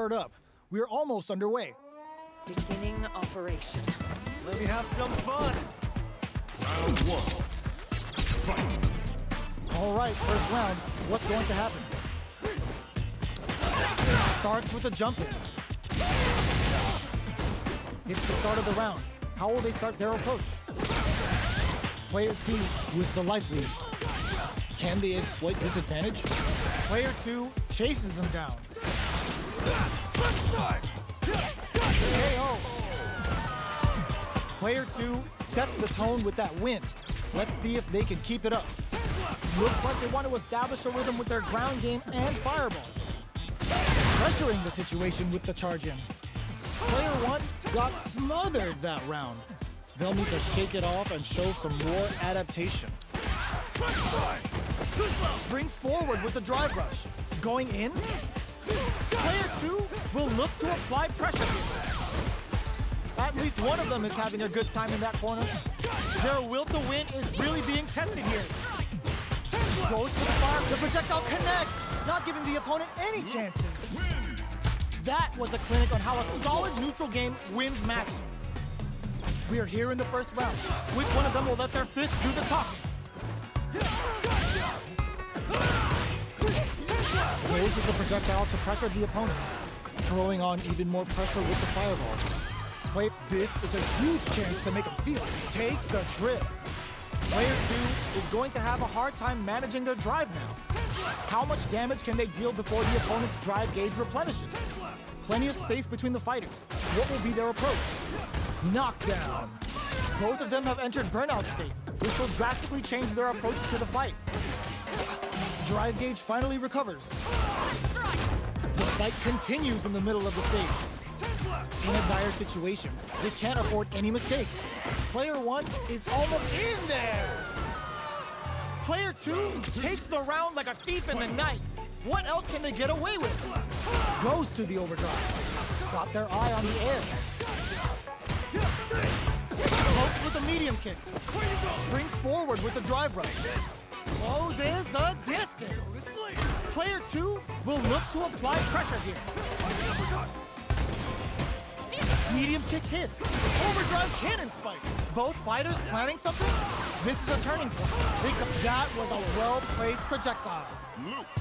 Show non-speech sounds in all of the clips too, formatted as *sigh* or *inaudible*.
fired up. We're almost underway. Beginning operation. Let me have some fun. Round one. Fight. All right, first round. What's going to happen? Starts with a jump in. It's the start of the round. How will they start their approach? Player two with the life lead. Can they exploit this advantage? Player two chases them down. Player two sets the tone with that win. Let's see if they can keep it up. Looks like they want to establish a rhythm with their ground game and fireballs. Pressuring the situation with the charge in. Player one got smothered that round. They'll need to shake it off and show some more adaptation. Springs forward with the drive rush. Going in. Player two will look to apply pressure. At least one of them is having a good time in that corner. Their will to win is really being tested here. Goes for the fire. The projectile connects, not giving the opponent any chances. That was a clinic on how a solid neutral game wins matches. We are here in the first round. Which one of them will let their fist do the talking? With the projectile to pressure the opponent, throwing on even more pressure with the fireball. Play, this is a huge chance to make him feel it. Takes a trip. Player two is going to have a hard time managing their drive now. How much damage can they deal before the opponent's drive gauge replenishes? Plenty of space between the fighters. What will be their approach? Knockdown. Both of them have entered burnout state, which will drastically change their approach to the fight. Drive gauge finally recovers. The fight continues in the middle of the stage. In a dire situation, they can't afford any mistakes. Player one is almost in there. Player two takes the round like a thief in the night. What else can they get away with? Goes to the overdrive. Got their eye on the air. Pokes with a medium kick. Springs forward with the drive rush. Closes the distance. Player two will look to apply pressure here. Medium kick hits. Overdrive cannon spike. Both fighters planning something? This is a turning point. Think that was a well-placed projectile.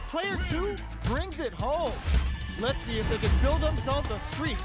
Player two brings it home. Let's see if they can build themselves a streak.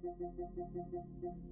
Thank you.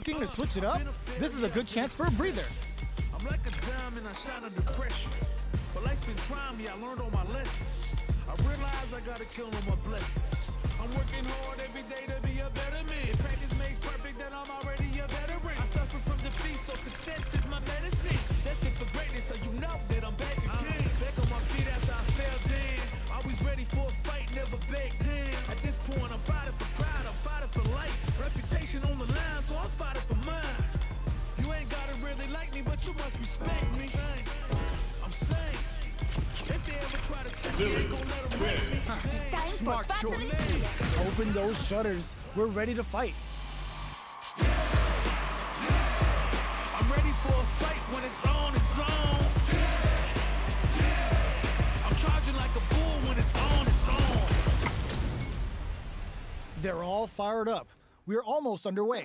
Looking to switch it up? This is a good chance for a breather. I'm like a diamond, I shine under pressure. But life's been trying me, I learned all my lessons. I realize I gotta kill all my blessings. I'm working hard every day to be a better man. Practice makes perfect, that I'm already a veteran. I suffer from defeat, so success is my medicine. Destined for greatness, so you know that I'm back again. back on my feet after I fell down. Always ready for a fight, never back down. Smart for choice. Open those shutters. We're ready to fight. I'm ready for a fight when it's on, it's on. I'm charging like a bull when it's on, it's on. They're all fired up. We're almost underway.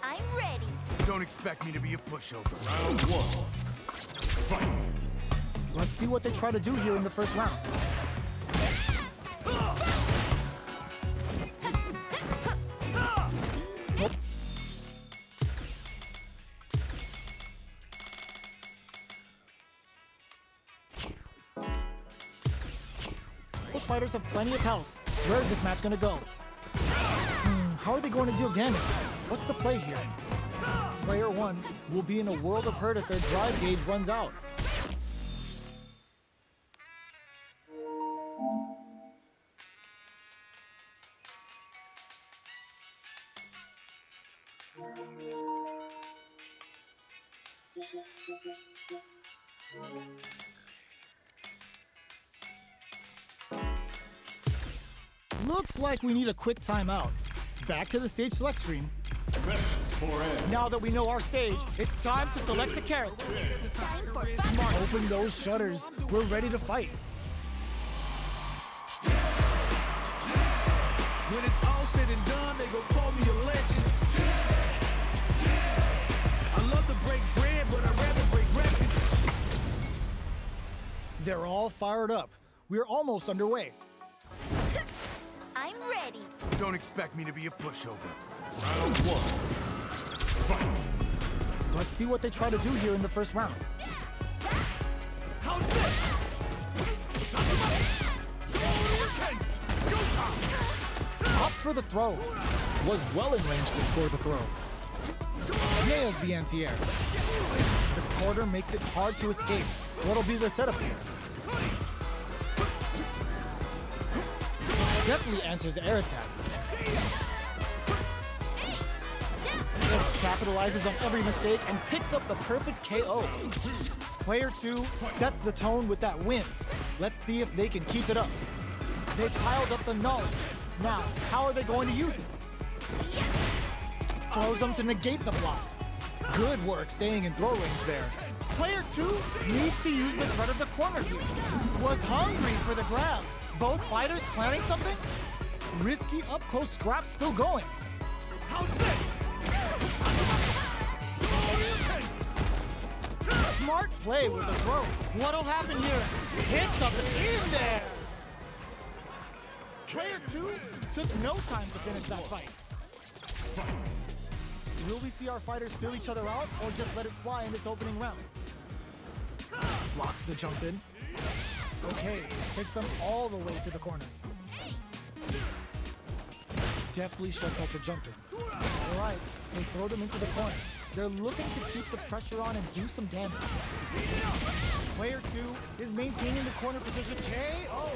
I'm ready. Don't expect me to be a pushover. Round one. Fight. Let's see what they try to do here in the first round. This match gonna go? Hmm, how are they going to deal damage? What's the play here? Player 1 will be in a world of hurt if their drive gauge runs out. Looks like we need a quick timeout. Back to the stage select screen. Now that we know our stage, it's time to select the character. Smart. Open those shutters. We're ready to fight. When it's all said and done, they gon' call me a legend. I love to break bread, but I'd rather break records. They're all fired up. We're almost underway. I'm ready. Don't expect me to be a pushover. Round one. Fight. Let's see what they try to do here in the first round. How's this? Opts for the throw. Was well in range to score the throw. Nails the anti-air. The quarter makes it hard to escape. What'll be the setup here? Definitely answers air attack. Capitalizes on every mistake and picks up the perfect KO. Player 2 sets the tone with that win. Let's see if they can keep it up. They piled up the knowledge. Now, how are they going to use it? Throws them to negate the block. Good work staying in throw range there. Player 2 needs to use the threat of the corner here. Was hungry for the grab. Both fighters planning something? Risky up close scrap still going. How's this? Smart play with the throw. What'll happen here? Hit something in there. Player 2 took no time to finish that fight. Will we see our fighters fill each other out or just let it fly in this opening round? Blocks the jump in. Okay, takes them all the way to the corner. Definitely shuts out the jump in. All right, they throw them into the corner. They're looking to keep the pressure on and do some damage. Player 2 is maintaining the corner position. KO!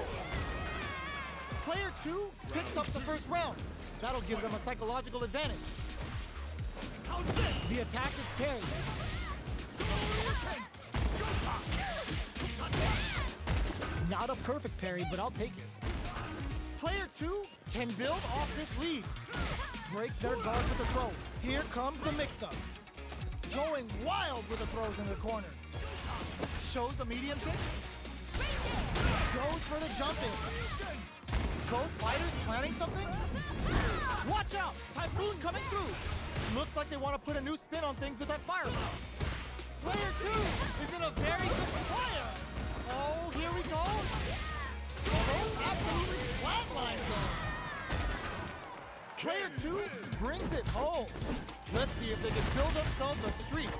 Player 2 picks up the first round. That'll give them a psychological advantage. The attack is parried. Not a perfect parry, but I'll take it. Player 2 can build off this lead. Breaks their guard with a throw. Here comes the mix-up. Going wild with the throws in the corner. Shows the medium kick. Goes for the jump in. Both fighters planning something? Watch out! Typhoon coming through! Looks like they want to put a new spin on things with that fireball. Player 2 is in a very good fire! Oh, here we go! Player 2 brings it home. Let's see if they can build themselves a streak.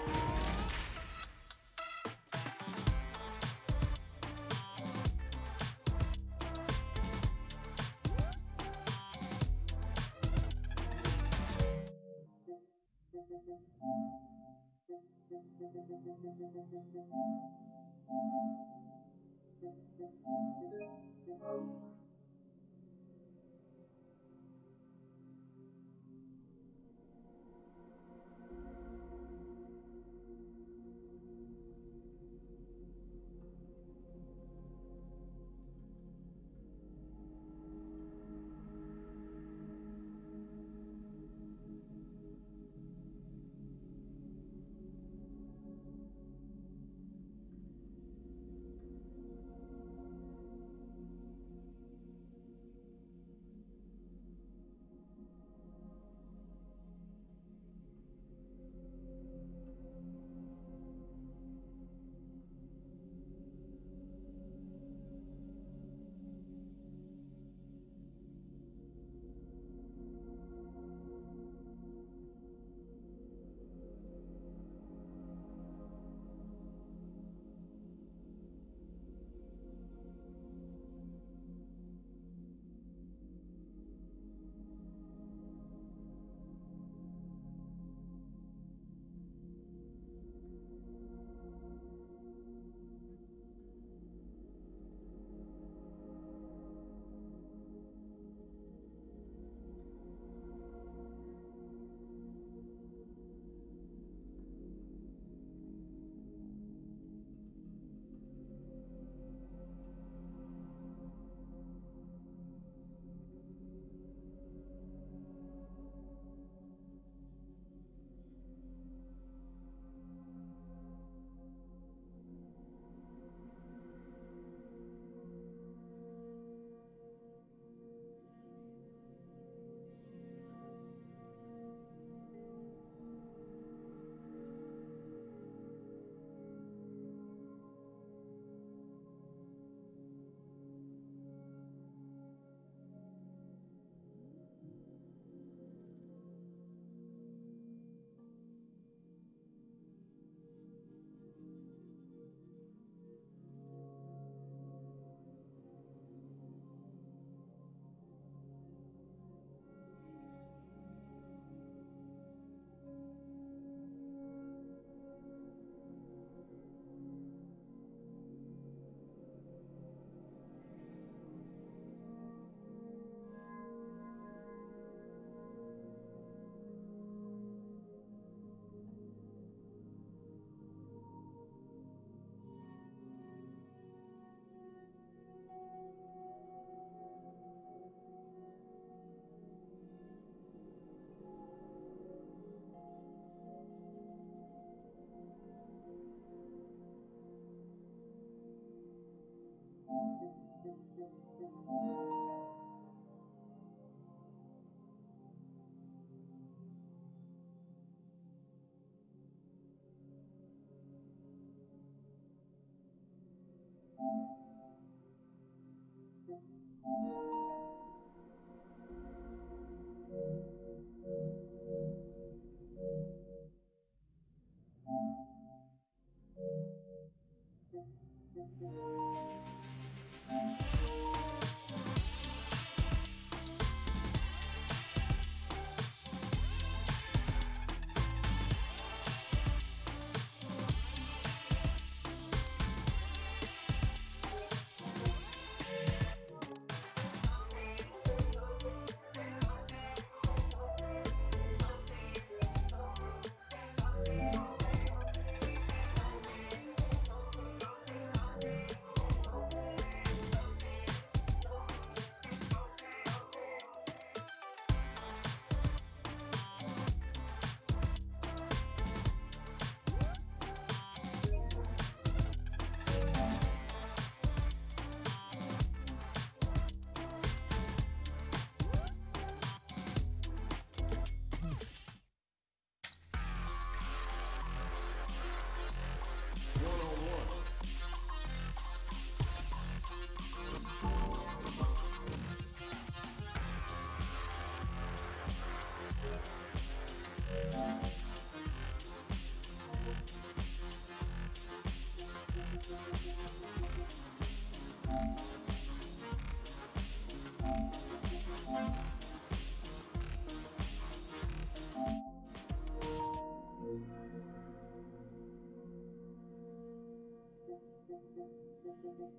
Thank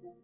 you.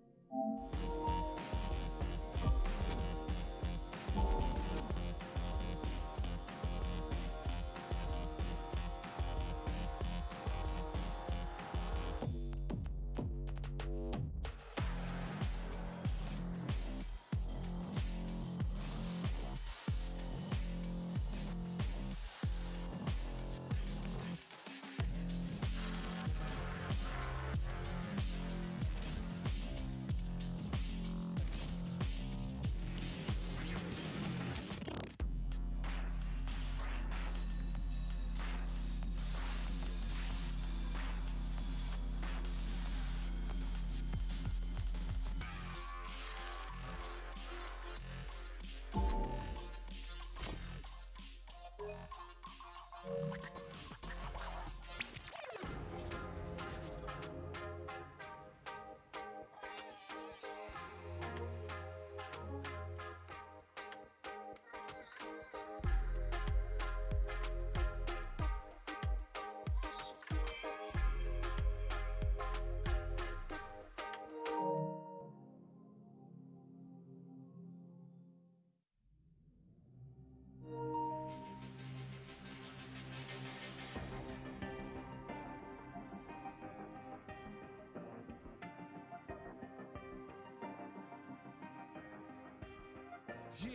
Yeah,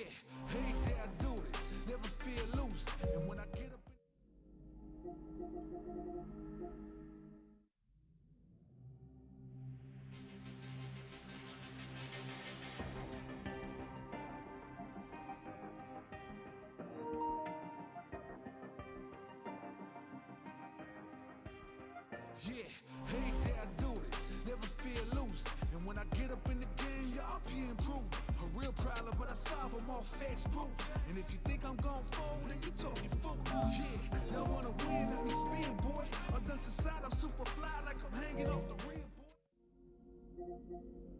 hate that I do this, never fear losing, And when I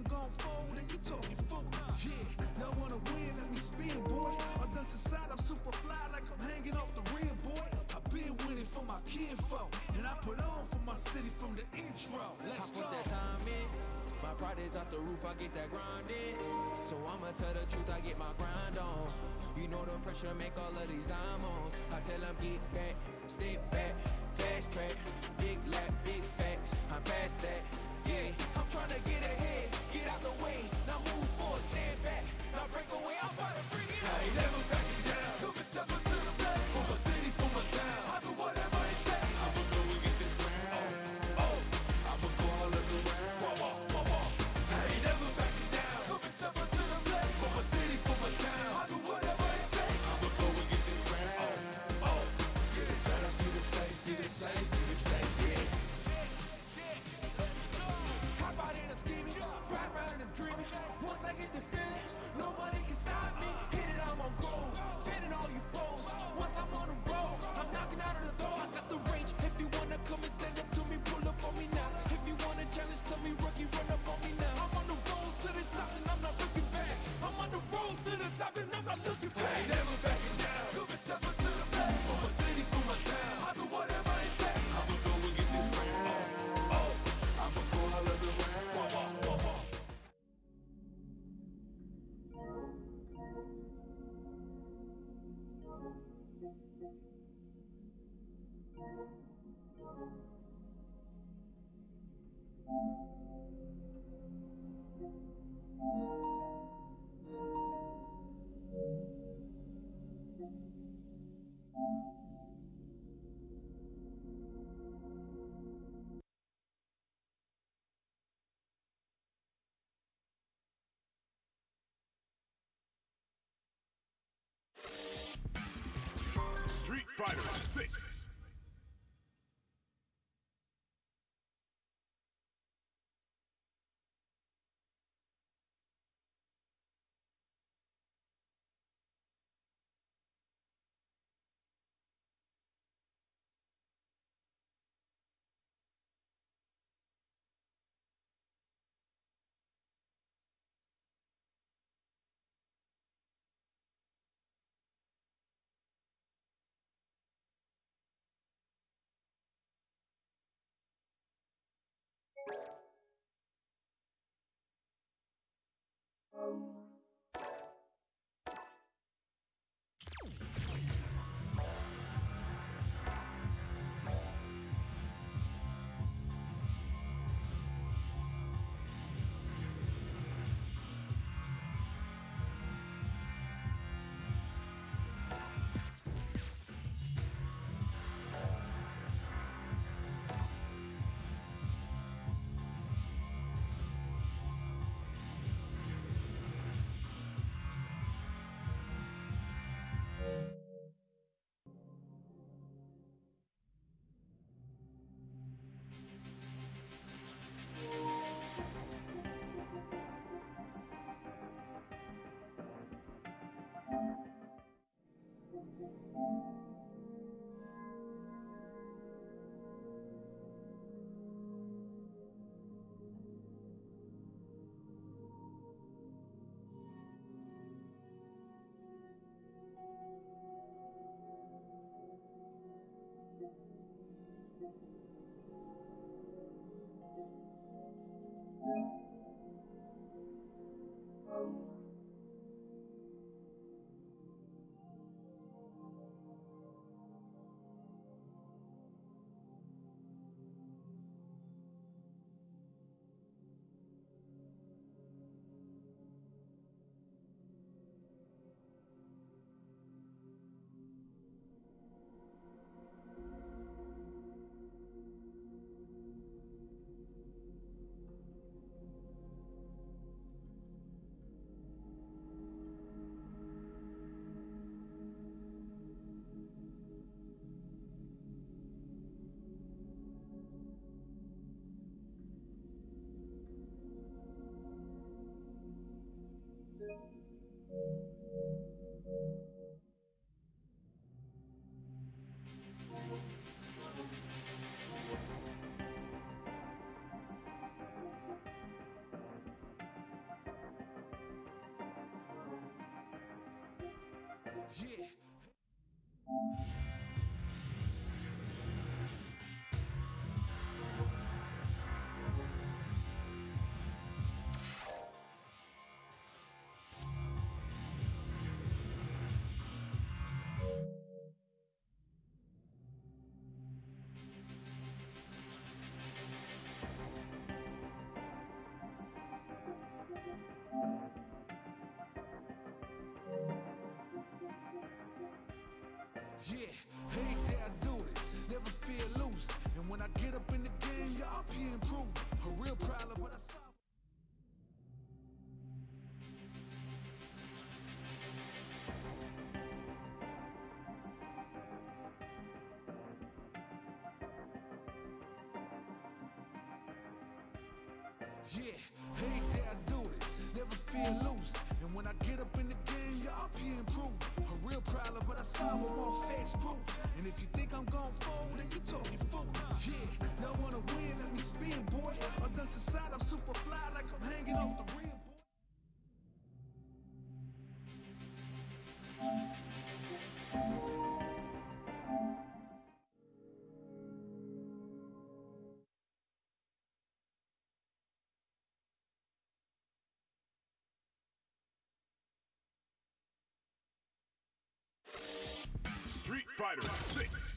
I'm gon' fold, then you talking fool. Yeah, y'all wanna win, let me spin, boy. I done side, I'm super fly like I'm hanging off the rim, boy. I been winning for my kinfolk, and I put on for my city from the intro. Let's I go. put that time in. My pride is out the roof, I get that grind in. So I'ma tell the truth, I get my grind on. You know the pressure make all of these diamonds. I tell them get back, step back, fast track, big lap, big facts. I'm past that. Yeah, I'm trying to get ahead, get out the way. Now move forward, stand back, now break away. I'm about to bring it. Never and ride round and I'm dreaming. Once I get the feeling, nobody can stop me. Hit it, I'm on gold, Thank you. Street Fighter 6. Yeah. Yeah, hate that I do this, never fear losing. And when I get up in the game, y'all be improving. A real problem, but I Street Fighter 6.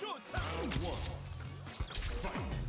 Showtime! One. Fight.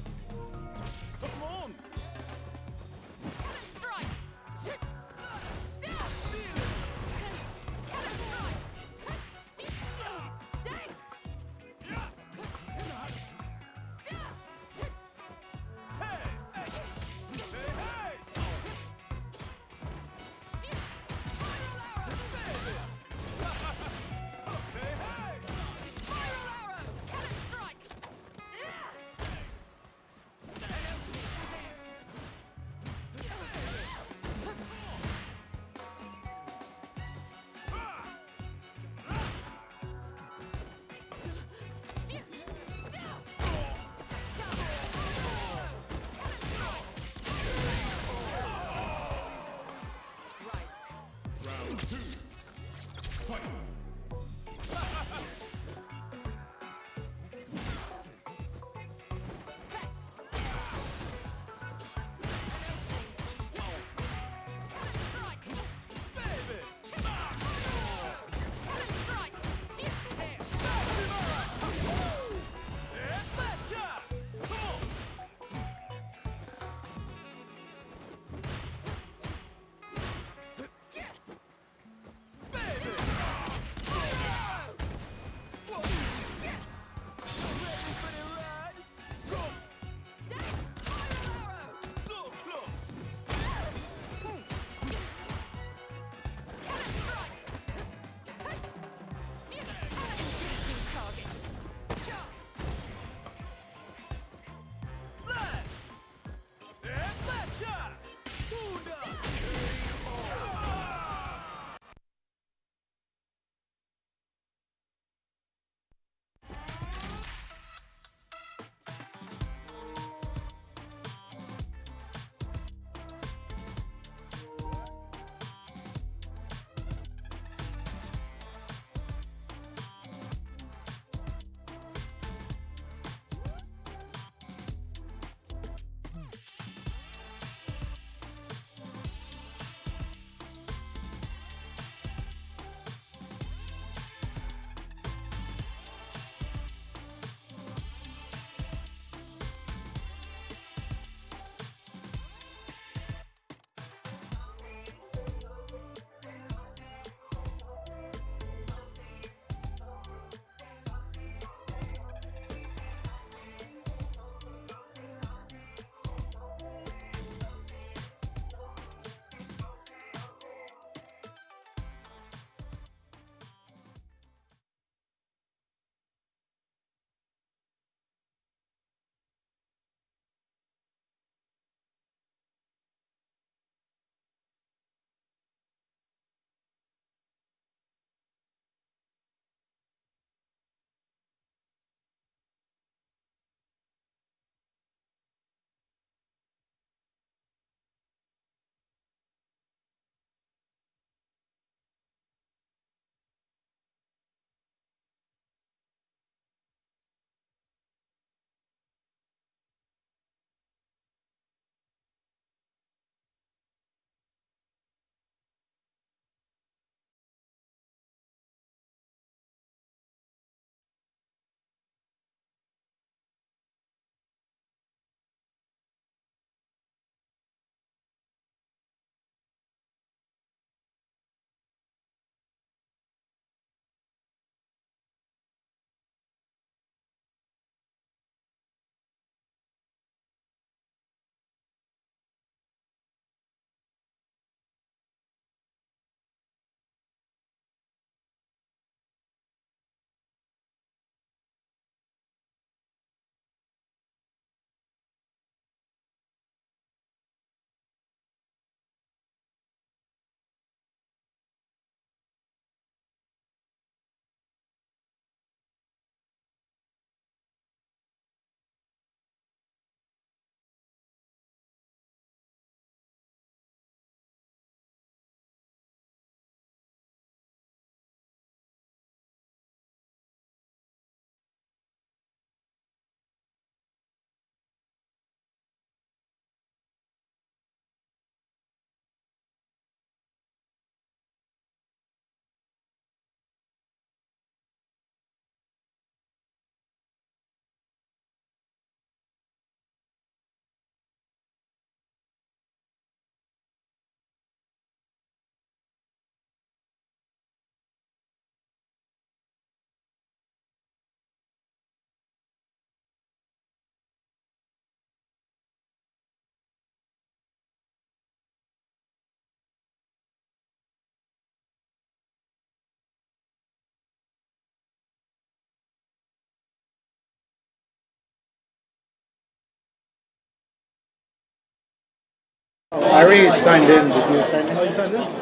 I already signed in. Did you sign in? Oh, you signed in?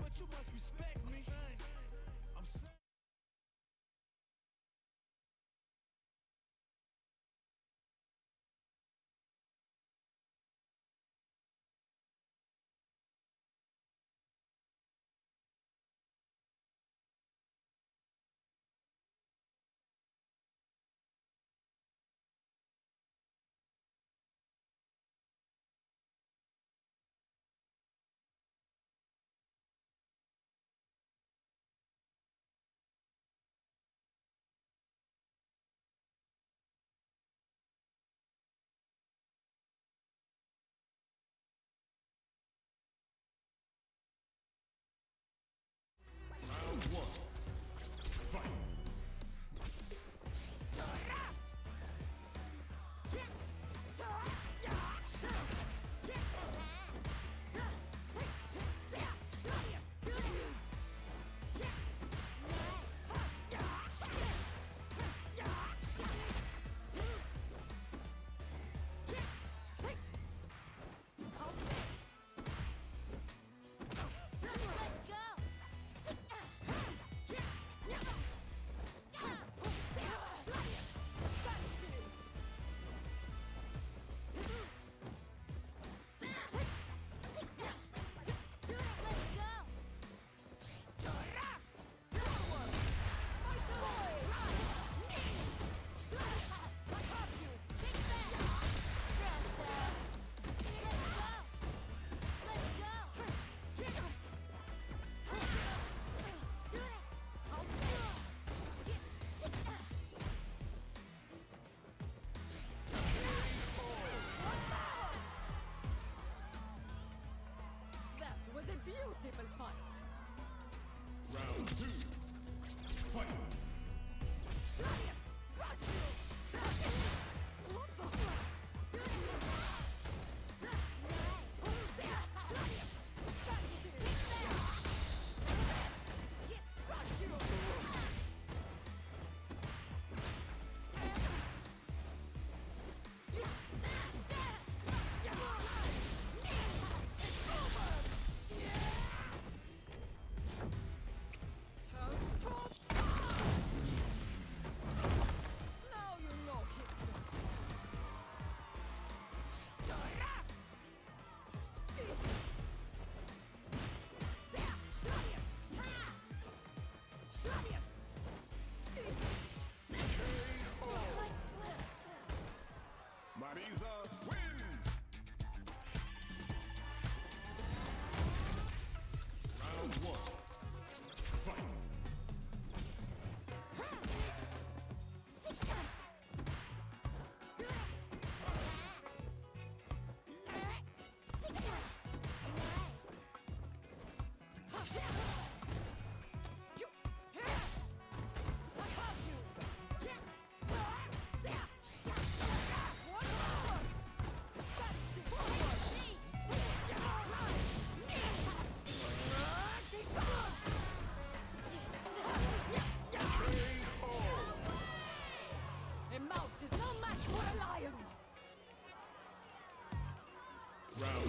but you must respect me. beautiful.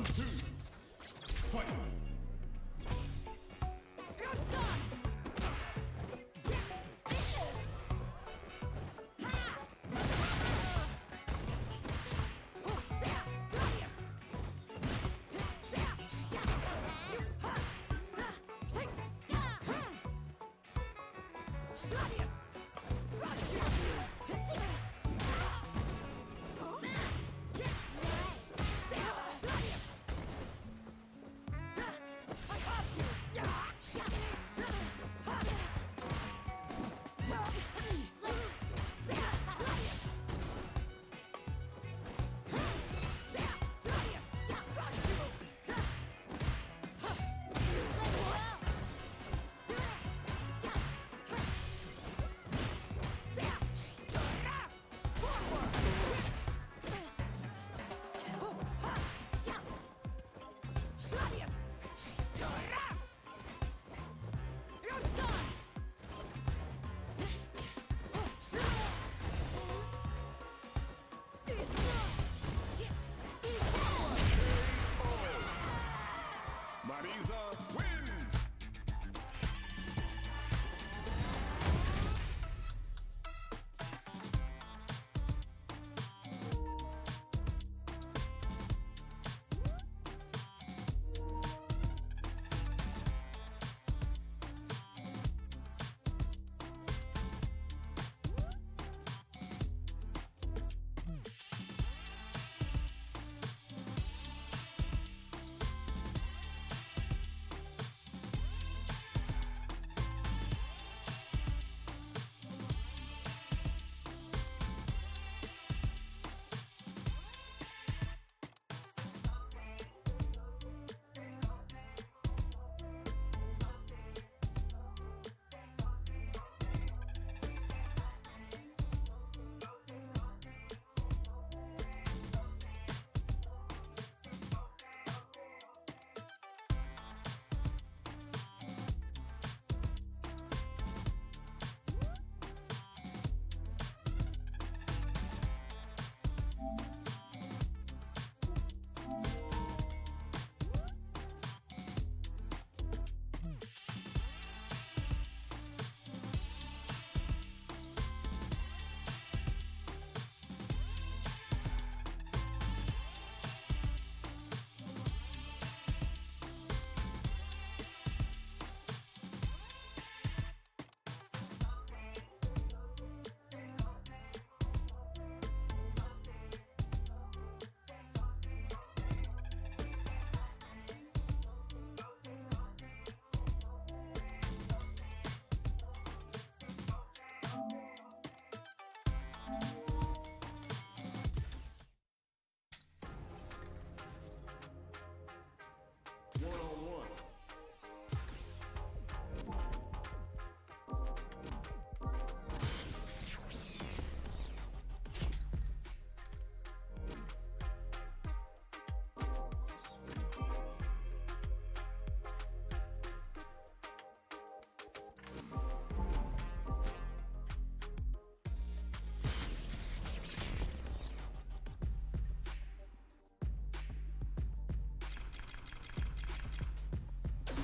Round two. Fight.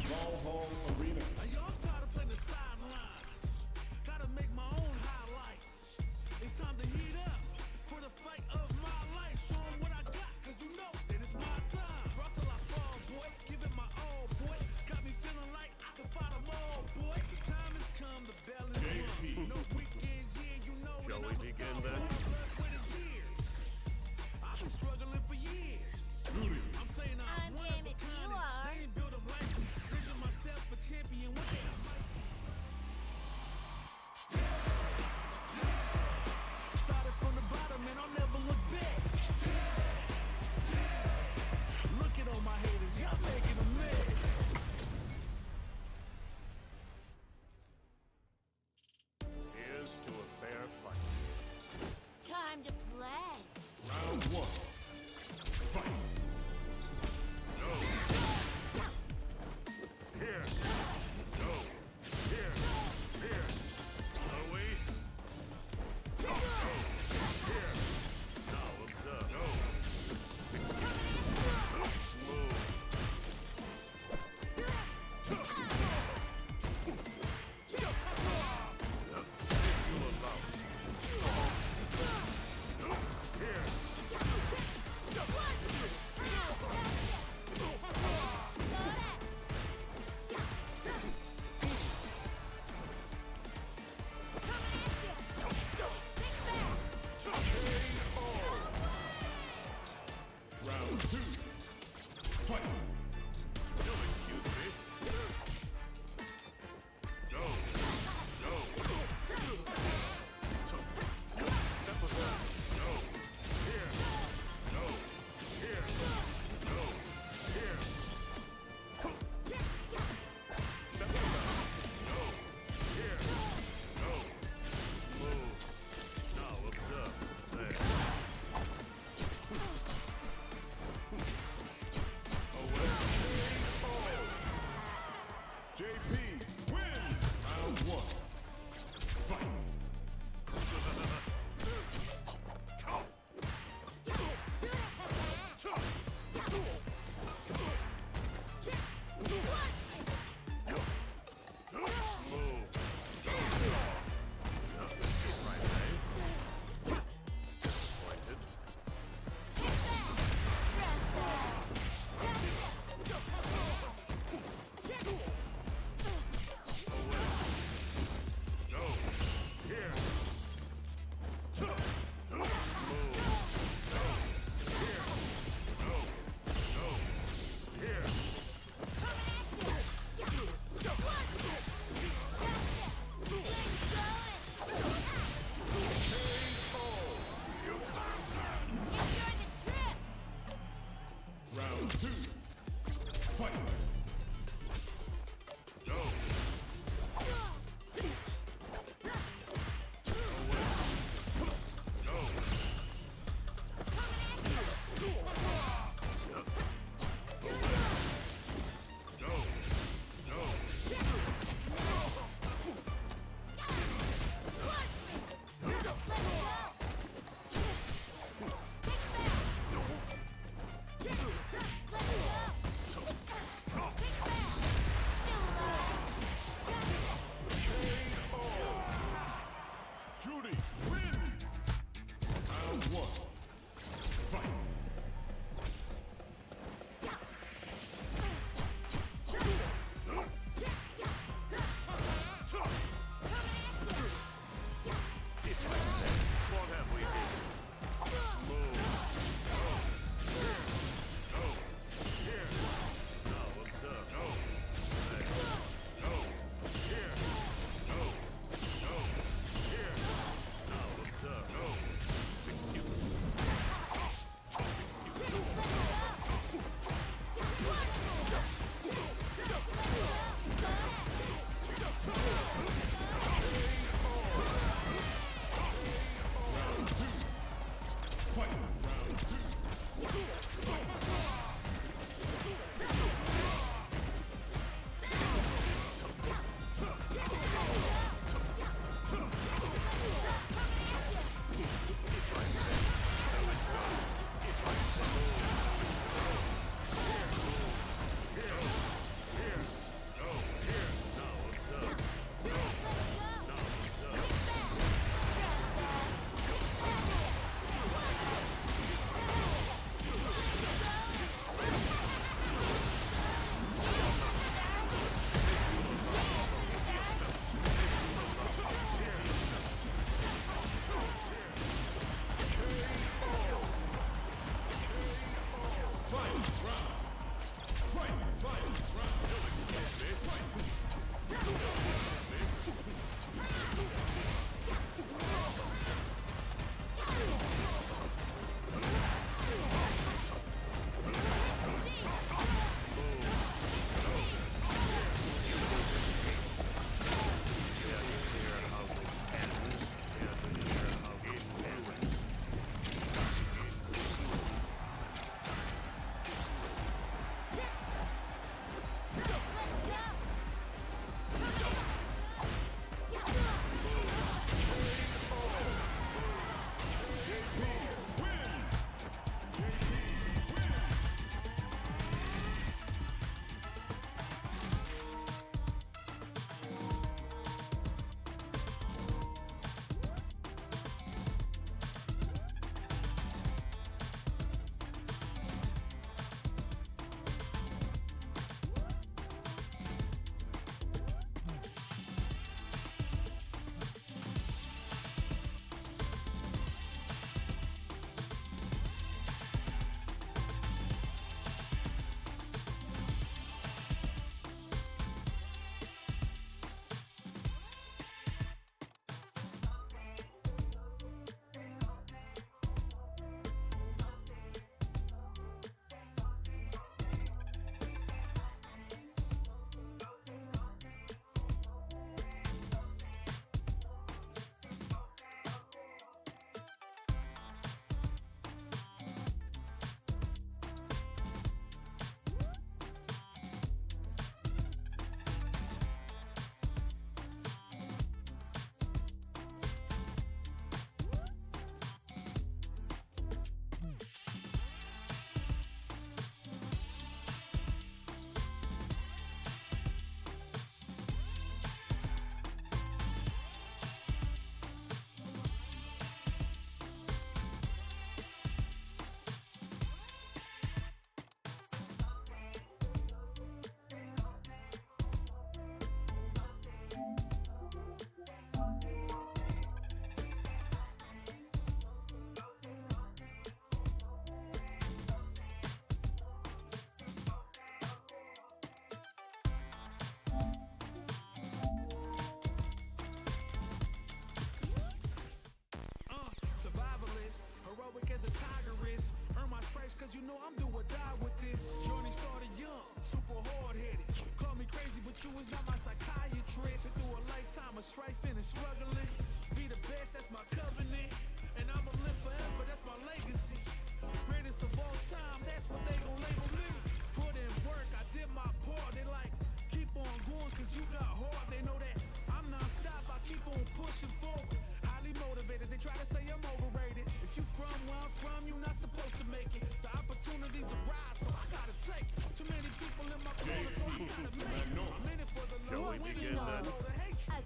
Shall we I'm tired of playing the sidelines got to make my own highlights it's time to heat up for the fight of my life show what i got cuz you know that it's my time brought a begin then?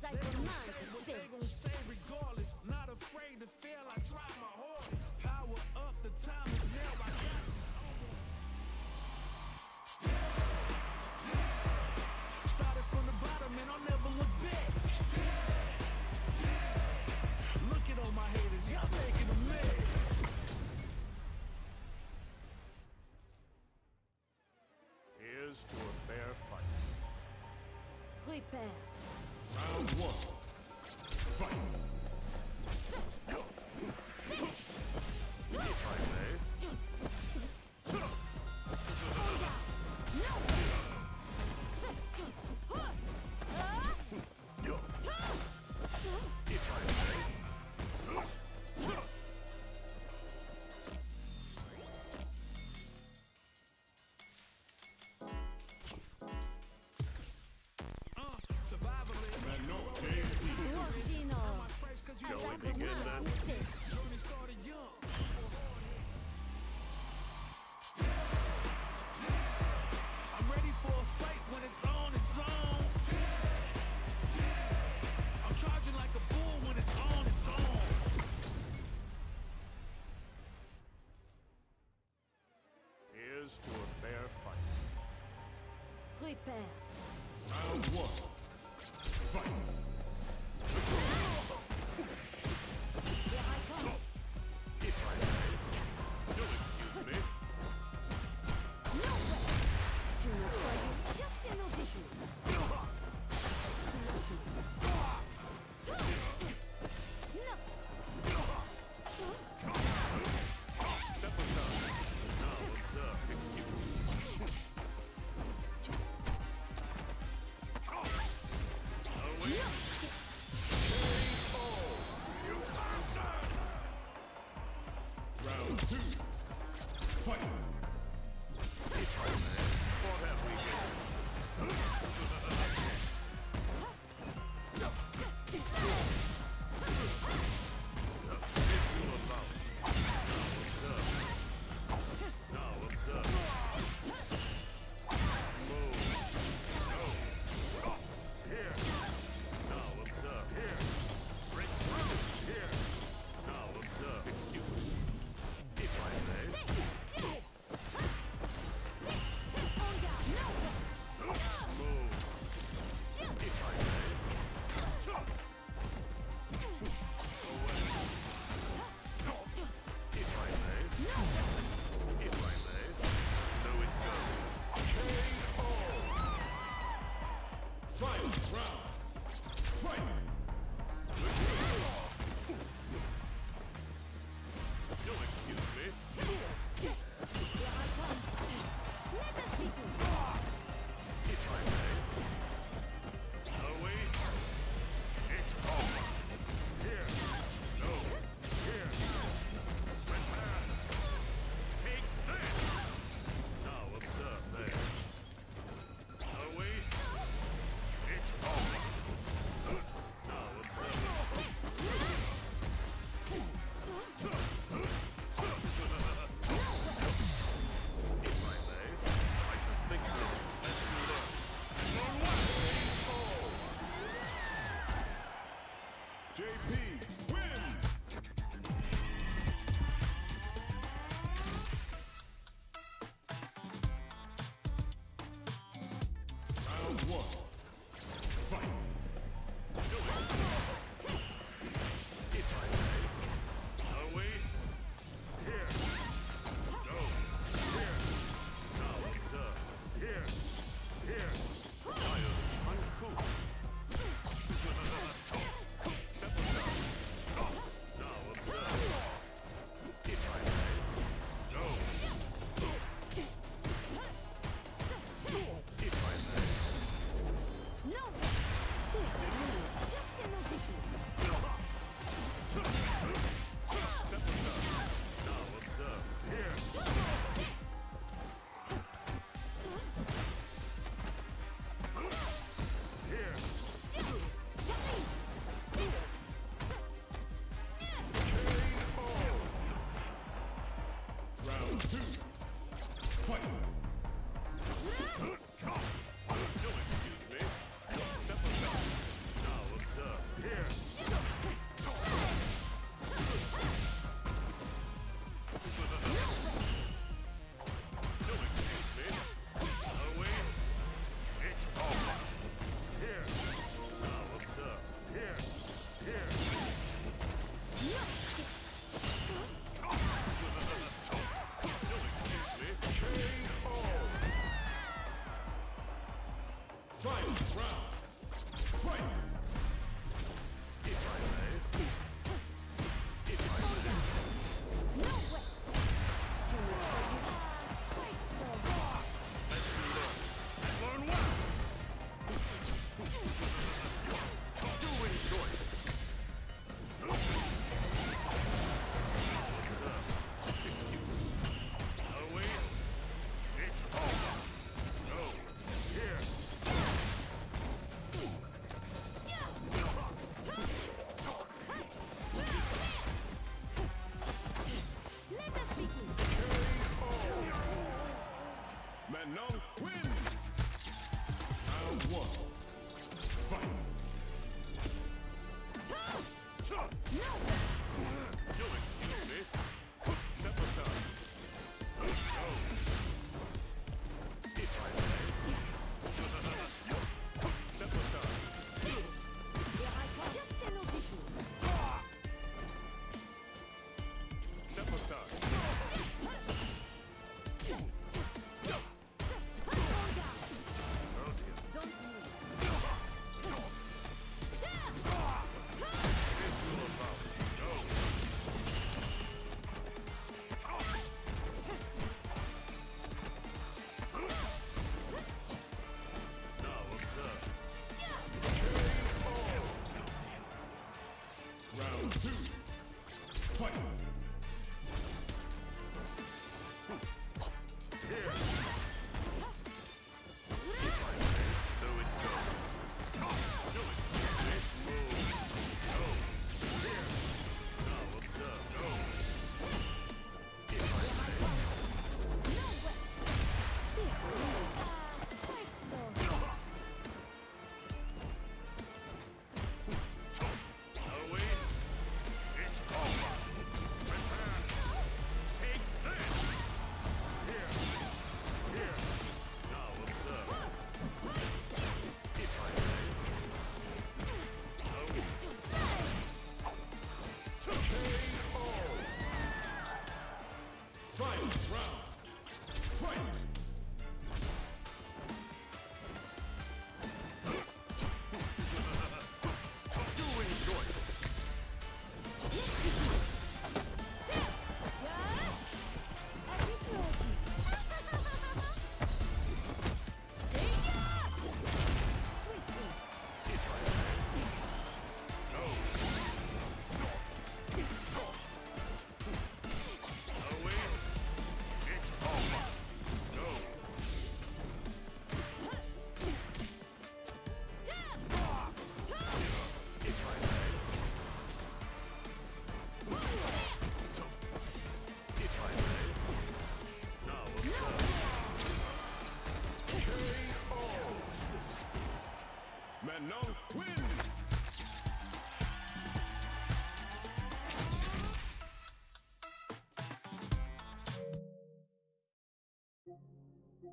cause I demand what they gon' say regardless. Not afraid to fail, I my. Power up, the time is now, I got it. Started from the bottom and I'll never look back. Look at all my haters, y'all a. Here's to a fair fight. Prepare Round one. Fight. Triumph round. Final round!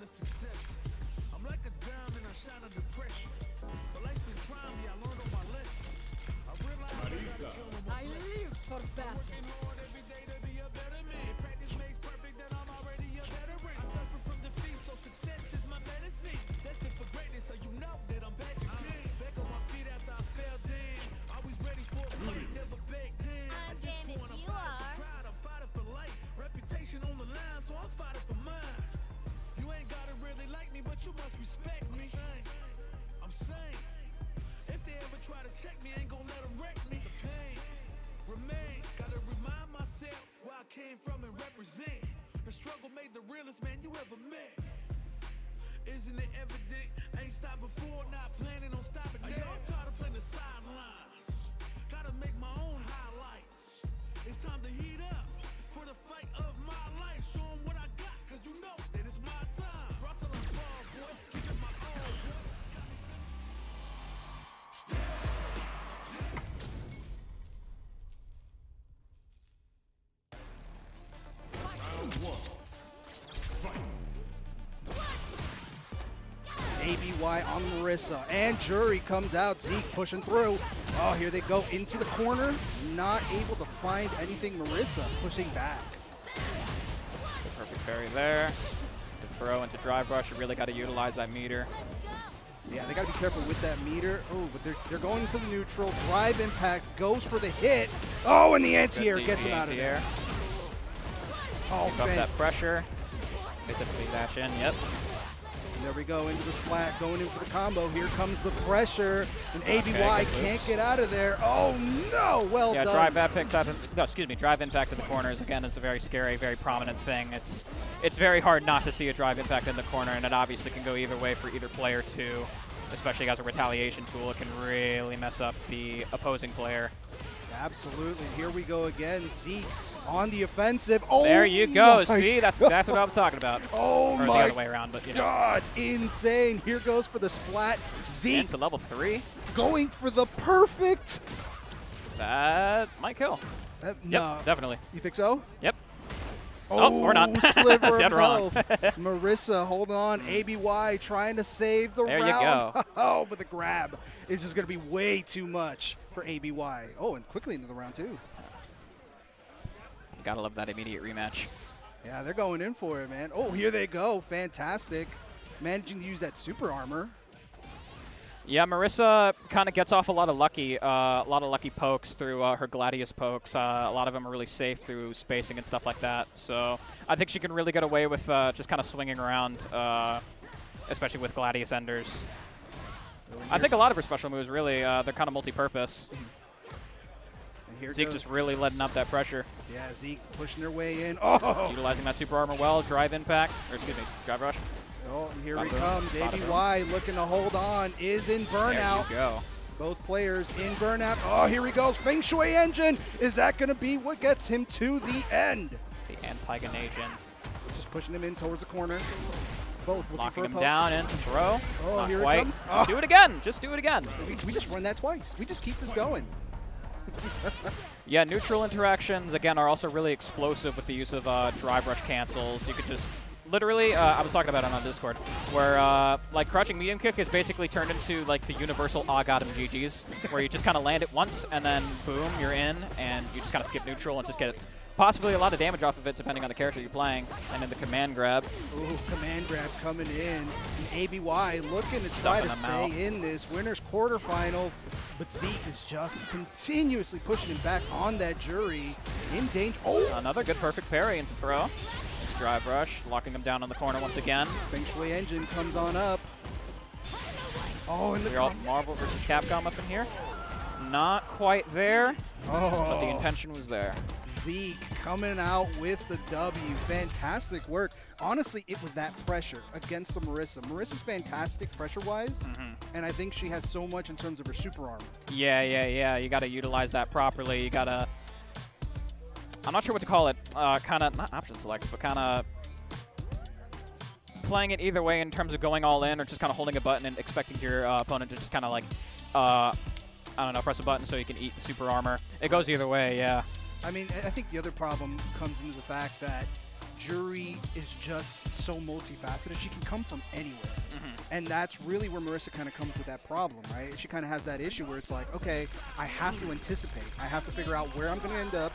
failure, I've been a success. I'm like a diamond, I shine under pressure. But life's been trying me, I learned all my lessons. I realized I gotta kill 'em I live for battle. Check me, ain't gon' let them wreck me. The pain remains. Gotta remind myself where I came from and represent. The struggle made the realest man you ever met. Isn't it evident? Ain't stopped before, ABY on Marisa. And Juri comes out. Zeke pushing through. Oh, here they go into the corner. Not able to find anything. Marisa pushing back. The Perfect parry there. The throw into drive rush. You really got to utilize that meter. Yeah, they got to be careful with that meter. Oh, but they're, they're going into the neutral. Drive impact goes for the hit. Oh, and the anti-air gets him out of there. Oh, Keep up that pressure. They typically dash in. Yep. There we go into the splat, going in for the combo. Here comes the pressure, and ABY good can't get out of there. Oh no! Well yeah, done. drive impact. Type no, excuse me. Drive impact in the corners again is a very scary, very prominent thing. It's it's very hard not to see a drive impact in the corner, and it obviously can go either way for either player too. Especially as a retaliation tool, it can really mess up the opposing player. Absolutely. Here we go again. Zeke on the offensive. Oh, there you go. See, that's exactly what I was talking about. *laughs* Oh or the other way around, but you know. God, insane. Here goes for the splat. Zeke Into level three. going for the perfect. That might kill. Uh, Yep, no. definitely. You think so? Yep. Oh, or not. *laughs* sliver *laughs* Dead wrong. Marisa, hold on. ABY trying to save the There you round. go. Oh, but the grab is just going to be way too much for ABY. Oh, and quickly into the round, too. Gotta love that immediate rematch. Yeah, they're going in for it, man. Oh, here they go. Fantastic. Managing to use that super armor. Yeah, Marisa kind of gets off a lot of lucky, uh, a lot of lucky pokes through uh, her Gladius pokes. Uh, a lot of them are really safe through spacing and stuff like that. So I think she can really get away with uh, just kind of swinging around, uh, especially with Gladius enders. I think a lot of her special moves really uh, they're kind of multi-purpose. And here Zeke goes. just really letting up that pressure, Yeah, Zeke pushing their way in. Oh, utilizing that super armor well. Drive impact, or excuse me, drive rush. oh and here he boom, comes. bada ABY looking to hold on. Is in burnout. There you go. Both players in burnout. Oh, here he goes. Feng Shui engine. Is that going to be what gets him to the end? The Antagonation. Just pushing him in towards the corner. Both Locking him down into throw. Oh, Not here it comes. Just Oh. do it again. Just do it again. We, we just run that twice. We just keep this going. Yeah, neutral interactions, again, are also really explosive with the use of uh, drive rush cancels. You could just literally, uh, I was talking about it on Discord, where uh, like crouching medium kick is basically turned into like the universal ah got him GG's, where you just kind of land it once and then boom, you're in, and you just kind of skip neutral and just get possibly a lot of damage off of it depending on the character you're playing. And then the command grab. Ooh, command grab coming in. And ABY looking to try to them out. stay in this winners quarterfinals, but Zeke is just continuously pushing him back on that Juri in danger. Oh, Another good perfect parry into throw. Drive rush, locking him down on the corner once again. Feng Shui engine comes on up. Oh, and the We're all Marvel versus Capcom up in here. Not quite there, but the Oh. intention was there. Zeke coming out with the W. Fantastic work. Honestly, it was that pressure against the Marisa. Marisa's fantastic pressure-wise, Mm-hmm. and I think she has so much in terms of her super armor. Yeah, yeah, yeah. You got to utilize that properly. You got to. I'm not sure what to call it. Uh, kind of not option select, but kind of playing it either way in terms of going all in or just kind of holding a button and expecting your uh, opponent to just kind of like, uh, I don't know, press a button so you can eat the super armor. It goes either way. Yeah. I mean, I think the other problem comes into the fact that Juri is just so multifaceted. She can come from anywhere. Mm-hmm. And that's really where Marisa kind of comes with that problem, right? She kind of has that issue where it's like, okay, I have to anticipate. I have to figure out where I'm going to end up,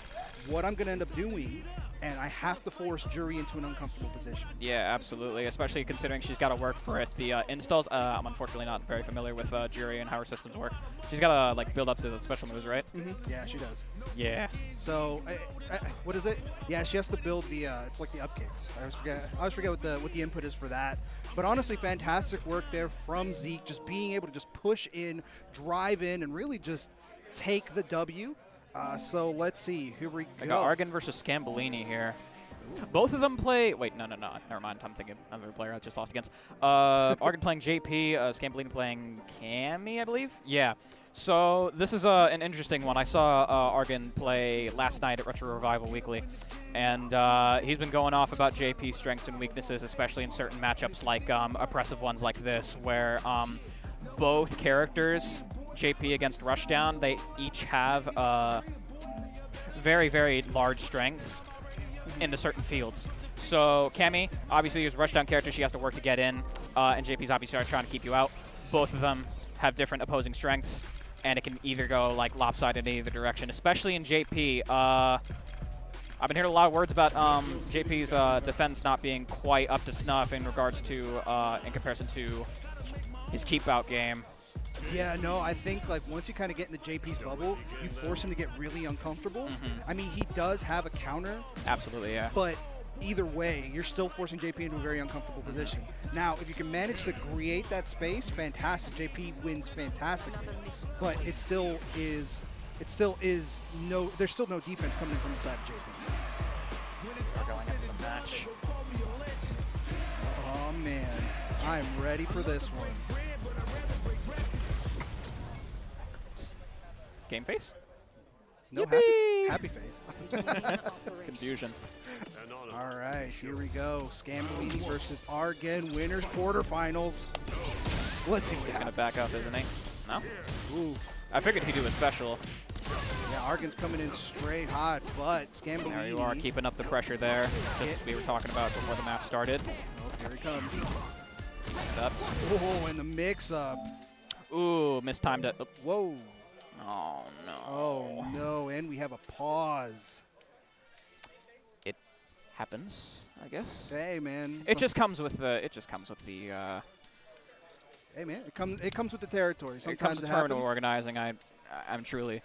what I'm going to end up doing, and I have to force Juri into an uncomfortable position. Yeah, absolutely. Especially considering she's got to work for it. The uh, installs. Uh, I'm unfortunately not very familiar with uh, Juri and how her systems work. She's got to like build up to the special moves, right? Mm-hmm. Yeah, she does. Yeah. So, I, I, what is it? Yeah, she has to build the. Uh, it's like the up kicks. I always forget. I always forget what the what the input is for that. But honestly, fantastic work there from Zeke, just being able to just push in, drive in, and really just take the W. Uh, so let's see. Here we go. I got Argon versus Scambolini here. Both of them play. Wait, no, no, no. Never mind. I'm thinking another player I just lost against. Uh, *laughs* Argon playing JP, uh, Scambolini playing Cammy, I believe. Yeah. So this is uh, an interesting one. I saw uh, Argon play last night at Retro Revival Weekly, and uh, he's been going off about JP's strengths and weaknesses, especially in certain matchups like um, oppressive ones like this, where um, both characters, JP against Rushdown, they each have uh, very, very large strengths in the certain fields. So Cammy, obviously, is a rushdown character. She has to work to get in, uh, and JP's obviously trying to keep you out. Both of them have different opposing strengths, and it can either go like lopsided in either direction. Especially in JP, uh, I've been hearing a lot of words about um, JP's uh, defense not being quite up to snuff in regards to, uh, in comparison to his keep out game. Yeah, no, I think like once you kind of get in the JP's bubble, you force him to get really uncomfortable. Mm-hmm. I mean, he does have a counter, Absolutely, yeah. but either way, you're still forcing JP into a very uncomfortable mm-hmm. position. Now, if you can manage to create that space, fantastic. JP wins fantastically, but it still is, it still is no. There's still no defense coming in from the side of JP. We're going into the match. Oh man, I'm ready for this one. Game face? No happy, Yippee! happy face. *laughs* *laughs* Confusion. All right, here we go. Scambolini versus Argon, winners quarterfinals. Let's see what He's gonna back up, isn't he? No? Ooh, I figured he'd do a special. yeah, Argon's coming in straight hot, but Scambolini. There you are, keeping up the pressure there, just as we were talking about before the match started. Oh, here he comes. Keeping it up. Oh, and the mix-up. Ooh, mistimed it. Whoa. Oh no. Oh no, and we have a pause. It happens, I guess. Hey man. It some- just comes with the. It just comes with the. Uh, Hey man, it comes. It comes with the territory. it Sometimes comes it, with tournament happens. organizing. I, I'm truly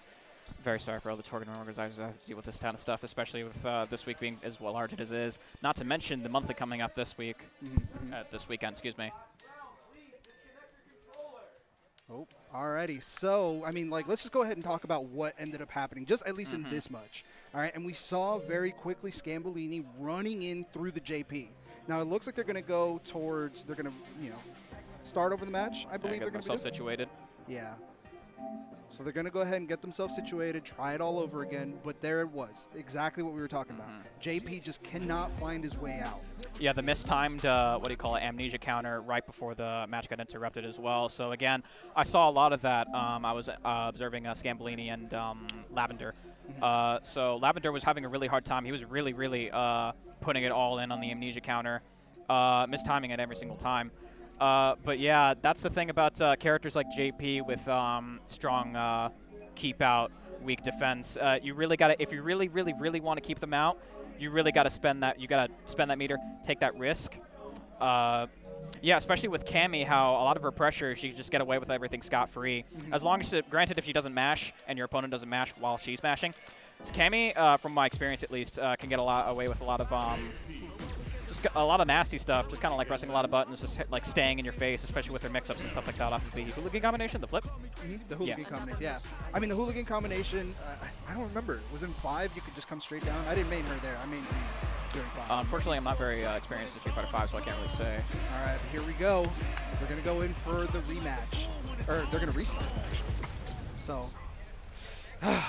very sorry for all the tournament organizers that have to deal with this kind of stuff, especially with uh, this week being as well large as it is. Not to mention the monthly coming up this week, Mhm, uh, this weekend. Excuse me. Oh, alrighty. So, I mean, like, let's just go ahead and talk about what ended up happening, just at least Mm-hmm. in this much. All right, and we saw very quickly Scambolini running in through the JP. Now, it looks like they're going to go towards, they're going to, you know, start over the match, I believe get they're going to themselves be. situated. Yeah. So they're going to go ahead and get themselves situated, try it all over again, but there it was. Exactly what we were talking about. Mm-hmm. JP just cannot find his way out. Yeah, the mistimed, uh, what do you call it, amnesia counter right before the match got interrupted as well. So again, I saw a lot of that. Um, I was uh, observing uh, Scambolini and um, Lavender. Uh, so Lavender was having a really hard time. He was really, really uh, putting it all in on the amnesia counter, uh, mistiming it every single time. Uh, but yeah, that's the thing about uh, characters like JP with um, strong uh, keep out. weak defense. Uh, you really got to, if you really, really, really want to keep them out, you really got to spend that. You got to spend that meter, take that risk. Uh, yeah, especially with Cammy, how a lot of her pressure, she can just get away with everything scot-free. As long as, it, granted, if she doesn't mash and your opponent doesn't mash while she's mashing, Cammy, uh, from my experience at least, uh, can get a lot away with a lot of um, just a lot of nasty stuff. Just kind of like pressing a lot of buttons, just like staying in your face, especially with her mix-ups and stuff like that off of the hooligan combination, the flip. Mhm, The hooligan combination, yeah. I mean, the hooligan combination, uh, I don't remember. Was in five, you could just come straight down? I didn't main her there. I mean, during five. Uh, unfortunately, I'm not very uh, experienced in Street Fighter 5, so I can't really say. All right, here we go. They're going to go in for the rematch. Or they're going to restart, actually. So, *sighs*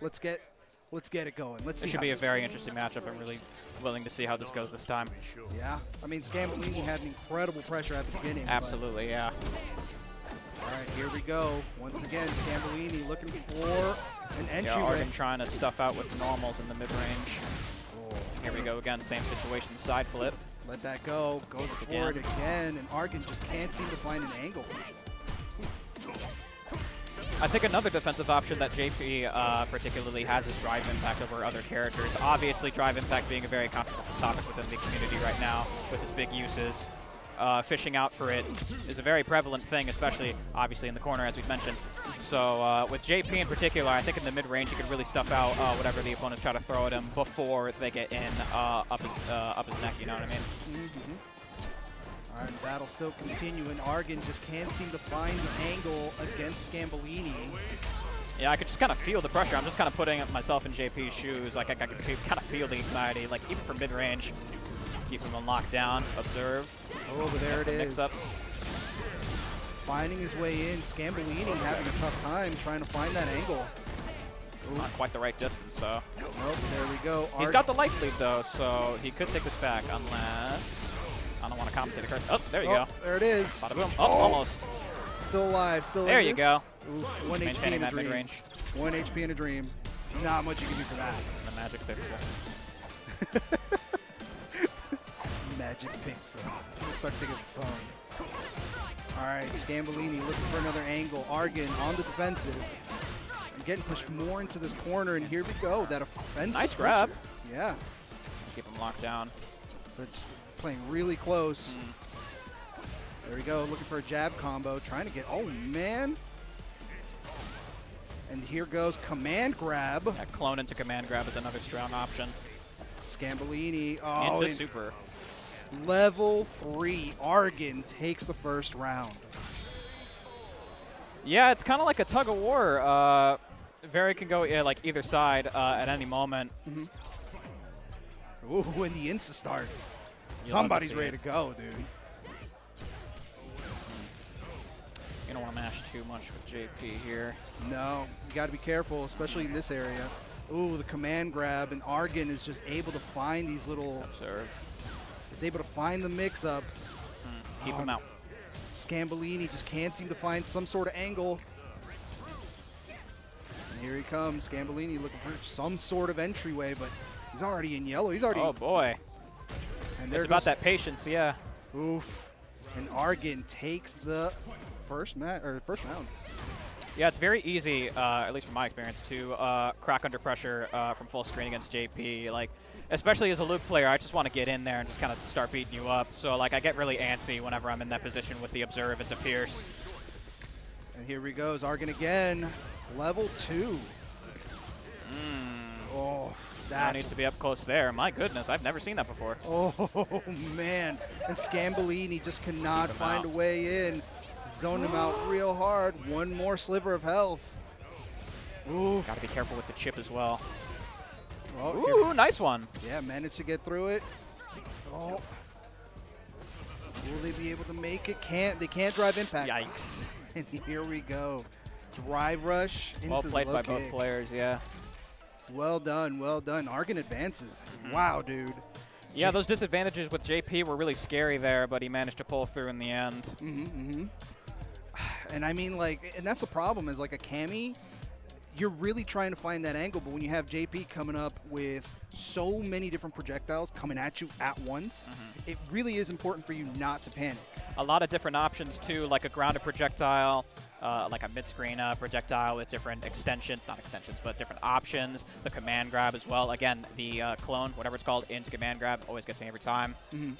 let's get let's get it going. Let's It see should how be a very interesting matchup. I'm really willing to see how this goes this time. Yeah, I mean, Scambolini had an incredible pressure at the beginning. Absolutely, yeah. All right, here we go. Once again, Scambolini looking for an entry. Yeah. Arden trying to stuff out with normals in the mid-range. Here we go again, same situation, side flip. Let that go. Goes Takes it for it again. again, and Argan just can't seem to find an angle. I think another defensive option that JP uh, particularly has is drive impact over other characters. Obviously, drive impact being a very controversial topic within the community right now with its big uses. Uh, fishing out for it is a very prevalent thing, especially obviously in the corner, as we've mentioned. So uh, with JP in particular, I think in the mid-range he could really stuff out uh, whatever the opponents try to throw at him before they get in uh, up his uh, up his neck. You know what I mean? Mhm. All right, battle still continuing. Argan just can't seem to find the angle against Scambolini. Yeah, I could just kind of feel the pressure. I'm just kind of putting myself in JP's shoes. Like I, I could kind of feel the anxiety. Like even from mid-range, keep him on lockdown, observe. Oh, but there it is. Mix-ups. Finding his way in. Scambolini having a tough time trying to find that angle. Not quite the right distance though. Nope, there we go. He's got the life lead though, so he could take this back unless. I don't want to compensate it correct. Oh, there you Oh, go. There it is. Bada boom. Oh, oh. almost. Still alive. Still There you this. go. Oof, one HP in a dream. One HP in a dream. Not much you can do for that. The magic pixel. *laughs* Magic Pixel. Let's start thinking of the phone. All right, Scambolini looking for another angle. Argan on the defensive. And getting pushed more into this corner, and here we go. That offensive. Nice grab. pressure. Yeah, Keep him locked down. but playing really close. Mm. There we go, looking for a jab combo, trying to get. Oh man! And here goes command grab. Yeah, clone into command grab is another strong option. Scambolini. Oh, into super. level three. Argan takes the first round. Yeah, it's kind of like a tug of war. Uh, very can go yeah, like either side uh, at any moment. Ooh, and the insta start. Somebody's ready to go, dude. You don't want to mash too much with JP here. No, you got to be careful, especially in this area. Ooh, the command grab, and Argan is just able to find these little. Observe. Is able to find the mix-up. Hmm, keep Oh, him um, out. Scambolini just can't seem to find some sort of angle. And here he comes, Scambolini looking for some sort of entryway, but he's already in yellow. He's already. Oh boy. And It's about that patience, yeah. Oof. And Argan takes the first ma- or first round. Yeah, it's very easy, uh, at least from my experience, to uh, crack under pressure uh, from full screen against JP. Like, especially as a Luke player, I just want to get in there and just kind of start beating you up. So, like, I get really antsy whenever I'm in that position with the observe into Pierce. And here he goes, Argan again, level two. Oh, That needs to be up close there. My goodness, I've never seen that before. Oh *laughs* man! And Scambolini just cannot find out. a way in. Zone him out real hard. One more sliver of health. Oof. Got to be careful with the chip as well. Oh, here- Ooh, nice one. yeah, managed to get through it. Oh. Will they be able to make it? Can't. They can't drive impact. Yikes. And *laughs* here we go. Drive rush into. Well played by both players, yeah. Well done, well done. Argan advances. Mm-hmm. Wow, dude. Yeah, those disadvantages with JP were really scary there, but he managed to pull through in the end. hmm hmm *sighs* And I mean, like, and that's the problem is like a cami, you're really trying to find that angle, but when you have JP coming up with so many different projectiles coming at you at once, Mm-hmm. it really is important for you not to panic. a lot of different options too, like a grounded projectile, uh, like a mid-screen uh, projectile with different extensions, not extensions, but different options. The command grab as well. Again, the uh, clone, whatever it's called, into command grab always gets me every time. Mhm.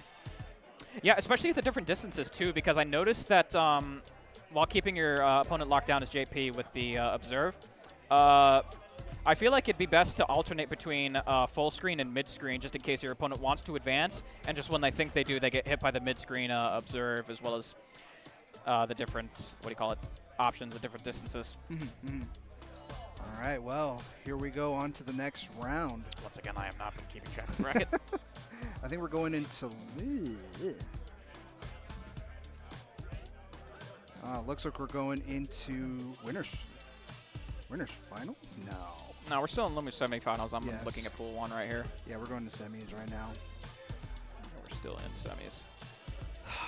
Yeah, especially at the different distances too, because I noticed that um, while keeping your uh, opponent locked down as JP with the uh, observe, uh, I feel like it'd be best to alternate between uh, full screen and mid screen, just in case your opponent wants to advance, and just when they think they do, they get hit by the mid screen uh, observe as well as uh, the different what do you call it options at different distances. Mhm, mhm. All right, well, here we go on to the next round. Once again, I am not been keeping track of the bracket. *laughs* I think we're going into. Uh, looks like we're going into winners. Winners final? No. no, we're still in Lumi semifinals. I'm Yes. looking at pool one right here. Yeah, we're going to semis right now. We're still in semis.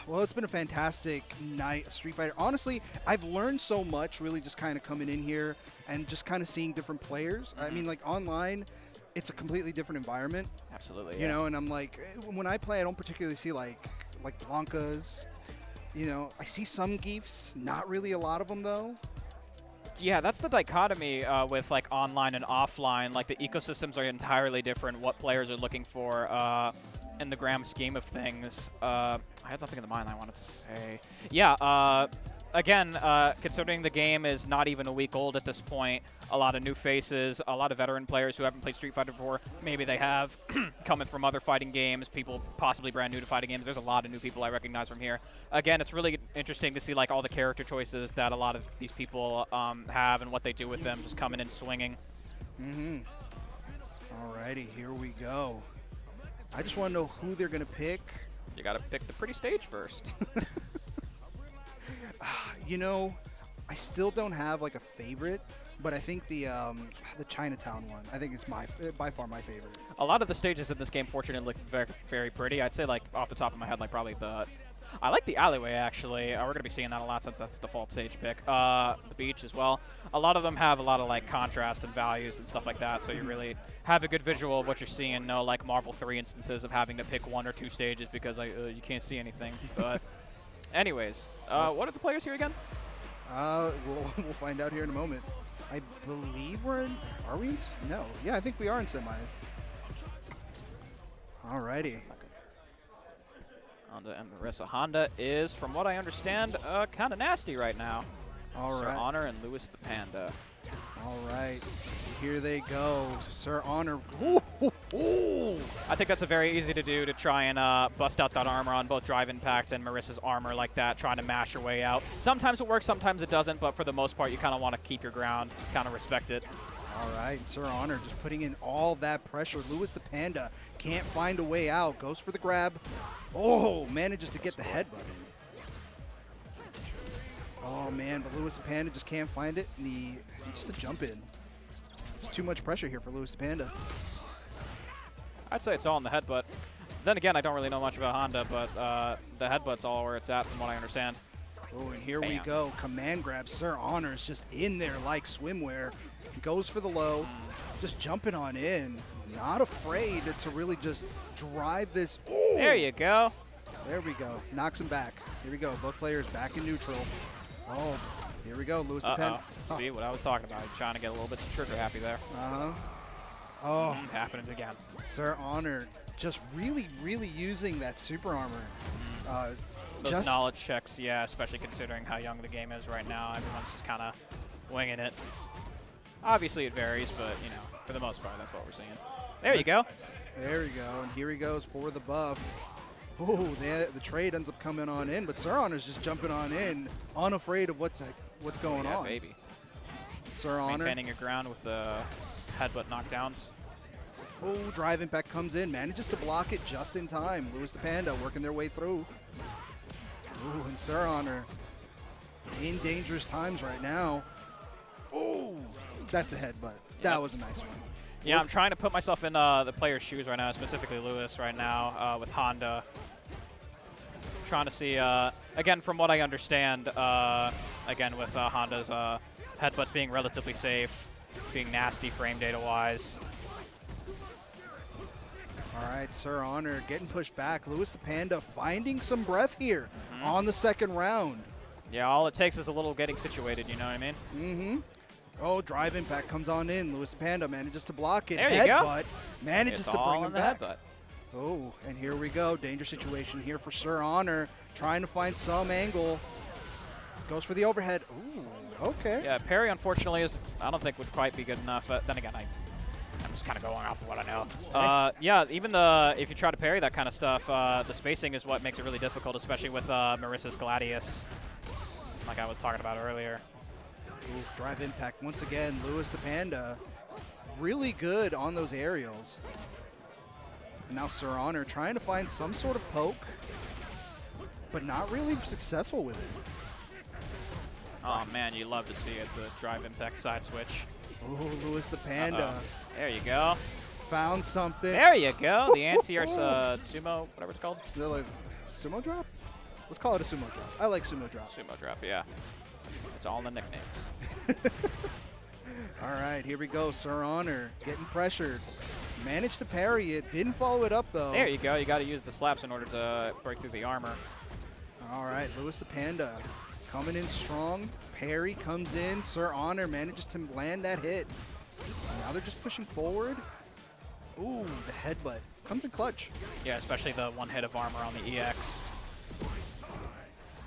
Well, it's been a fantastic night of Street Fighter. Honestly, I've learned so much really just kind of coming in here and just kind of seeing different players. I mean, like online, it's a completely different environment. Absolutely. You yeah. know, and I'm like, eh, when I play, I don't particularly see like like Blanka's. You know, I see some Giefs, not really a lot of them though. Yeah, that's the dichotomy uh, with like online and offline. Like the ecosystems are entirely different. What players are looking for uh, in the grand scheme of things. Uh, I had something in the mind I wanted to say. Yeah. Uh, again, uh, considering the game is not even a week old at this point, a lot of new faces, a lot of veteran players who haven't played Street Fighter before. Maybe they have, *clears throat* coming from other fighting games. People possibly brand new to fighting games. There's a lot of new people I recognize from here. Again, it's really interesting to see like all the character choices that a lot of these people um, have and what they do with them, just coming in swinging. Mm-hmm. Alrighty, here we go. I just want to know who they're gonna pick. You got to pick the pretty stage first. *laughs* *laughs* You know, I still don't have like a favorite, but I think the um, the Chinatown one. I think it's my by far my favorite. a lot of the stages in this game, fortunately, look very, very pretty. I'd say, like, off the top of my head, like, probably the... I like the alleyway, actually. Uh, we're going to be seeing that a lot since that's the default stage pick. Uh, the beach as well. A lot of them have a lot of, like, contrast and values and stuff like that, so you really have a good visual of what you're seeing. No, like, Marvel 3 instances of having to pick one or two stages because like, uh, you can't see anything. But *laughs* anyways, uh, what are the players here again? Uh, *laughs* we'll we'll find out here in a moment. I believe we're in. Are we? In, no. Yeah, I think we are in semis. Alrighty. Honda and Marisa. Honda is, from what I understand, uh, kind of nasty right now. All Sir right. Honor and Lewis the Panda. All right. Here they go. Sir Honor. Ooh, ooh, ooh. I think that's a very easy to do to try and uh, bust out that armor on both Drive Impact and Marisa's armor like that, trying to mash your way out. Sometimes it works, sometimes it doesn't, but for the most part, you kind of want to keep your ground, kind of respect it. All right, Sir Honor just putting in all that pressure. Lewis the Panda can't find a way out. Goes for the grab. Oh, manages to get the headbutt in. Oh man, but Lewis the Panda just can't find it. And the just a jump in. It's too much pressure here for Lewis Panda. I'd say it's all in the headbutt. Then again, I don't really know much about Honda, but uh, the headbutt's all where it's at from what I understand. Oh, and here we go. Command grab. Sir Honor is just in there like swimwear. Goes for the low. Just jumping on in. Not afraid to really just drive this. Oh, There you go. There we go. Knocks him back. Here we go. Both players back in neutral. Oh, here we go. Lewis the Pen. Uh-oh. See what I was talking about. Trying to get a little bit trigger happy there. Uh-huh. Oh, Mm, happening again. Sir Honor just really, really using that super armor. Uh, Those just knowledge checks, yeah, especially considering how young the game is right now. Everyone's just kind of winging it. Obviously, it varies, but, you know, for the most part, that's what we're seeing. There you go. There we go. And here he goes for the buff. Oh, the, the trade ends up coming on in, but Sir Honor's just jumping on in, unafraid of what's what's going yeah, on. baby. Sir Honor. Maintaining your ground with the headbutt knockdowns. Oh, drive impact comes in, manages to block it just in time. Lewis the Panda working their way through. Ooh, and Sir Honor in dangerous times right now. Oh, that's a headbutt. That was a nice one. Yeah, I'm trying to put myself in uh, the player's shoes right now, specifically Lewis right now uh, with Honda. Trying to see, uh, again, from what I understand, uh, again, with uh, Honda's uh, headbutts being relatively safe, being nasty frame data wise. All right, Sir Honor getting pushed back. Lewis the Panda finding some breath here Mm-hmm. on the second round. Yeah, all it takes is a little getting situated, you know what I mean? Mm-hmm. Oh, drive impact comes on in. Lewis the Panda manages to block it. There you go. Headbutt manages It's to bring in him back. headbutt. Oh, and here we go. Danger situation here for Sir Honor. Trying to find some angle. Goes for the overhead. Ooh, okay. Yeah, parry unfortunately is I don't think would quite be good enough. Uh, then again, I I'm just kind of going off of what I know. Uh, yeah, even the if you try to parry that kind of stuff, uh, the spacing is what makes it really difficult, especially with uh, Marisa's Gladius, like I was talking about earlier. Oof, drive impact once again. Lewis the Panda, really good on those aerials. And now Sir Honor trying to find some sort of poke, but not really successful with it. Oh man, you love to see it, the drive impact side switch. Oh, Lewis the Panda Uh-oh. There you go. found something. There you go. The anti-air uh, sumo, whatever it's called. Is like sumo drop? Let's call it a sumo drop. I like sumo drop. Sumo drop, yeah. It's all in the nicknames. *laughs* All right, here we go. Sir Honor getting pressured. Managed to parry it. Didn't follow it up though. There you go. You got to use the slaps in order to break through the armor. All right, Lewis the Panda coming in strong. Parry comes in. Sir Honor manages to land that hit. Now they're just pushing forward. Ooh, the headbutt comes in clutch. Yeah, especially the one hit of armor on the EX.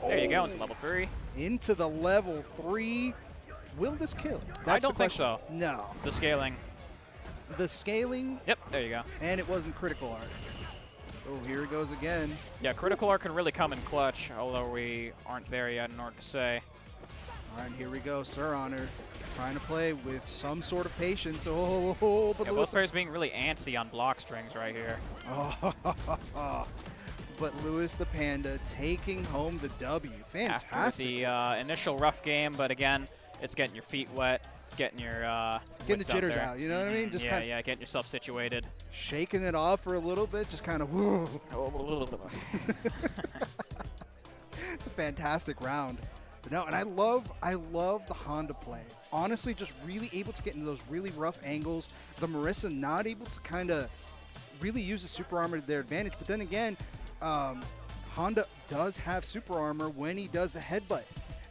There you go. It's level three. Oh. Into the level three. Will this kill? That's the don't think so. No. The scaling. The scaling, Yep, there you go. and it wasn't critical art. Oh, here it goes again. Yeah, critical art can really come in clutch, although we aren't there yet in order to say. All right, here we go. Sir Honor trying to play with some sort of patience. Oh, oh, but Yeah, Lewis both players being really antsy on block strings right here. Oh, *laughs* but Lewis the Panda taking home the W. Fantastic. After the uh, initial rough game, but again, it's getting your feet wet. It's getting your uh, Getting the jitters out, you know what I mean? Just yeah, kinda- yeah, getting yourself situated. Shaking it off for a little bit, just kind of whoa. *laughs* It's a fantastic round. But no, and I love, I love the Honda play. Honestly, just really able to get into those really rough angles. The Marisa not able to kind of really use the super armor to their advantage. But then again, um, Honda does have super armor when he does the headbutt.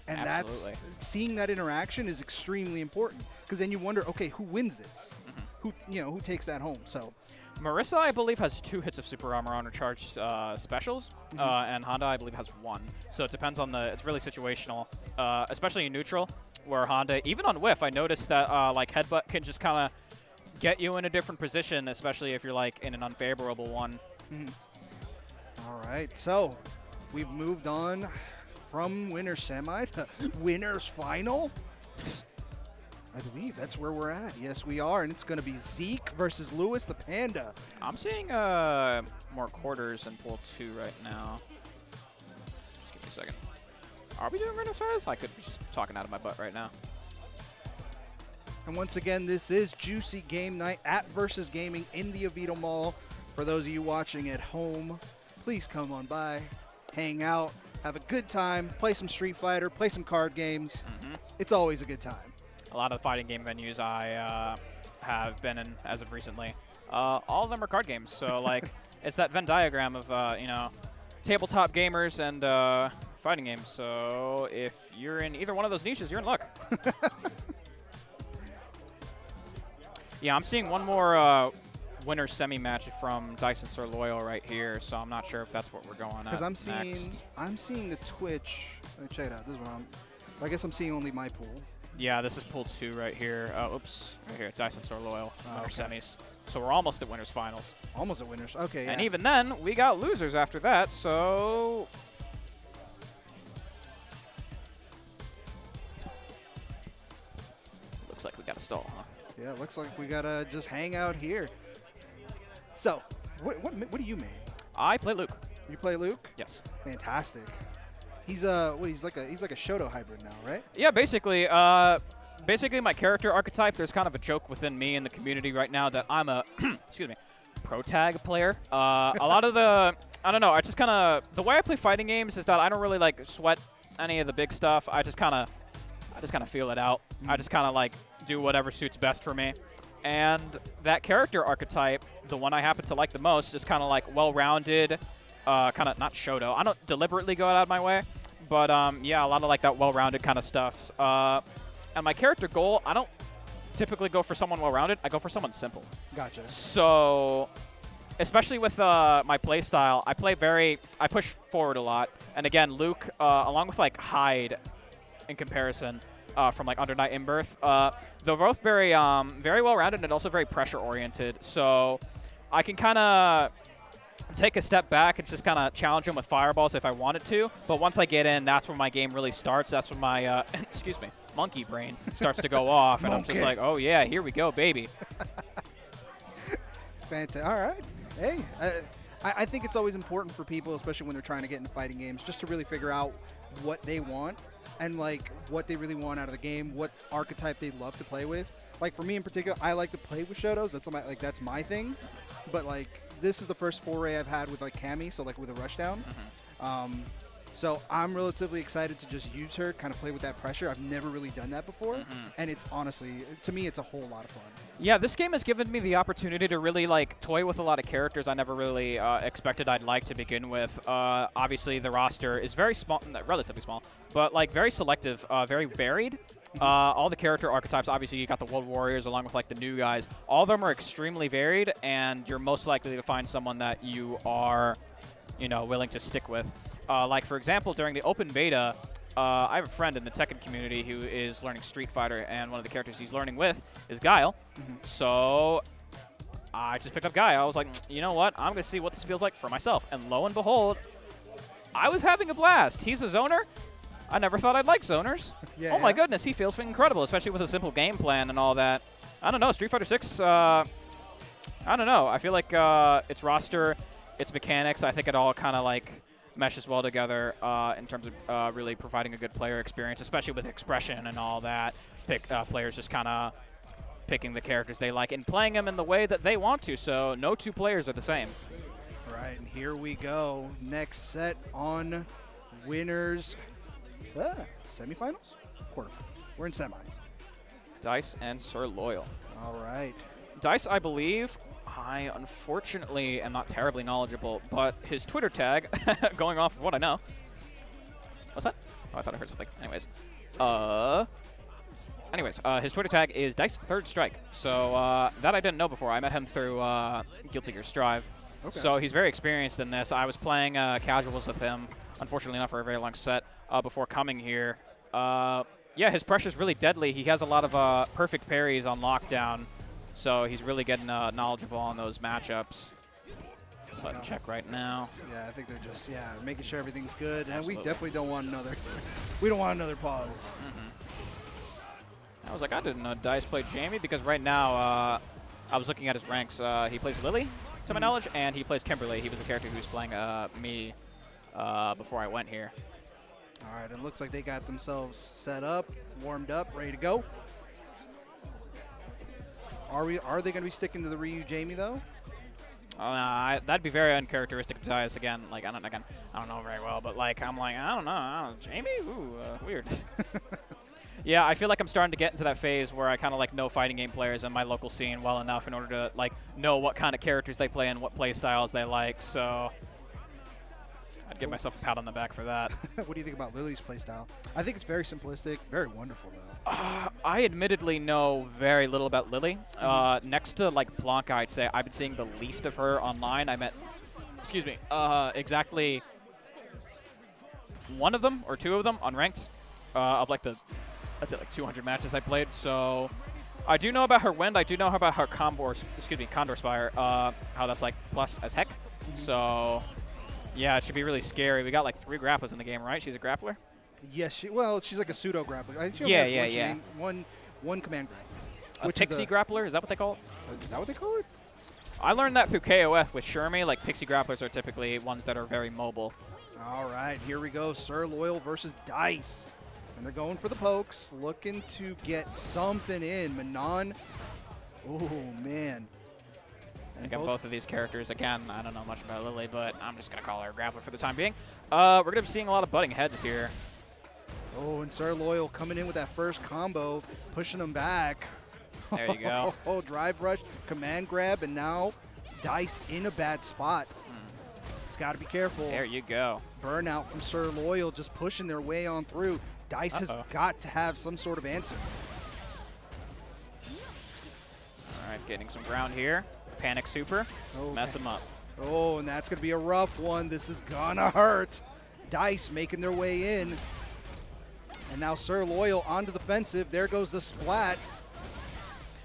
And Absolutely. that's seeing that interaction is extremely important because then you wonder, okay, who wins this? Who you know who takes that home? So Marisa, I believe, has two hits of super armor on her charged uh, specials, Mm-hmm. uh, and Honda, I believe, has one. So it depends on the. It's really situational, uh, especially in neutral, where Honda, even on whiff, I noticed that uh, like headbutt can just kind of get you in a different position, especially if you're like in an unfavorable one. All right, so we've moved on from winner semi to winners final. I believe that's where we're at. Yes, we are, and it's going to be Zeke versus Lewis the Panda. I'm seeing uh, more quarters in pool two right now. Just give me a second. Are we doing random size? I could be just talking out of my butt right now. And once again, this is Juicy Game Night at Versus Gaming in the Avito Mall. For those of you watching at home, please come on by, hang out, have a good time, play some Street Fighter, play some card games. It's always a good time. A lot of the fighting game venues I uh, have been in as of recently, uh, all of them are card games. So *laughs* like, it's that Venn diagram of uh, you know, tabletop gamers and uh, fighting games. So if you're in either one of those niches, you're in luck. *laughs* yeah, I'm seeing one more uh, winner semi match from Dyson Loyal right here. So I'm not sure if that's what we're going Because I'm seeing, next. I'm seeing the Twitch. Let me check it out. This is what I'm. I guess I'm seeing only my pool. Yeah, this is pool two right here. Uh, oops, right here, Dyson Loyal, Oh, okay. semis. So we're almost at winners finals. Almost at winners. Okay. And yeah. even then, we got losers after that, so... Looks like we got a stall, huh? Yeah, looks like we gotta just hang out here. So, what what, what do you mean? I play Luke. You play Luke? Yes. Fantastic. He's a what? He's like a he's like a Shoto hybrid now, right? Yeah, basically, uh, basically my character archetype. There's kind of a joke within me and the community right now that I'm a, *clears throat* excuse me, pro tag player. Uh, a lot of the, I don't know. I just kind of the way I play fighting games is that I don't really like sweat any of the big stuff. I just kind of, I just kind of feel it out. I just kind of like do whatever suits best for me. And that character archetype, the one I happen to like the most, is kind of like well-rounded, uh, kind of not Shoto. I don't deliberately go out of my way, but um, yeah, a lot of like that well-rounded kind of stuff. Uh, and my character goal, I don't typically go for someone well-rounded. I go for someone simple. Gotcha. So, especially with uh, my play style, I play very, I push forward a lot. And again, Luke, uh, along with like Hyde, in comparison uh, from like Under Night In-Birth, uh, they're both very, um, very well-rounded and also very pressure-oriented. So, I can kind of take a step back and just kind of challenge them with fireballs if I wanted to. But once I get in, that's when my game really starts. That's when my, uh, *laughs* excuse me, monkey brain starts to go *laughs* off. And I'm just like, oh yeah, here we go, baby. *laughs* Fantastic. All right. Hey, uh, I, I think it's always important for people, especially when they're trying to get into fighting games, just to really figure out what they want and like what they really want out of the game, what archetype they love to play with. Like for me in particular, I like to play with Shotos. That's my like that's my thing. But like this is the first foray I've had with like Cammy, so like with a rushdown. Um, so I'm relatively excited to just use her, kind of play with that pressure. I've never really done that before, and it's honestly, to me, it's a whole lot of fun. Yeah, this game has given me the opportunity to really like toy with a lot of characters I never really uh, expected I'd like to begin with. Uh, obviously, the roster is very small, relatively small, but like very selective, uh, very varied. Uh, all the character archetypes, obviously, you got the World Warriors along with like the new guys. All of them are extremely varied, and you're most likely to find someone that you are, you know, willing to stick with. Uh, like for example, during the open beta, uh, I have a friend in the Tekken community who is learning Street Fighter, and one of the characters he's learning with is Guile. So I just picked up Guile. I was like, you know what? I'm going to see what this feels like for myself. And lo and behold, I was having a blast. He's a zoner. I never thought I'd like zoners. *laughs* Yeah, oh my goodness, he feels incredible, especially with a simple game plan and all that. I don't know, Street Fighter 6, uh, I don't know. I feel like uh, its roster, its mechanics, I think it all kind of like meshes well together uh, in terms of uh, really providing a good player experience, especially with expression and all that. Pick uh, players just kind of picking the characters they like and playing them in the way that they want to. So no two players are the same. All right, and here we go. Next set on winners. Ah, semifinals? Quarter. We're in semis. Dice and Sir Loyal. All right. Dice, I believe, I unfortunately am not terribly knowledgeable, but his Twitter tag, *laughs* going off of what I know. What's that? Oh, I thought I heard something. Anyways. Uh. Anyways, uh, his Twitter tag is Dice Third Strike. So uh, that I didn't know before. I met him through uh, Guilty Gear Strive. Okay. So he's very experienced in this. I was playing uh, casuals with him, unfortunately not for a very long set, uh, before coming here. Uh, yeah, his pressure's really deadly. He has a lot of uh, perfect parries on lockdown, so he's really getting uh, knowledgeable on those matchups. Button check right now. Yeah, I think they're just yeah making sure everything's good, and we definitely don't want another. *laughs* We don't want another pause. I was like, I didn't know Dice played Jamie because right now uh, I was looking at his ranks. Uh, he plays Lily, to my knowledge, and he plays Kimberly. He was a character who was playing uh, me uh, before I went here. All right, it looks like they got themselves set up, warmed up, ready to go. Are we? Are they going to be sticking to the Ryu Jamie though? Uh, I, that'd be very uncharacteristic of Dice again. Like I don't again, I don't know very well, but like I'm like I don't know, I don't know Jamie. Ooh, uh, weird. *laughs* yeah, I feel like I'm starting to get into that phase where I kind of like know fighting game players in my local scene well enough in order to like know what kind of characters they play and what play styles they like. So I'd give myself a pat on the back for that. *laughs* what do you think about Lily's playstyle? I think it's very simplistic, very wonderful though. Uh, *sighs* I admittedly know very little about Lily. Uh, next to like Blanka, I'd say I've been seeing the least of her online. I met, excuse me, uh, exactly one of them or two of them on ranked uh, of like the, I'd say like 200 matches I played. So I do know about her wind. I do know about her Condor, excuse me, Condor Spire. Uh, how that's like plus as heck. So yeah, it should be really scary. We got like three grapplers in the game, right? She's a grappler. Yes, she, well, she's like a pseudo grappler. I think she Yeah, yeah, one yeah. One, one command grab. A is pixie grappler? Is that what they call it? Is that what they call it? I learned that through KOF with Shermie. Like pixie grapplers are typically ones that are very mobile. All right, here we go. Sir Loyal versus Dice. And they're going for the pokes, looking to get something in. Manon. Oh, man. And Again, both of these characters, again, I don't know much about Lily, but I'm just going to call her a grappler for the time being. Uh, we're going to be seeing a lot of butting heads here. Oh, and Sir Loyal coming in with that first combo, pushing them back. There you go. *laughs* Oh, drive rush, command grab, and now Dice in a bad spot. Hmm. He's got to be careful. There you go. Burnout from Sir Loyal just pushing their way on through. Dice has Uh-oh. got to have some sort of answer. All right, getting some ground here. Panic super. Mess Okay. him up. Oh, and that's going to be a rough one. This is going to hurt. Dice making their way in. And now Sir Loyal onto the defensive. There goes the splat.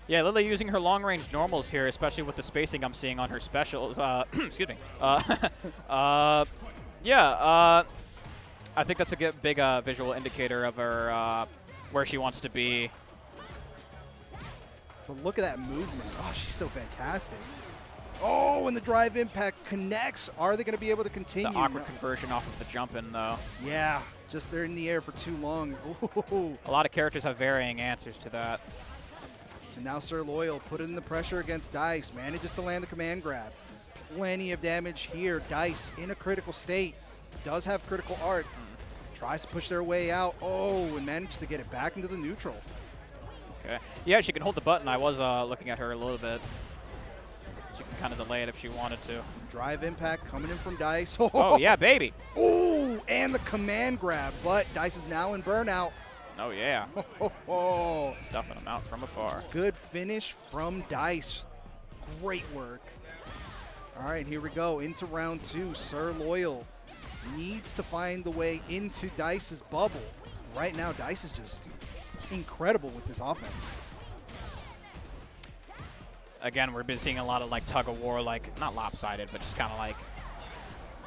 Yeah, Lily using her long range normals here, especially with the spacing I'm seeing on her specials. Uh, *clears throat* excuse me. Uh, *laughs* uh, yeah, uh, I think that's a good, big uh, visual indicator of her uh, where she wants to be. But look at that movement. Oh, she's so fantastic. Oh, and the drive impact connects. Are they going to be able to continue? The awkward No. conversion off of the jump in, though. Yeah, just they're in the air for too long. *laughs* Ooh. A lot of characters have varying answers to that. And now Sir Loyal putting the pressure against Dice. Manages to land the command grab. Plenty of damage here. Dice in a critical state. Does have critical art. Tries to push their way out. Oh, and manages to get it back into the neutral. Okay. Yeah, she can hold the button. I was uh, looking at her a little bit. She can kind of delay it if she wanted to. Drive impact coming in from Dice. *laughs* Oh, yeah, baby. Oh, and the command grab. But Dice is now in burnout. Oh, yeah. *laughs* Oh, Stuffing them out from afar. good finish from Dice. Great work. All right, here we go into round two. Sir Loyal needs to find the way into Dice's bubble. Right now, Dice is just incredible with this offense. Again, we've been seeing a lot of like tug of war, like not lopsided, but just kind of like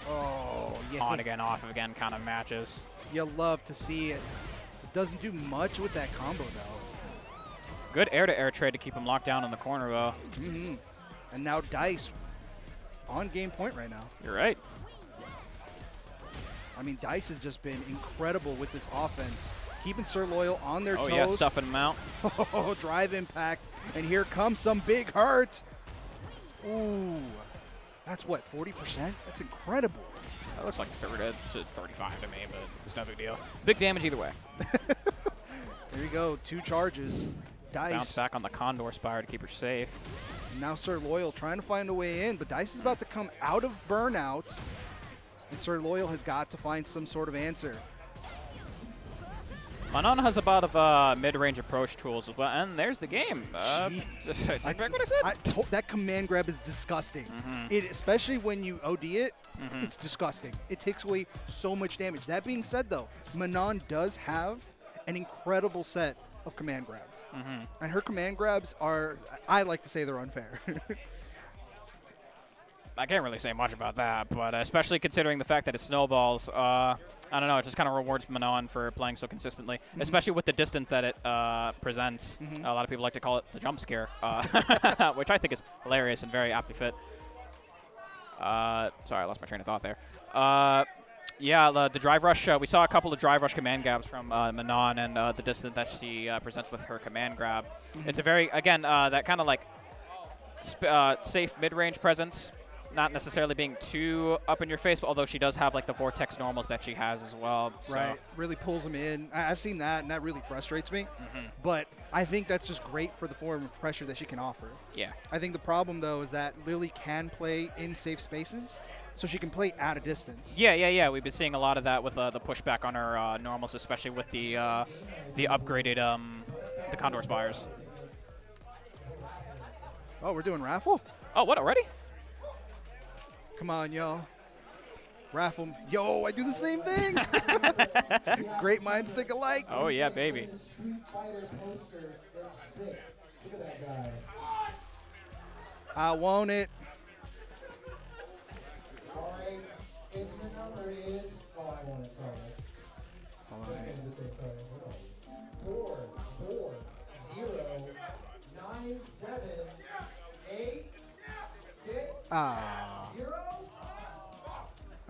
Oh, yeah. on again, off again kind of matches. You love to see it. It doesn't do much with that combo, though. Good air-to-air trade to keep him locked down in the corner, though. hmm And now Dice on game point right now. You're right. I mean, Dice has just been incredible with this offense, keeping Sir Loyal on their Oh toes. yeah, stuffing him out. *laughs* Oh, drive impact. And here comes some big hurt. Ooh. That's what, 40%? That's incredible. That looks like 30, uh, 35 to me, but it's no big deal. Big damage either way. *laughs* There you go, two charges. Dice. Bounce back on the Condor Spire to keep her safe. Now Sir Loyal trying to find a way in, but Dice is about to come out of burnout. And Sir Loyal has got to find some sort of answer. Manon has a lot of uh, mid-range approach tools as well, and there's the game. Uh, Gee. take That's- back what I said. I to- that command grab is disgusting. Mm-hmm. It, especially when you OD it, it's disgusting. It takes away so much damage. That being said, though, Manon does have an incredible set of command grabs, Mm-hmm. and her command grabs are, I like to say, they're unfair. *laughs* I can't really say much about that, but especially considering the fact that it snowballs, uh, I don't know, it just kind of rewards Manon for playing so consistently, Mm-hmm. especially with the distance that it uh, presents. Mhm. A lot of people like to call it the jump scare, uh, *laughs* which I think is hilarious and very aptly fit. Uh, sorry, I lost my train of thought there. Uh, yeah, the, the drive rush, uh, we saw a couple of drive rush command grabs from uh, Manon and uh, the distance that she uh, presents with her command grab. It's a very, again, uh, that kind of like sp- uh, safe mid-range presence, not necessarily being too up in your face, but although she does have like the vortex normals that she has as well. So. right, really pulls them in. I- I've seen that, and that really frustrates me. Mm-hmm. But I think that's just great for the form of pressure that she can offer. Yeah. I think the problem though is that Lily can play in safe spaces, so she can play at a distance. Yeah, yeah, yeah. We've been seeing a lot of that with uh, the pushback on her uh, normals, especially with the uh, the upgraded um, the Condor Spires. Oh, we're doing raffle? Oh, what already? Come on, y'all. Raffle. Yo, I do the same thing. *laughs* Great minds think alike. Oh yeah, baby. I want it. If your number is, oh, I want it, sorry. Four, four, zero, nine, seven, eight, six, Ah.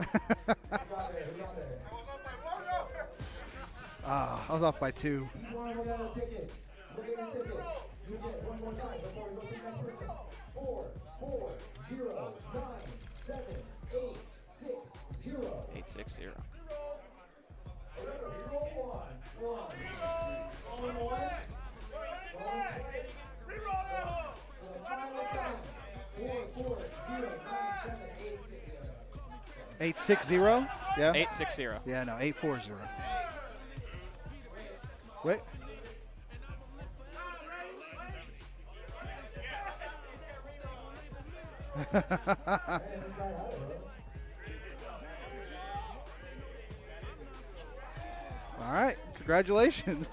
*laughs* Ah, I was off by two. You want to look at the tickets? Look at the tickets. You get one more time before we go to the next person. Four, four, zero, nine, seven, eight, six, zero. Eight six zero. Remember, you roll one, one. Going once, going Eight six zero. Yeah. Eight six zero. Yeah, no, eight four zero. Wait. *laughs* All right, congratulations.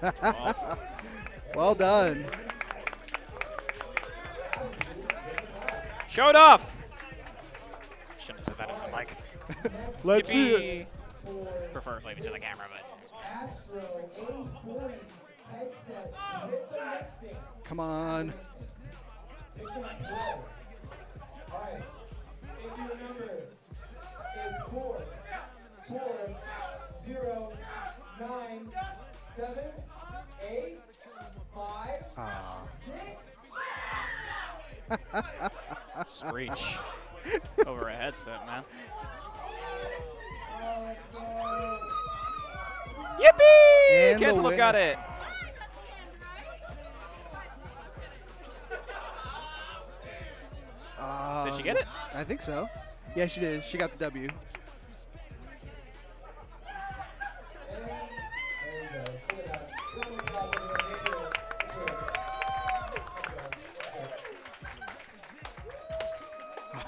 *laughs* well done. Showed off. *laughs* Let's see it. Yippee. Preferably to the camera, but. Astro A40 headset with the MixAmp. Come on. MixAmp Pro. Alright. If your number is four, four, zero, nine, seven, eight, five, Ah. six, Screech. *laughs* Over a headset, man. Yippee! And Cantaloupe got it. Uh, did she get it? I think so. Yeah, she did. She got the W.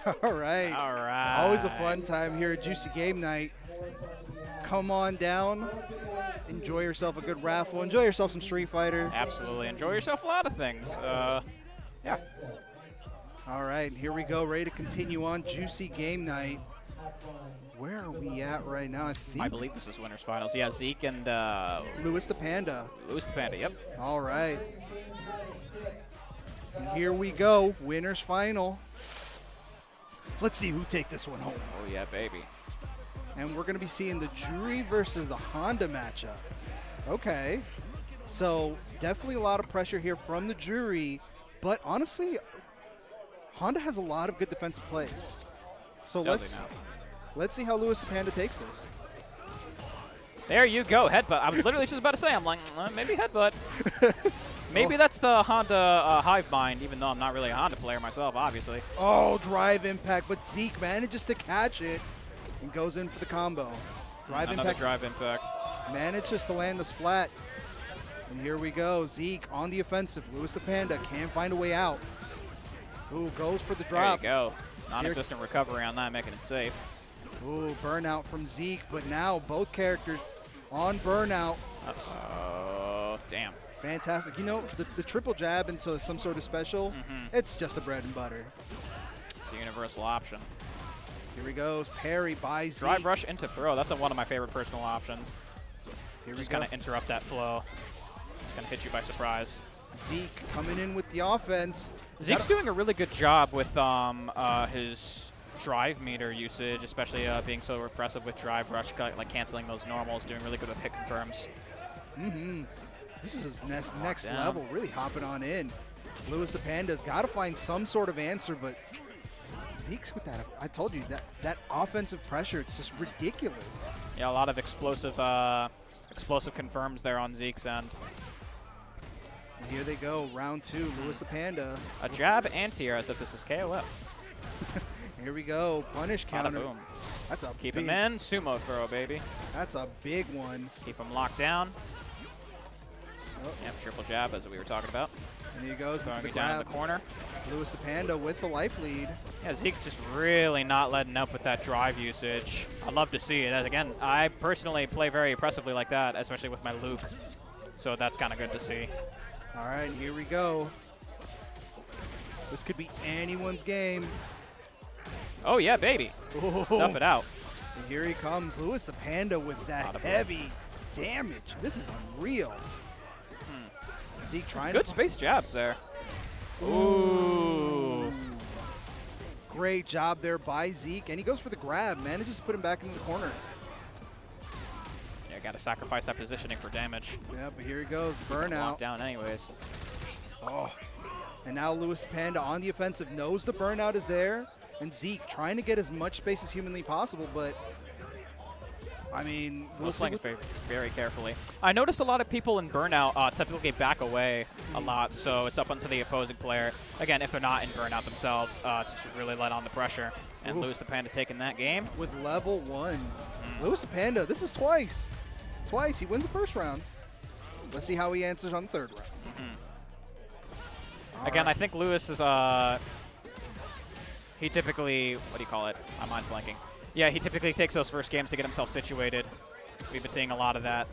*laughs* All right. All right. Always a fun time here at Juicy Game Night. Come on down. Enjoy yourself a good raffle. Enjoy yourself some Street Fighter. Absolutely. Enjoy yourself a lot of things. Uh, yeah. All right, here we go. Ready to continue on Juicy Game Night. Where are we at right now? I think I believe this is winners finals. Yeah, Zeke and uh, Lewis the Panda. Lewis the Panda. Yep. All right. And here we go. Winners final. Let's see who take this one home. Oh yeah, baby. And we're going to be seeing the Juri versus the Honda matchup. Okay. So definitely a lot of pressure here from the Juri, but honestly, Honda has a lot of good defensive plays. So Does let's let's see how Lewis the Panda takes this. There you go, headbutt. I was literally just about to say, I'm like, uh, maybe headbutt. *laughs* maybe that's the Honda uh, hive mind, even though I'm not really a Honda player myself, obviously. Oh, drive impact, but Zeke manages to catch it and goes in for the combo. Drive Another impact drive impact. manages to land the splat. And here we go. Zeke on the offensive. Lewis the Panda can't find a way out. Ooh, goes for the drop. There you go. Non-existent recovery on that, making it safe. Ooh, burnout from Zeke, but now both characters on burnout. Oh, damn. Fantastic. You know, the, the triple jab into some sort of special, Mhm. it's just the bread and butter. It's a universal option. Here he goes. Parry by Zeke. Drive rush into throw. That's a, one of my favorite personal options. Here Just kind of interrupt that flow. Just kind of hit you by surprise. Zeke coming in with the offense. Zeke's doing a really good job with um, uh, his drive meter usage, especially uh, being so repressive with drive rush, like canceling those normals, doing really good with hit confirms. Mm-hmm. This is his next, next down. level, really hopping on in. Lewis the Panda's got to find some sort of answer, but Zeke's with that. I told you that that offensive pressure, it's just ridiculous. Yeah, a lot of explosive, uh, explosive confirms there on Zeke's end. And here they go, round two. Lewis the Panda. A jab anti-air as if this is KOF. *laughs* Here we go, punish counter. boom. That's a Keep big, him in. Sumo throw, baby. That's a big one. Keep him locked down. Oh. Yep, triple jab as we were talking about. And he goes Throwing into the down in the corner. Lewis the Panda with the life lead. Yeah, Zeke just really not letting up with that drive usage. I'd love to see it. Again, I personally play very impressively like that, especially with my Luke. So that's kind of good to see. All right, here we go. This could be anyone's game. Oh, yeah, baby. Stuff it out. And here he comes, Lewis the Panda with that heavy damage. This is unreal. Zeke trying. Good space jabs there. Ooh. Great job there by Zeke, and he goes for the grab. Manages to put him back into the corner. Yeah, got to sacrifice that positioning for damage. Yeah, but here he goes, him burnout. down anyways. Oh, and now Lewis Panda on the offensive knows the burnout is there, and Zeke trying to get as much space as humanly possible, but I mean, we'll playing very, very carefully. I noticed a lot of people in Burnout uh, typically back away a lot, so it's up onto the opposing player. Again, if they're not in Burnout themselves, uh, to really let on the pressure. And Ooh. Lewis the Panda taking that game. with level one. Mm. Lewis the Panda, this is twice. Twice. He wins the first round. Let's see how he answers on the third round. Again, I think Lewis is, uh, he typically, what do you call it? My mind's blanking. Yeah, he typically takes those first games to get himself situated. We've been seeing a lot of that.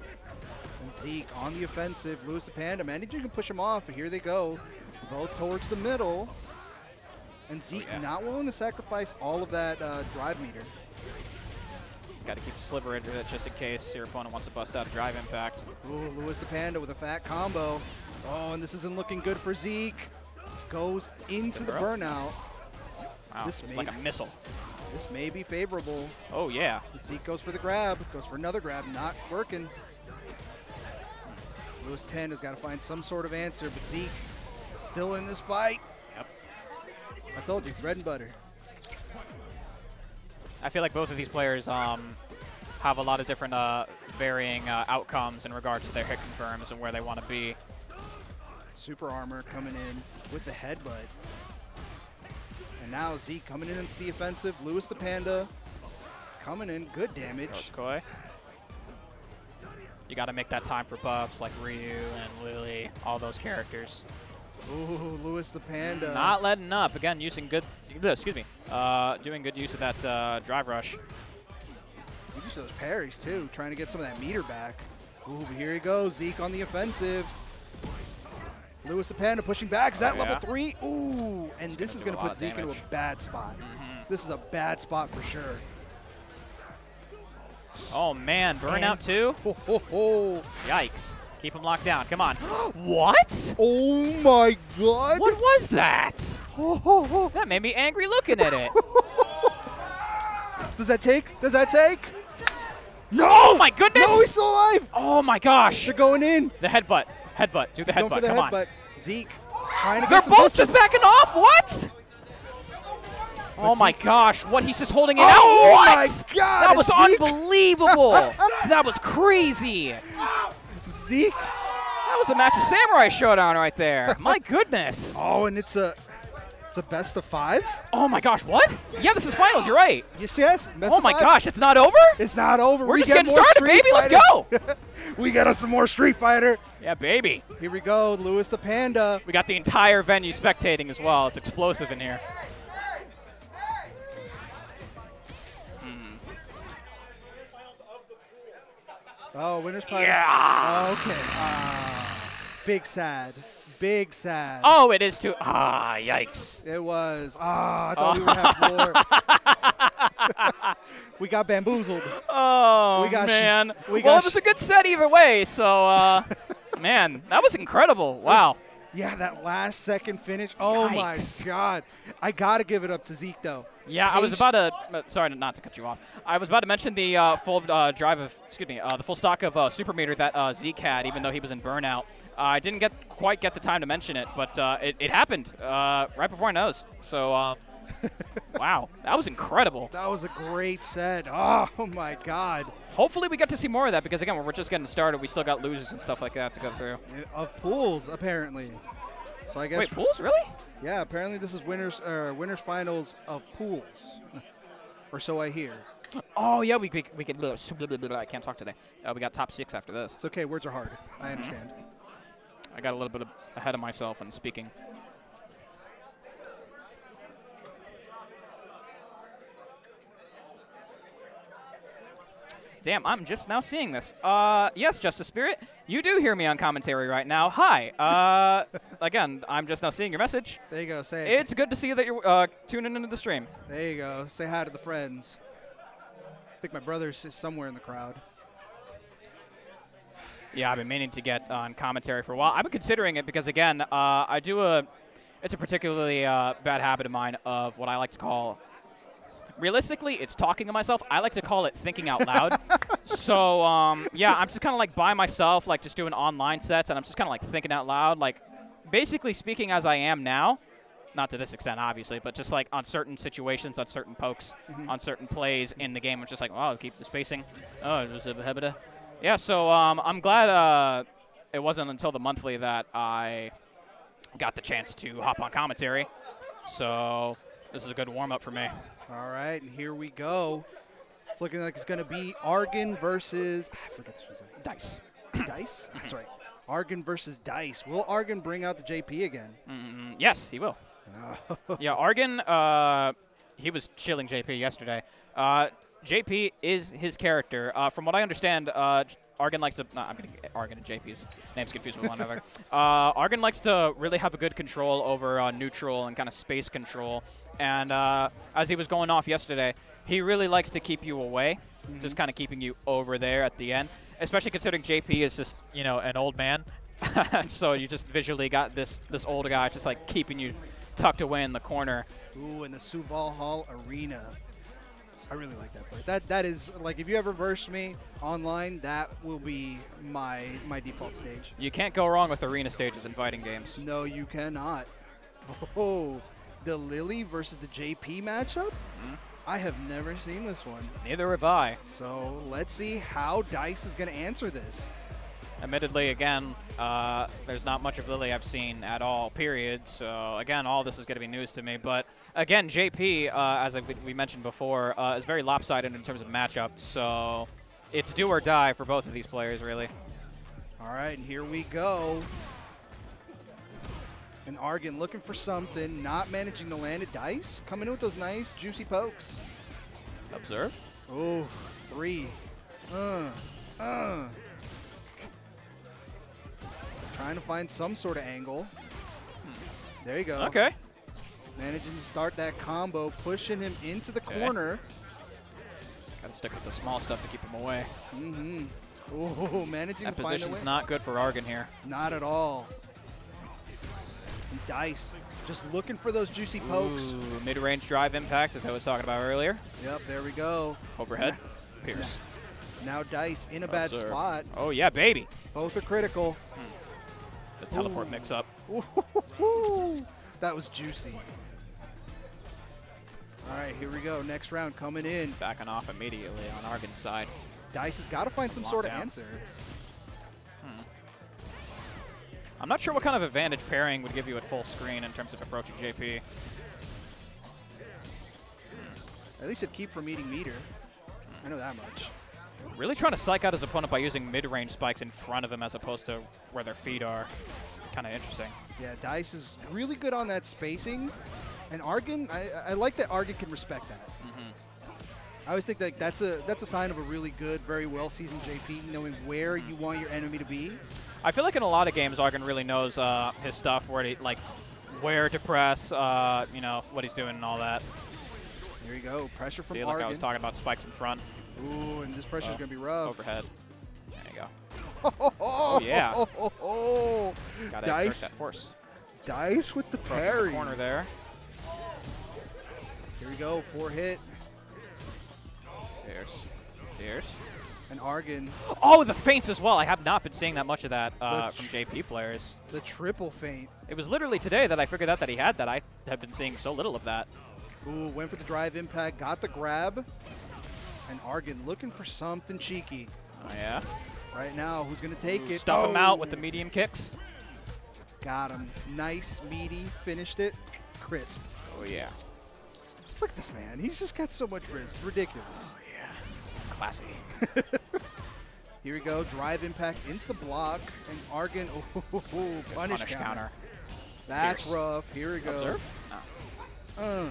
And Zeke on the offensive. Lewis the Panda, man, you can push him off. Here they go. Both towards the middle. And Zeke Oh, yeah. not willing to sacrifice all of that uh, drive meter. Got to keep a sliver into it just in case your opponent wants to bust out a drive impact. Ooh, Lewis the Panda with a fat combo. Oh, and this isn't looking good for Zeke. Goes into the throw. burnout. Wow, This just may- like a missile. This may be favorable. Oh, yeah. Zeke goes for the grab, goes for another grab, not working. Lewis the Panda's got to find some sort of answer, but Zeke still in this fight. Yep. I told you, bread and butter. I feel like both of these players um, have a lot of different uh, varying uh, outcomes in regards to their hit confirms and where they want to be. Super armor coming in with the headbutt. And now Zeke coming in into the offensive. Lewis the Panda coming in, good damage. Koi. You got to make that time for buffs like Ryu and Lily, all those characters. Ooh, Lewis the Panda. Not letting up. Again, using good, excuse me, uh, doing good use of that uh, drive rush. Use those parries too, trying to get some of that meter back. Ooh, but here he goes. Zeke on the offensive. Lewis the Panda pushing back. Is that Oh, level three? Ooh, and this is going to put Zeke into a damage. Bad spot. Mm-hmm. This is a bad spot for sure. Oh man, burnout too. *laughs* Yikes! Keep him locked down. Come on. *gasps* what? Oh my god. What was that? That made me angry looking at it. *laughs* Does that take? Does that take? Oh no! Oh my goodness! No, he's still alive. Oh my gosh! They're going in. The headbutt. Headbutt. Do the headbutt. for the Come on. Zeke trying to They're get some both distance. just backing off. What? Oh my gosh! What? He's just holding it Oh out. What? my God, That was Zeke. unbelievable. *laughs* that was crazy. Zeke. That was a match of Samurai Shodown right there. My goodness. Oh, and it's a it's a best of five. Oh my gosh! What? Yeah, this is finals. You're right. Yes, yes. Oh my five. gosh! It's not over. It's not over. We're we just get getting started, Street baby. Let's go. *laughs* we got us some more Street Fighter. Yeah, baby. Here we go, Lewis the Panda. We got the entire venue spectating as well. It's explosive in here. Oh, winners pie. Yeah. Okay. Ah, big sad. Big sad. Oh, it is too. Ah, yikes. It was. Ah, I thought we would have *laughs* more. we got bamboozled. Oh We got man. we well, it was a good set either way. So, uh, man, that was incredible. Wow. Yeah, that last second finish. Oh Yikes. my God. I gotta give it up to Zeke though. Yeah, I was about to. uh, Sorry, not to cut you off. I was about to mention the uh, full uh, drive of, excuse me, uh, the full stock of uh, super meter that uh, Zeke had, even though he was in burnout. Uh, I didn't get quite get the time to mention it, but uh, it, it happened uh, right before I nose. So, uh, *laughs* wow, that was incredible. That was a great set. Oh my God. Hopefully, we get to see more of that because again, we're just getting started. We still got losers and stuff like that to go through. Of pools apparently. So I guess. Wait, pools really? Yeah, apparently this is winners uh, winners finals of pools, *laughs* or so I hear. Oh yeah, we we, we could. I can't talk today. Uh, we got top six after this. It's okay. Words are hard. Mm-hmm. I understand. I got a little bit of ahead of myself in speaking. Damn, I'm just now seeing this. Uh, yes, Justice Spirit, you do hear me on commentary right now. Hi. Uh, *laughs* again, I'm just now seeing your message. There you go. Say it. It's good to see that you're uh, tuning into the stream. There you go. Say hi to the friends. I think my brother's somewhere in the crowd. Yeah, I've been meaning to get on commentary for a while. I've been considering it because, again, uh, I do a. It's a particularly uh, bad habit of mine of what I like to call. Realistically, it's talking to myself. I like to call it thinking out loud. *laughs* so, um, yeah, I'm just kind of like by myself, like just doing online sets, and I'm just kind of like thinking out loud, like basically speaking as I am now, not to this extent, obviously, but just like on certain situations, on certain pokes, Mhm. on certain plays in the game, it's just like, wow, keep the spacing. Oh, just a hebida. Yeah, so um, I'm glad uh, it wasn't until the monthly that I got the chance to hop on commentary. So this is a good warm up for me. All right, and here we go. It's looking like it's going to be Argon versus I forget this name. Dice. *coughs* Dice. *coughs* That's right. Argon versus Dice. Will Argon bring out the JP again? Mm, yes, he will. *laughs* yeah, Argon, uh, he was chilling JP yesterday. Uh, JP is his character. Uh, from what I understand, uh, Argon likes to. No, I'm going to get Argon and JP's names confused with one another. *laughs* Uh, Argon likes to really have a good control over uh, neutral and kind of space control. And uh, as he was going off yesterday, he really likes to keep you away, just kind of keeping you over there at the end. Especially considering JP is just, you know, an old man. *laughs* so you just visually got this this older guy just like keeping you tucked away in the corner. Ooh, in the Suval Hall Arena. I really like that play. That that is like if you ever verse me online, that will be my my default stage. You can't go wrong with arena stages in fighting games. No, you cannot. Oh, the Lily versus the JP matchup? I have never seen this one. Neither have I. So let's see how Dice is going to answer this. Admittedly, again, uh, there's not much of Lily I've seen at all, period. So, again, all this is going to be news to me. But, again, JP, uh, as we mentioned before, uh, is very lopsided in terms of matchup. So, it's do or die for both of these players, really. All right, and here we go. And Argon looking for something, not managing to land a Dice coming in with those nice, juicy pokes. Observe. Oh, three. Uh, uh. Trying to find some sort of angle. There you go. Okay. Managing to start that combo, pushing him into the Okay. corner. Got to stick with the small stuff to keep him away. Mm-hmm. Oh, *laughs* managing That to find a position's not good for Argon here. Not at all. And Dice just looking for those juicy pokes. Ooh, mid-range drive impact, as I was talking about earlier. Yep, there we go. Overhead. Pierce. Now Dice in a bad Observe. spot. Oh, yeah, baby. Both are critical. The teleport mix-up. Ooh, *laughs* that was juicy. All right, here we go. Next round coming in. Backing off immediately on Argon's side. Dice has got to find some sort of answer. Hmm. I'm not sure what kind of advantage pairing would give you at full screen in terms of approaching JP. At least it'd keep from eating meter. I know that much. Really trying to psych out his opponent by using mid-range spikes in front of him as opposed to where their feet are. Kind of interesting. Yeah, Dice is really good on that spacing. And Argon, I, I like that Argon can respect that. I always think that that's a that's a sign of a really good, very well seasoned JP, knowing where you want your enemy to be. I feel like in a lot of games, Argon really knows uh, his stuff, where he, like where to press, uh, you know, what he's doing and all that. There you go, pressure from See, like I was talking about spikes in front. Ooh, and this pressure's Oh, gonna be rough. Overhead. There you go. *laughs* Oh, yeah. Oh, oh, oh. Gotta Dice. force. Dice with the parry. the corner there. Here we go, four hit. There's, there's. And Argon, Oh, the feints as well. I have not been seeing that much of that uh, from JP players. the triple feint. It was literally today that I figured out that he had that. I have been seeing so little of that. Ooh, went for the drive impact, got the grab. And Argon looking for something cheeky. Oh, yeah? Right now, who's gonna take Ooh, it? Stuff him out Oh. with the medium kicks. Got him. Nice, meaty, finished it. Crisp. Oh, yeah. Look at this man. He's just got so much wrist. Ridiculous. Oh, yeah. Classy. *laughs* Here we go. Drive impact into the block. And Argon, *laughs* oh, punish, Punish counter. counter. That's Pierce. rough. Here we go. Observe? No. Uh,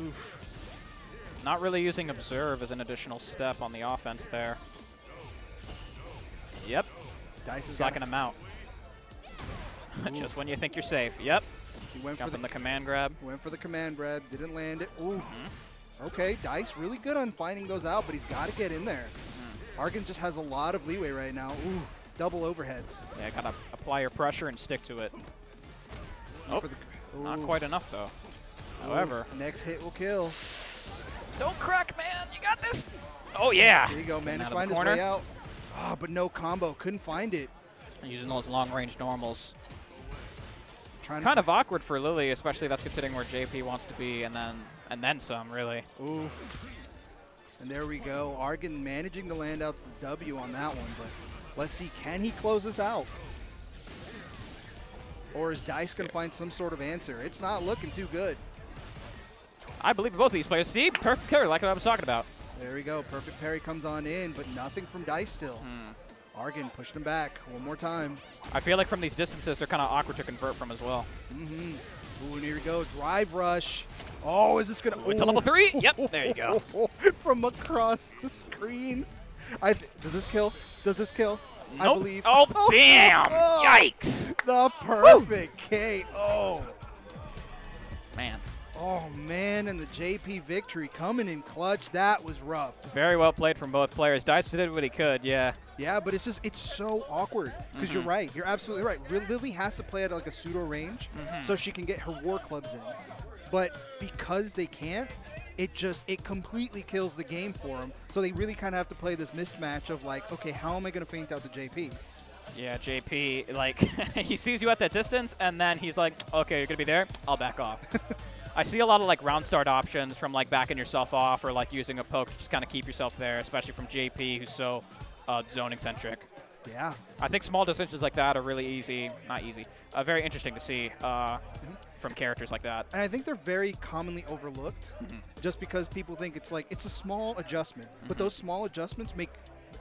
oof. Not really using observe as an additional step on the offense there. Yep. Dice is Sucking him out. *laughs* Just when you think you're safe. Yep. He went for the, the command grab. went for the command grab. Didn't land it. Ooh. Mm-hmm. Okay, Dice really good on finding those out, but he's got to get in there. Mm. Argon just has a lot of leeway right now. Ooh, double overheads. Yeah, gotta apply your pressure and stick to it. Oh, not quite enough though. However, Ooh, next hit will kill. don't crack, man. You got this. Oh yeah. There you go, man. out to find his way out. Ah, but no combo. Couldn't find it. Using those long range normals. Trying Kind of awkward for Lily, especially that's considering where JP wants to be, and then and then some, really. Oof. And there we go. Argon managing to land out the W on that one, but let's see, can he close this out? Or is Dice going to find some sort of answer? It's not looking too good. I believe in both of these players. See, perfect parry, like what I was talking about. There we go. Perfect parry comes on in, but nothing from Dice still. Hmm. Argon pushed him back one more time. I feel like from these distances, they're kind of awkward to convert from as well. Mm-hmm. Ooh, and here we go. Drive rush. Oh, is this going to... It's a level three? Yep, there you go. *laughs* From across the screen. I th does this kill? Does this kill? I believe. *laughs* Oh, damn. Yikes. The perfect K. Oh. Man, Oh, man, and the JP victory coming in clutch. That was rough. very well played from both players. Dice did what he could, yeah. Yeah, but it's just, it's so awkward. Because you're Mhm. right. You're absolutely right. Lily has to play at like a pseudo range Mhm. so she can get her war clubs in. But because they can't, it just, it completely kills the game for them. So they really kind of have to play this mismatch of like, okay, how am I going to feint out the JP? Yeah, JP, like, *laughs* he sees you at that distance, and then he's like, okay, you're going to be there? I'll back off. *laughs* I see a lot of, like, round start options from, like, backing yourself off or, like, using a poke to just kind of keep yourself there, especially from JP, who's so uh, zoning-centric. Yeah. I think small decisions like that are really easy, not easy, uh, very interesting to see uh, from characters like that. And I think they're very commonly overlooked Mm-hmm. just because people think it's like, it's a small adjustment. But Mm-hmm. those small adjustments make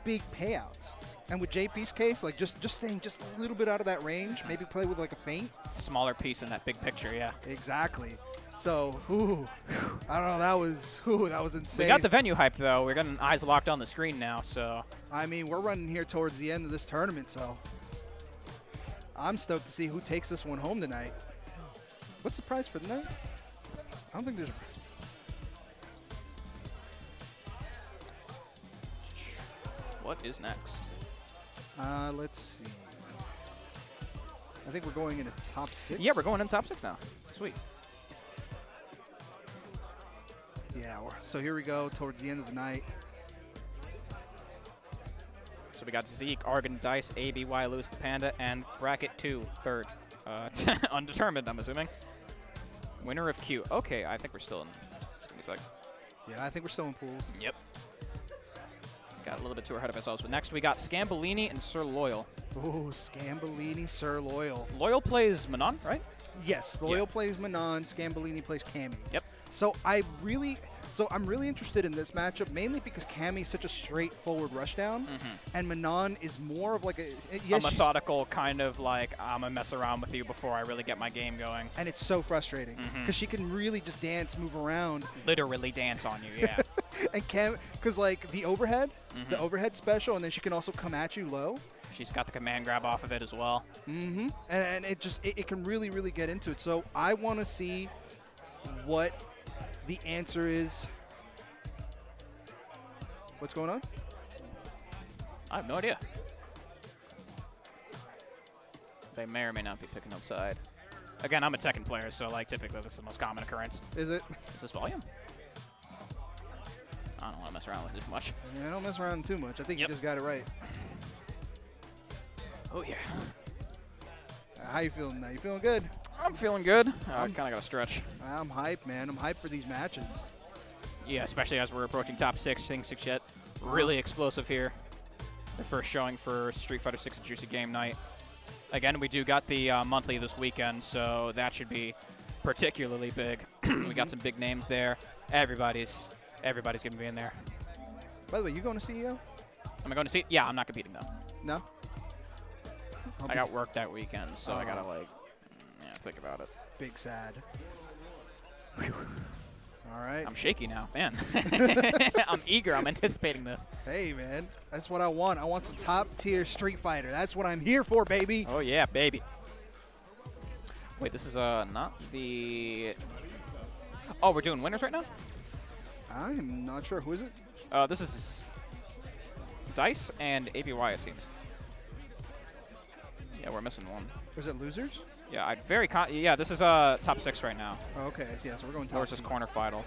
big payouts. And with JP's case, like just just staying just a little bit out of that range, maybe play with like a feint. Smaller piece in that big picture, yeah. Exactly. So, ooh, I don't know. That was, ooh, that was insane. We got the venue hype, though. We're getting eyes locked on the screen now, so I mean, we're running here towards the end of this tournament, so I'm stoked to see who takes this one home tonight. What's the prize for the night? I don't think there's. what is next? Uh, let's see. I think we're going into top six. Yeah, we're going in top six now. Sweet. Yeah. So here we go towards the end of the night. So we got Zeke, Argon, Dice, ABY, Lewis the Panda, and Bracket 2, third. Uh, *laughs* undetermined, I'm assuming. Winner of Q. Okay, I think we're still in. Just give me a sec. Yeah, I think we're still in pools. Yep. Got a little bit too ahead of ourselves. But next we got Scambolini and Sir Loyal. Ooh, Scambolini, Sir Loyal. Loyal plays Manon, right? Yes, Loyal plays Manon, Scambolini plays Cammy. Yep. So I really, so I'm really interested in this matchup mainly because Cammy's such a straightforward rushdown, and Manon is more of like a a yes, she's- methodical kind of like, I'm to mess around with you before I really get my game going. and it's so frustrating because she can really just dance, move around, Literally dance on you, yeah. *laughs* and Cam, because like the overhead, the Mhm. overhead special, and then she can also come at you low. She's got the command grab off of it as well. Mm-hmm. And, and it just it, it can really really get into it. So I want to see what the answer is. What's going on? I have no idea. They may or may not be picking up side. Again, I'm a Tekken player, so like typically this is the most common occurrence. Is it? Is this volume? I don't want to mess around with it too much. Yeah, don't mess around too much. I think Yep. you just got it right. Oh yeah. How you feeling now? You feeling good? I'm feeling good. Uh, I kind of got to stretch. I'm hyped, man. I'm hyped for these matches. Yeah, especially as we're approaching top six. Things should get really explosive here. The first showing for Street Fighter 6 Juicy Game Night. Again, we do got the uh, monthly this weekend, so that should be particularly big. *clears throat* we got some big names there. Everybody's everybody's gonna be in there. By the way, you going to CEO? Am I going to see? Yeah, I'm not competing though. No. I'll I got work that weekend, so I gotta Oh. like, yeah, think about it. big sad. All right. I'm shaky now, man. *laughs* *laughs* I'm eager. I'm anticipating this. Hey, man. That's what I want. I want some top tier Street Fighter. That's what I'm here for, baby. Oh yeah, baby. Wait, this is uh not the. Oh, we're doing winners right now. I'm not sure. Who is it? Uh, this is Dice and ABY, it seems. Yeah, we're missing one. Was it losers? Yeah, I very con- yeah. This is uh top six right now. Oh, okay. Yeah, so we're going top Versus corner final.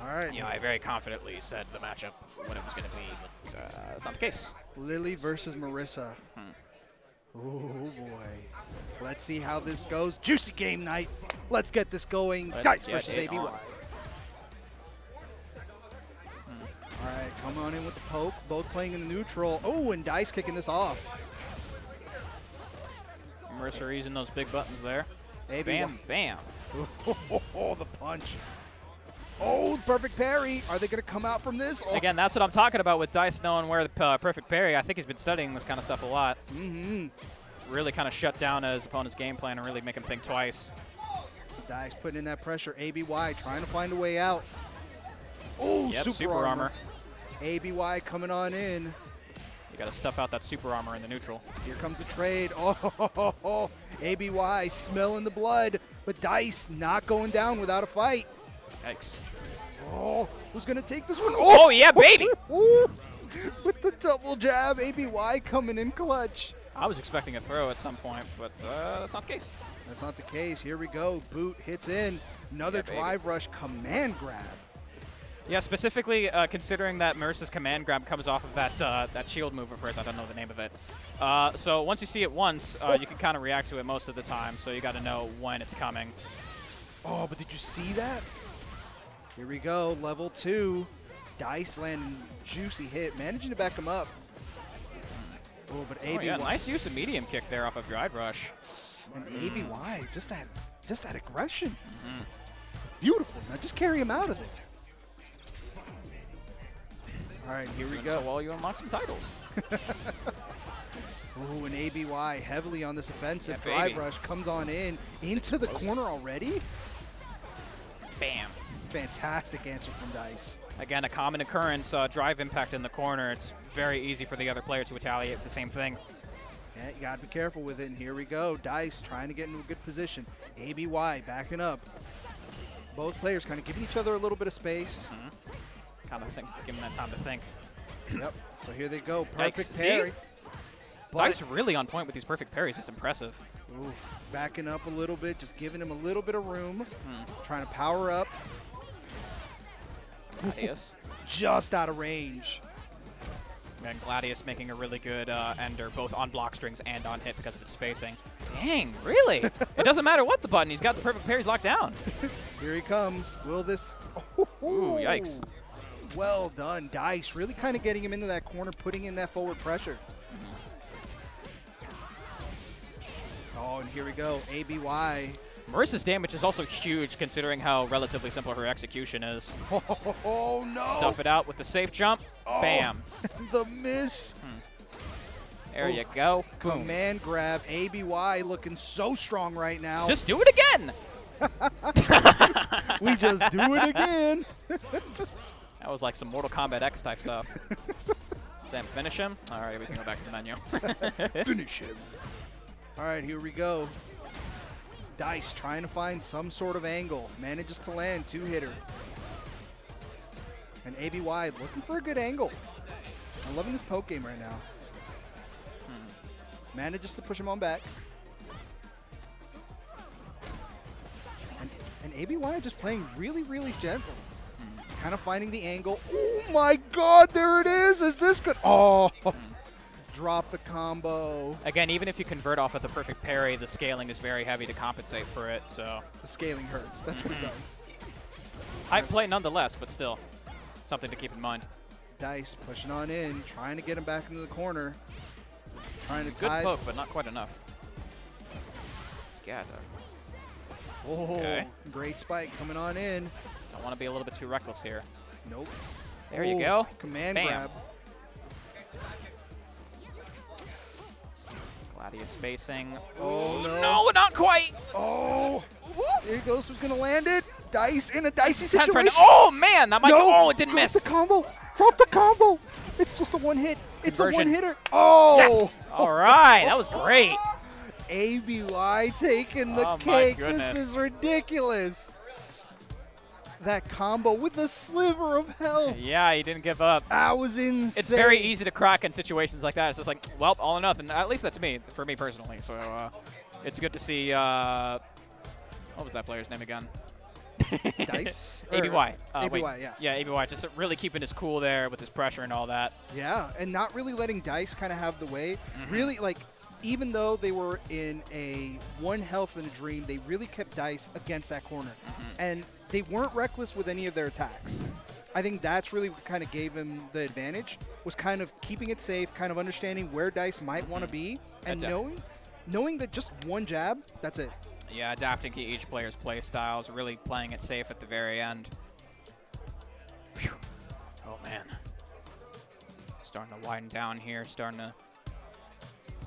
All right. Yeah, I very confidently said the matchup when it was going to be, but uh, that's not the case. Lily versus Marisa. Hmm. Oh boy. Let's see how this goes. Juicy game night. Let's get this going. Let's Dice versus ABY. on. All right, come on in with the poke. Both playing in the neutral. Oh, and Dice kicking this off. Marisa using those big buttons there. ABY. Bam, bam. Oh, *laughs* the punch. Oh, perfect parry. Are they going to come out from this? Oh. Again, that's what I'm talking about with Dice knowing where the uh, perfect parry. I think he's been studying this kind of stuff a lot. Mm-hmm. Really kind of shut down his opponent's game plan and really make him think twice. So Dice putting in that pressure. ABY trying to find a way out. Oh, Yep, super, super armor. armor. ABY coming on in. You got to stuff out that super armor in the neutral. Here comes a trade. *laughs* Oh, ABY smelling the blood, but Dice not going down without a fight. Yikes. Oh, who's going to take this one? Oh, yeah, baby! *laughs* With the double jab, ABY coming in clutch. I was expecting a throw at some point, but uh, that's not the case. That's not the case. Here we go. Boot hits in. Another Yeah, drive rush command grab. Yeah, specifically uh, considering that Marisa's command grab comes off of that uh, that shield move of hers. I don't know the name of it. Uh, so once you see it once, uh, you can kind of react to it most of the time. So you got to know when it's coming. Oh, but did you see that? Here we go. Level two. Dice landing juicy hit. Managing to back him up. Oh, but Oh, ABY. yeah, nice use of medium kick there off of drive rush. And ABY, just that, just that aggression. Mm-hmm. It's beautiful. Now just carry him out of it. All right, here we go. So well, you unlock some titles. *laughs* Ooh, an ABY heavily on this offensive. Yeah, Drive rush comes on in into the corner already. Bam. Fantastic answer from Dice. Again, a common occurrence, uh, drive impact in the corner. It's very easy for the other player to retaliate the same thing. Yeah, you gotta be careful with it. And here we go. Dice trying to get into a good position. ABY backing up. Both players kind of giving each other a little bit of space. Kind of think, give him that time to think. Yep. So here they go. Yikes, Perfect see? parry. Dice really on point with these perfect parries. It's impressive. Oof, backing up a little bit, just giving him a little bit of room. Hmm. Trying to power up. Gladius. *laughs* Just out of range. And Gladius making a really good uh, ender, both on block strings and on hit because of its spacing. Dang, really? it doesn't matter what the button. He's got the perfect parries locked down. *laughs* Here he comes. Will this? Ooh, yikes. Well done, Dice. Really kind of getting him into that corner, putting in that forward pressure. Mm-hmm. Oh, and here we go. ABY. Marisa's damage is also huge considering how relatively simple her execution is. *laughs* Oh, no. Stuff it out with the safe jump. Oh. Bam. *laughs* the miss. Hmm. There you go. Boom. Command grab. ABY looking so strong right now. Just do it again. *laughs* we just do it again. That was like some Mortal Kombat X type stuff. *laughs* Sam, finish him. All right, we can go back to the menu. *laughs* Finish him. All right, here we go. Dice trying to find some sort of angle. Manages to land two hitter. And ABY looking for a good angle. I'm loving this poke game right now. Hmm. Manages to push him on back. And, and ABY just playing really, really gentle. Kind of finding the angle. Oh my god, there it is. Is this good? Oh, *laughs* drop the combo. Again, even if you convert off of the perfect parry, the scaling is very heavy to compensate for it. So The scaling hurts. That's what it mm-hmm. does. high play nonetheless, but still something to keep in mind. Dice pushing on in, trying to get him back into the corner. Trying to Good tie. poke, but not quite enough. Scatter. Oh, Okay. great spike coming on in. Don't want to be a little bit too reckless here. Nope. There you go. Command Bam. grab. Gladius spacing. Oh no. No, not quite. Oh. Here he goes who's gonna land it. Dice in a dicey right situation. Oh man, that might. no. Oh, it didn't Drop miss. the combo. Drop the combo. It's just a one hit. It's a one hitter. Oh. Yes. All right, that was great. *laughs* ABY taking the Oh, cake. This is ridiculous. That combo with a sliver of health. *laughs* Yeah, he didn't give up. That was insane. It's very easy to crack in situations like that. It's just like, well, all or nothing. At least that's me, for me personally. So uh, it's good to see. Uh, what was that player's name again? Dice? *laughs* ABY. Uh, wait. ABY, yeah. Yeah, ABY. Just really keeping his cool there with his pressure and all that. Yeah, and not really letting Dice kind of have the way. Mm-hmm. Really, like, even though they were in a one health in a dream, they really kept Dice against that corner. And they weren't reckless with any of their attacks. I think that's really what kind of gave him the advantage, was kind of keeping it safe, kind of understanding where Dice might want to be, and Adapt. knowing knowing that just one jab, that's it. Yeah, adapting to each player's play styles, really playing it safe at the very end. Phew. Oh man. Starting to widen down here, starting to.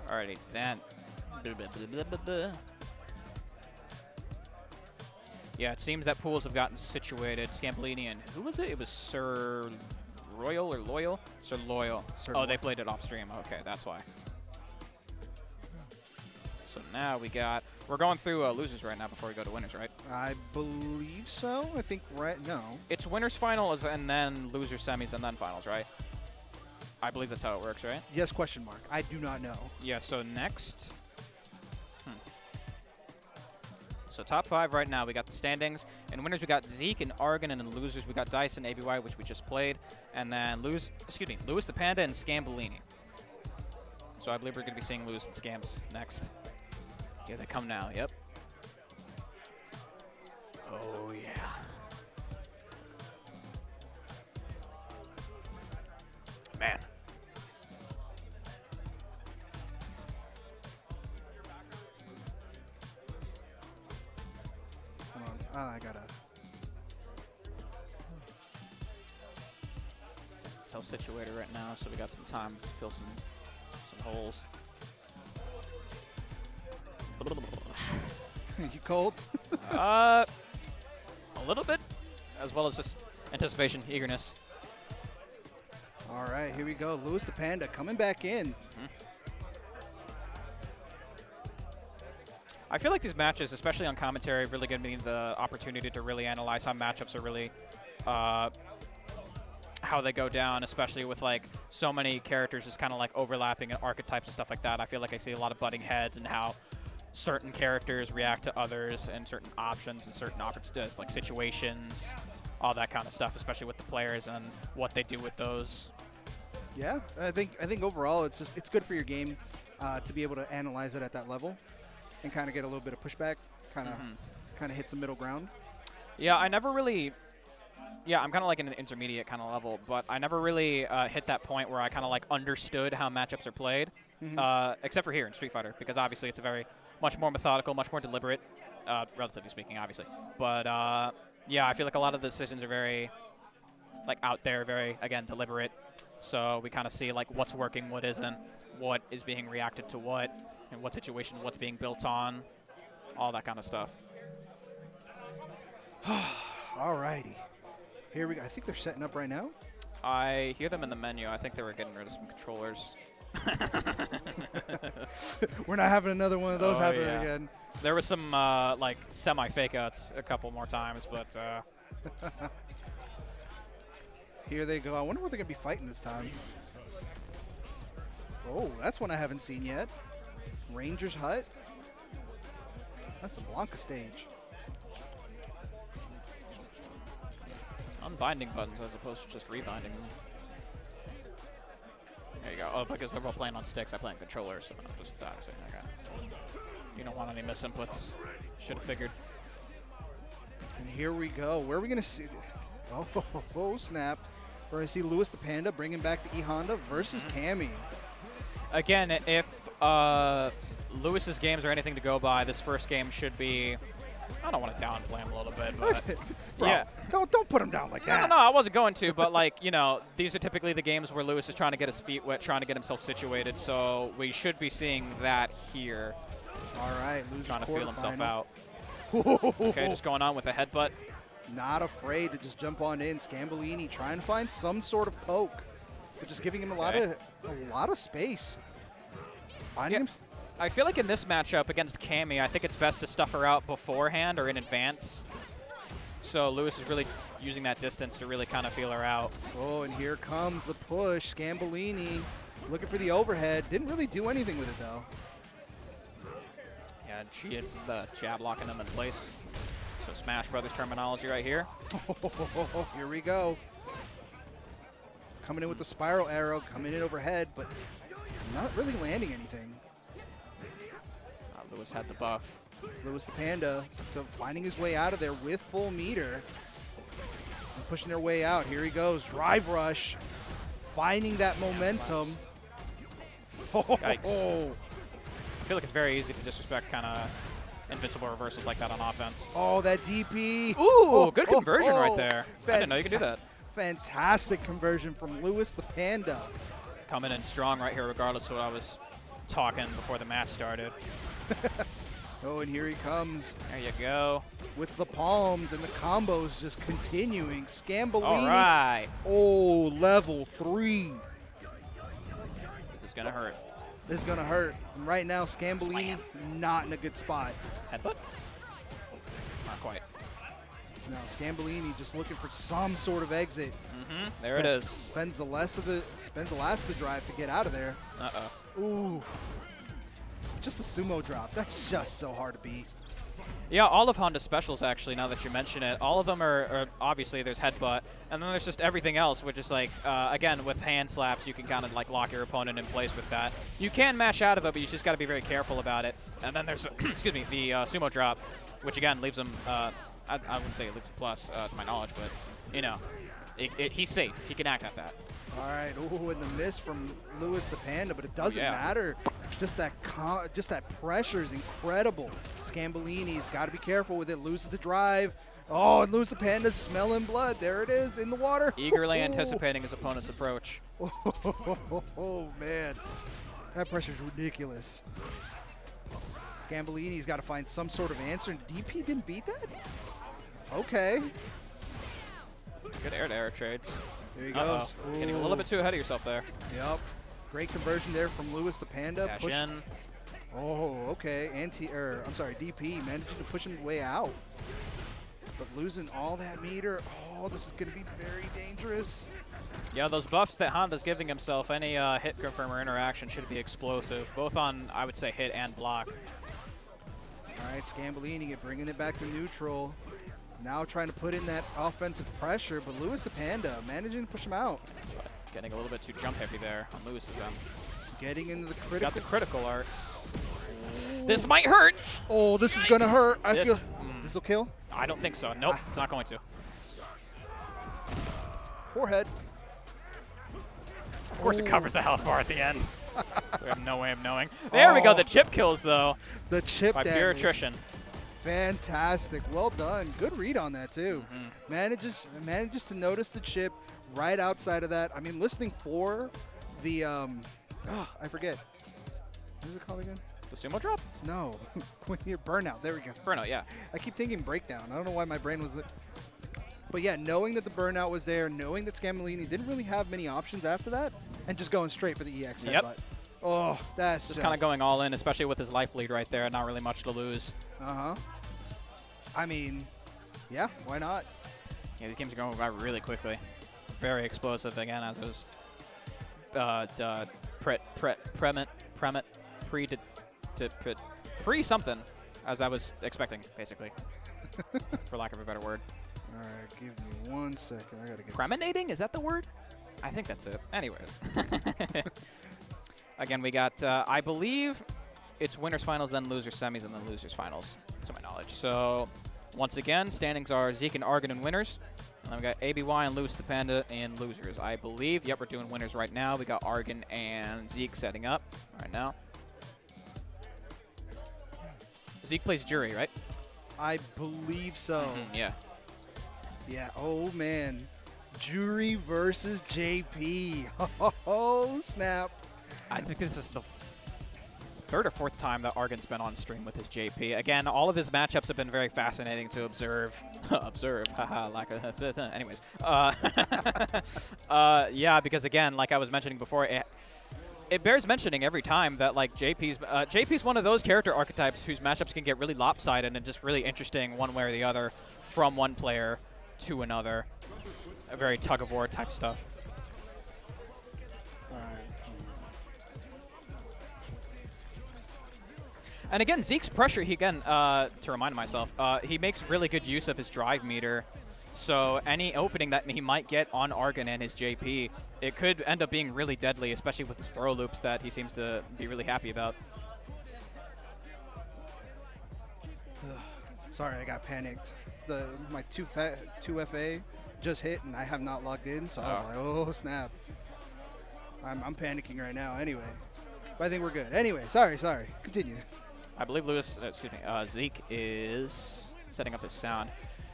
Alrighty, blah, blah, blah. Yeah, it seems that pools have gotten situated. Scambolini and who was it? It was Sir Royal or Loyal? Sir Loyal. Sir oh, they played it off stream. Okay, that's why. So now we got. We're going through uh, losers right now before we go to winners, right? I believe so. I think right no. It's winners finals and then losers semis and then finals, right? I believe that's how it works, right? Yes, question mark. I do not know. Yeah, so next. So top five right now, we got the standings. And winners, we got Zeke and Argon, and in losers, we got and ABY, which we just played. And then lose, excuse me, Lewis the Panda and Scambolini. So I believe we're going to be seeing Lewis and Scams next. Here they come now, yep. Oh, yeah. Man. Ah, I gotta. Cell situated right now, so we got some time to fill some some holes. *laughs* you cold? *laughs* uh, a little bit, as well as just anticipation, eagerness. All right, here we go. Lewis the Panda coming back in. I feel like these matches, especially on commentary, really give me the opportunity to really analyze how matchups are really, uh, how they go down, especially with like so many characters just kind of like overlapping and archetypes and stuff like that. I feel like I see a lot of butting heads and how certain characters react to others and certain options and certain opportunities, like situations, all that kind of stuff, especially with the players and what they do with those. Yeah, I think I think overall it's just it's good for your game uh, to be able to analyze it at that level and kind of get a little bit of pushback, kind of Mhm. kind of hit some middle ground. Yeah, I never really. Yeah, I'm kind of like in an intermediate kind of level, but I never really uh, hit that point where I kind of like understood how matchups are played, Mhm. uh, except for here in Street Fighter, because obviously it's a very much more methodical, much more deliberate, uh, relatively speaking, obviously. But uh, yeah, I feel like a lot of the decisions are very like out there, very again deliberate. So we kind of see like what's working, what isn't, what is being reacted to what, and what situation what's being built on, all that kind of stuff. *sighs* All righty, here we go. I think they're setting up right now. I hear them in the menu. I think they were getting rid of some controllers. *laughs* We're not having another one of those Oh, happening yeah. again. There was some uh, like semi fake outs a couple more times, but uh, *laughs* Here they go. I wonder what they're gonna be fighting this time. Oh, that's one I haven't seen yet. Ranger's Hut. That's the Blanka stage. unbinding buttons as opposed to just rebinding them. There you go. Oh, because they're both playing on sticks, I play on controllers, so I'm just obviously okay. You don't want any misinputs. Should have figured. And here we go. Where are we going to see? Oh, *laughs* oh, oh, snap. We're going to see Lewis the Panda bringing back the E Honda versus mm-hmm. Cammy. Again, if uh, Lewis's games are anything to go by, this first game should be. I don't want to downplay him a little bit, but *laughs* Bro, yeah. Don't, don't put him down like that. No, no, no, I wasn't going to, but like, you know, these are typically the games where Lewis is trying to get his feet wet, trying to get himself situated, so we should be seeing that here. All right, losers Trying to feel himself quarterfinal. out. *laughs* Okay, just going on with a headbutt. Not afraid to just jump on in. Scambolini trying to find some sort of poke, but just giving him a lot of a lot of space. Finding Yeah. him. I feel like in this matchup against Cammy, I think it's best to stuff her out beforehand or in advance. So Lewis is really using that distance to really kind of feel her out. Oh, and here comes the push. Scambolini looking for the overhead. Didn't really do anything with it though. Yeah, she had the jab locking them in place. So Smash Brothers terminology right here. *laughs* Here we go. Coming in with the spiral arrow, coming in overhead, but not really landing anything. Uh, Lewis had the buff. Lewis the Panda still finding his way out of there with full meter. And pushing their way out. Here he goes. Drive rush. Finding that momentum. Yikes. *laughs* Oh. I feel like it's very easy to disrespect kind of invincible reversals like that on offense. Oh, that DP. Ooh, good oh, oh, conversion right there. I didn't know you could do that. Fantastic conversion from Lewis the Panda. Coming in strong right here, regardless of what I was talking before the match started. *laughs* Oh, and here he comes. There you go. With the palms and the combos just continuing. Scambolini. All right. Oh, level three. This is going to hurt. This is going to hurt. And right now, Scambolini not in a good spot. Headbutt? Not quite. No, Scambolini just looking for some sort of exit. Mhm, there it is. Spends the last of the spends the last of the drive to get out of there. Uh-oh. Ooh. Just a sumo drop. That's just so hard to beat. Yeah, all of Honda's specials, actually, now that you mention it, all of them are, are obviously there's headbutt, and then there's just everything else, which is like, uh, again, with hand slaps, you can kind of like lock your opponent in place with that. You can mash out of it, but you just got to be very careful about it. And then there's, *clears throat* excuse me, the uh, sumo drop, which again leaves him, uh, I, I wouldn't say it looks plus, uh, to my knowledge, but, you know, it, it, he's safe. He can act at that. All right, ooh, and the miss from Lewis the Panda, but it doesn't yeah. matter. Just that, just that pressure is incredible. Scambolini's got to be careful with it. Loses the drive. Oh, and Lewis the Panda's smelling blood. There it is in the water. Eagerly anticipating his opponent's approach. *laughs* Oh, man, that pressure's ridiculous. Scambolini's got to find some sort of answer, and DP didn't beat that. Okay, Good air-to-air trades. there he Uh-oh. goes. Getting a little bit too ahead of yourself there. Yep. Great conversion there from Lewis the Panda. Dash Push- in. Oh, okay. Anti, or I'm sorry, DP managing to push him way out, but losing all that meter. Oh, this is going to be very dangerous. Yeah, those buffs that Honda's giving himself, any uh, hit confirm or interaction should be explosive, both on, I would say, hit and block. All right, Scambolini bringing it back to neutral. Now trying to put in that offensive pressure, but Lewis the Panda managing to push him out. Getting a little bit too jump heavy there on Lewis's end. Getting into the He's critical. got the critical art. This might hurt. Oh, this is going to hurt. I This- feel. mm. This will kill. I don't think so. Nope, it's not going to. Forehead. Of course, it Oh. covers the health bar at the end. *laughs* so we have no way of knowing. There we go. Oh. The chip kills, though, The chip by pure attrition. Fantastic. Well done. Good read on that too. Mm-hmm. Manages manages to notice the chip right outside of that. I mean, listening for the um, oh, I forget. What is it called again? The sumo drop? No, *laughs* when you're burnout. There we go. Burnout, yeah. I keep thinking breakdown. I don't know why my brain was. But yeah, knowing that the burnout was there, knowing that Scambolini didn't really have many options after that, and just going straight for the EX Yep. headbutt. Oh, that's Just kind of going all in, especially with his life lead right there. Not really much to lose. Uh huh. I mean, yeah, why not? Yeah, these games are going by really quickly. Very explosive again, as is. Uh, uh, pre, pre, premit, premit, pre, to, to, pre, pre something, as I was expecting, basically, *laughs* for lack of a better word. All right, give me one second. I gotta get. Preminating? Is that the word? I think that's it. Anyways. *laughs* Again, we got, uh, I believe it's winners finals, then losers semis, and then losers finals, to my knowledge. So, once again, standings are Zeke and Argon in winners. And then we got ABY and Lewis the Panda in losers. I believe, yep, we're doing winners right now. We got Argon and Zeke setting up right now. Zeke plays Juri, right? I believe so. Mhm, yeah. Yeah. Oh man, Juri versus JP. *laughs* Oh snap! I think this is the third or fourth time that Argon's been on stream with his JP. Again, all of his matchups have been very fascinating to observe. *laughs* observe, haha, lack of. *laughs* Anyways, uh, *laughs* uh, yeah, because again, like I was mentioning before, it, it bears mentioning every time that like JP's uh, JP's one of those character archetypes whose matchups can get really lopsided and just really interesting one way or the other from one player to another. A very tug of war type stuff. And again, Zeke's pressure, he again, uh, to remind myself, uh, he makes really good use of his drive meter. So any opening that he might get on Argon and his JP, it could end up being really deadly, especially with his throw loops that he seems to be really happy about. Sorry, I got panicked. The my two fa- two FA just hit and I have not logged in, so I was Oh. like, oh snap. I'm, I'm panicking right now. Anyway, but I think we're good. Anyway, sorry, sorry. Continue. I believe Lewis, uh, excuse me, uh, Zeke is setting up his sound.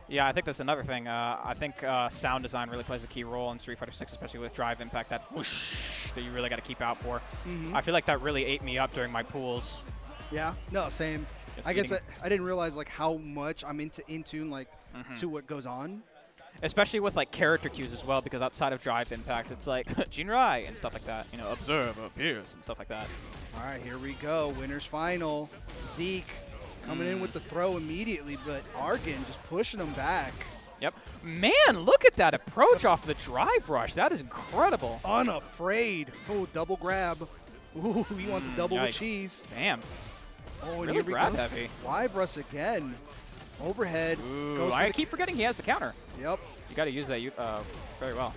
Yeah, I think that's another thing. Uh, I think uh, sound design really plays a key role in Street Fighter 6, especially with drive impact, that whoosh that you really got to keep out for. Mhm. I feel like that really ate me up during my pools. Yeah. No, same. Just I guess I, I didn't realize like how much I'm into in tune like Mhm. to what goes on. Especially with like character cues as well, because outside of drive impact, it's like *laughs* Jinrai and stuff like that. You know, observe, pierce, and stuff like that. All right, here we go. Winners final. Zeke coming in with the throw immediately, but Argon just pushing him back. Yep. Man, look at that approach off the drive rush. That is incredible. Unafraid. Oh, double grab. Ooh, he wants a mm, double with cheese. Damn. Oh, and Really here grab heavy. Live Russ again. Overhead. Ooh, I keep forgetting he has the counter. Yep. You got to use that you- uh, very well.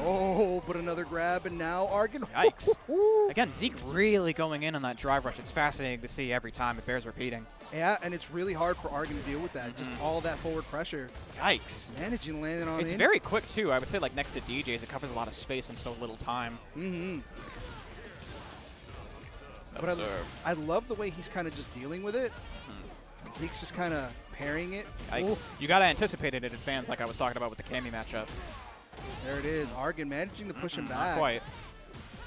Oh, but another grab, and now Argon. Yikes. *laughs* Again, Zeke really going in on that drive rush. It's fascinating to see every time. It bears repeating. Yeah, and it's really hard for Argon to deal with that. Just Mhm. all that forward pressure. Yikes. Managing landing on It's in. very quick, too. I would say, like, next to Dee Jay's, it covers a lot of space in so little time. Mm-hmm. But I, I love the way he's kind of just dealing with it. Zeke's just kind of parrying it. Yikes. You got to anticipate it in advance, like I was talking about with the Cammy matchup. there it is. Argon managing to push him Mm, back. Not quite.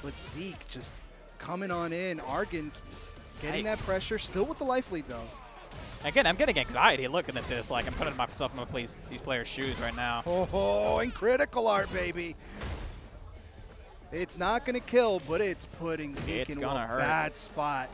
But Zeke just coming on in. Argon getting that pressure. Still with the life lead, though. Again, I'm getting anxiety looking at this. Like, I'm putting myself in these, these players' shoes right now. Oh, and critical art, baby. It's not going to kill, but it's putting Zeke It's in a hurt. bad spot.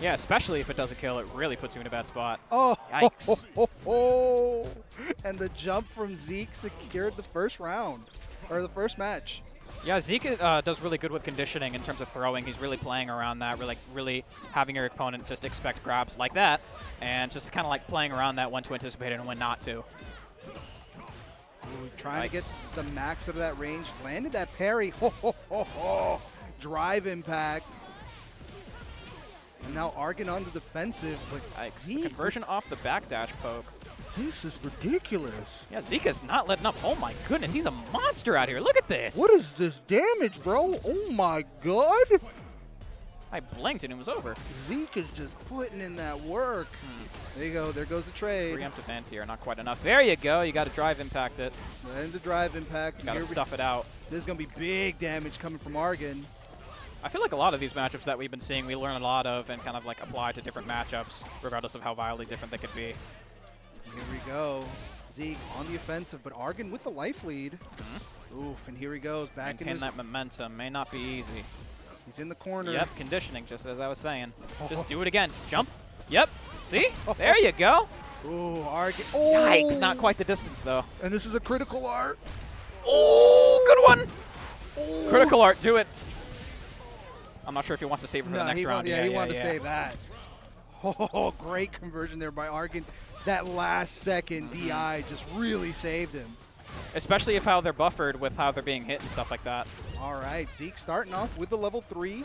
Yeah, especially if it doesn't kill, it really puts you in a bad spot. Oh, Yikes. *laughs* and the jump from Zeke secured the first round, or the first match. Yeah, Zeke uh, does really good with conditioning in terms of throwing. He's really playing around that, really, really having your opponent just expect grabs like that, and just kind of like playing around that when to anticipate it and when not to. Ooh, trying to get the max out of that range. Landed that parry. *laughs* Ho, ho, ho, ho. Drive impact. And now Argon on the defensive, but Yikes. The Zeke, conversion off the backdash poke. this is ridiculous. Yeah, Zeke is not letting up. Oh my goodness, he's a monster out here. Look at this. What is this damage, bro? Oh my god. I blinked and it was over. Zeke is just putting in that work. Hmm. There you go. There goes the trade. Preemptive anti-air, not quite enough. There you go. You got to drive impact it. And the drive impact. Got to Here stuff it out. This is going to be big damage coming from Argon. I feel like a lot of these matchups that we've been seeing, we learn a lot of and kind of like apply to different matchups, regardless of how wildly different they could be. Here we go. Zeke on the offensive, but Argon with the life lead. Mm-hmm. Oof, and here he goes back in Maintain his. that momentum may not be easy. He's in the corner. Yep, conditioning, just as I was saying. Just *laughs* do it again. Jump. Yep. See? There you go. Ooh, Argon. Oh! Yikes, not quite the distance, though. And this is a critical art. Oh, good one. Critical art, do it. I'm not sure if he wants to save it for No, the next round. yeah, he wanted to save that. Oh, *laughs* great conversion there by Argon. That last second Mm-hmm. DI just really saved him. Especially if how they're buffered with how they're being hit and stuff like that. All right, Zeke starting off with the level three.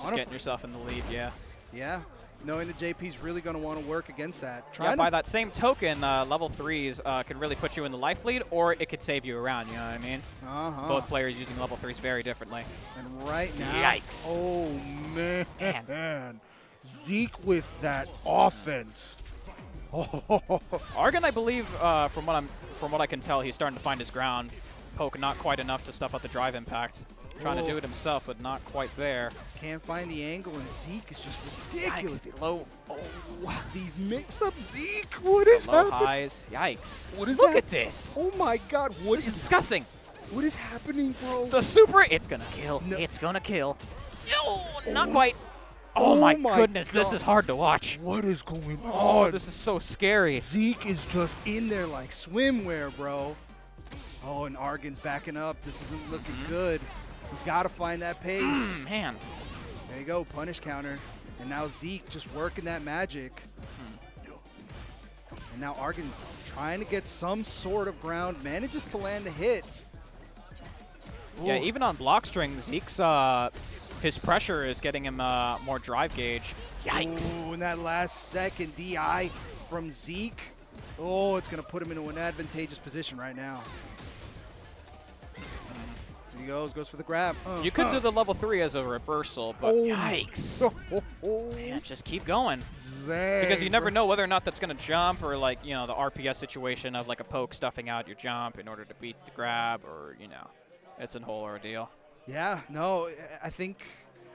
Just getting yourself in the lead, yeah. yeah, knowing that JP's really going to want to work against that. Yeah, by that same token, uh, level threes uh, can really put you in the life lead, or it could save you around. You know what I mean? Uh-huh. Both players using level threes very differently. And right now, Yikes. Oh man, man. Zeke with that offense. *laughs* Argon, I believe, uh, from what I'm from what I can tell, he's starting to find his ground. Poke not quite enough to stuff out the drive impact. Trying to do it himself, but not quite there. Can't find the angle, and Zeke is just ridiculous. Yikes, the low, oh, These mix-ups, Zeke. What is low happening? highs. Yikes. What is Look that? at this. Oh my God! What This is is disgusting. What is happening, bro? The super, it's gonna kill. No. It's gonna kill. No, not quite. Oh, my, my goodness, this is hard to watch. What is going Oh, on? this is so scary. Zeke is just in there like swimwear, bro. Oh, and Argon's backing up. This isn't looking Mm-hmm. good. He's got to find that pace. *clears throat* Man, There you go, punish counter. And now Zeke just working that magic. And now Argon trying to get some sort of ground, manages to land the hit. Yeah, even on block string, Zeke's uh, his pressure is getting him uh, more drive gauge. Yikes! Ooh, in that last second, DI from Zeke. Oh, it's going to put him into an advantageous position right now. He goes, goes for the grab. Uh, You could uh. do the level three as a reversal, but Oh. yikes. *laughs* Man, just keep going. Zang, Because you never bro. know whether or not that's going to jump or like, you know, the RPS situation of like a poke stuffing out your jump in order to beat the grab or, you know, it's a whole ordeal. Yeah, no, I- I think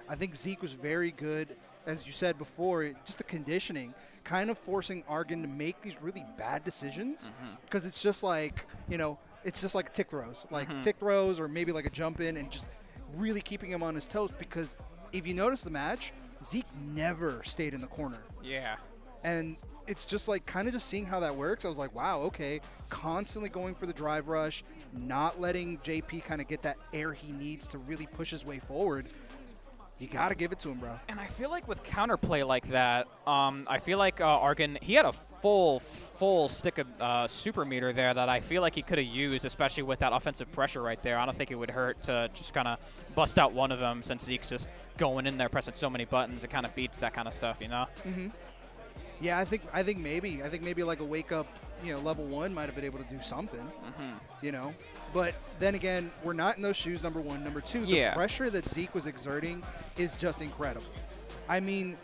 I think Zeke was very good, as you said before. Just the conditioning, kind of forcing Argon to make these really bad decisions, because it's just like you know, it's just like tick throws, like Mhm. tick throws, or maybe like a jump in, and just really keeping him on his toes. Because if you notice the match, Zeke never stayed in the corner. Yeah. And it's just like kind of just seeing how that works. I was like, wow, okay. Constantly going for the drive rush, not letting JP kind of get that air he needs to really push his way forward. You got to give it to him, bro. And I feel like with counterplay like that, um, I feel like uh, Argon, he had a full, full stick of uh, super meter there that I feel like he could have used, especially with that offensive pressure right there. I don't think it would hurt to just kind of bust out one of them since Zeke's just going in there pressing so many buttons. It kind of beats that kind of stuff, you know? hmm Yeah, I think I think maybe I think maybe like a wake up, you know, level one might have been able to do something. Mhm. You know, but then again, we're not in those shoes. Number one, number two, Yeah. the pressure that Zeke was exerting is just incredible. I mean,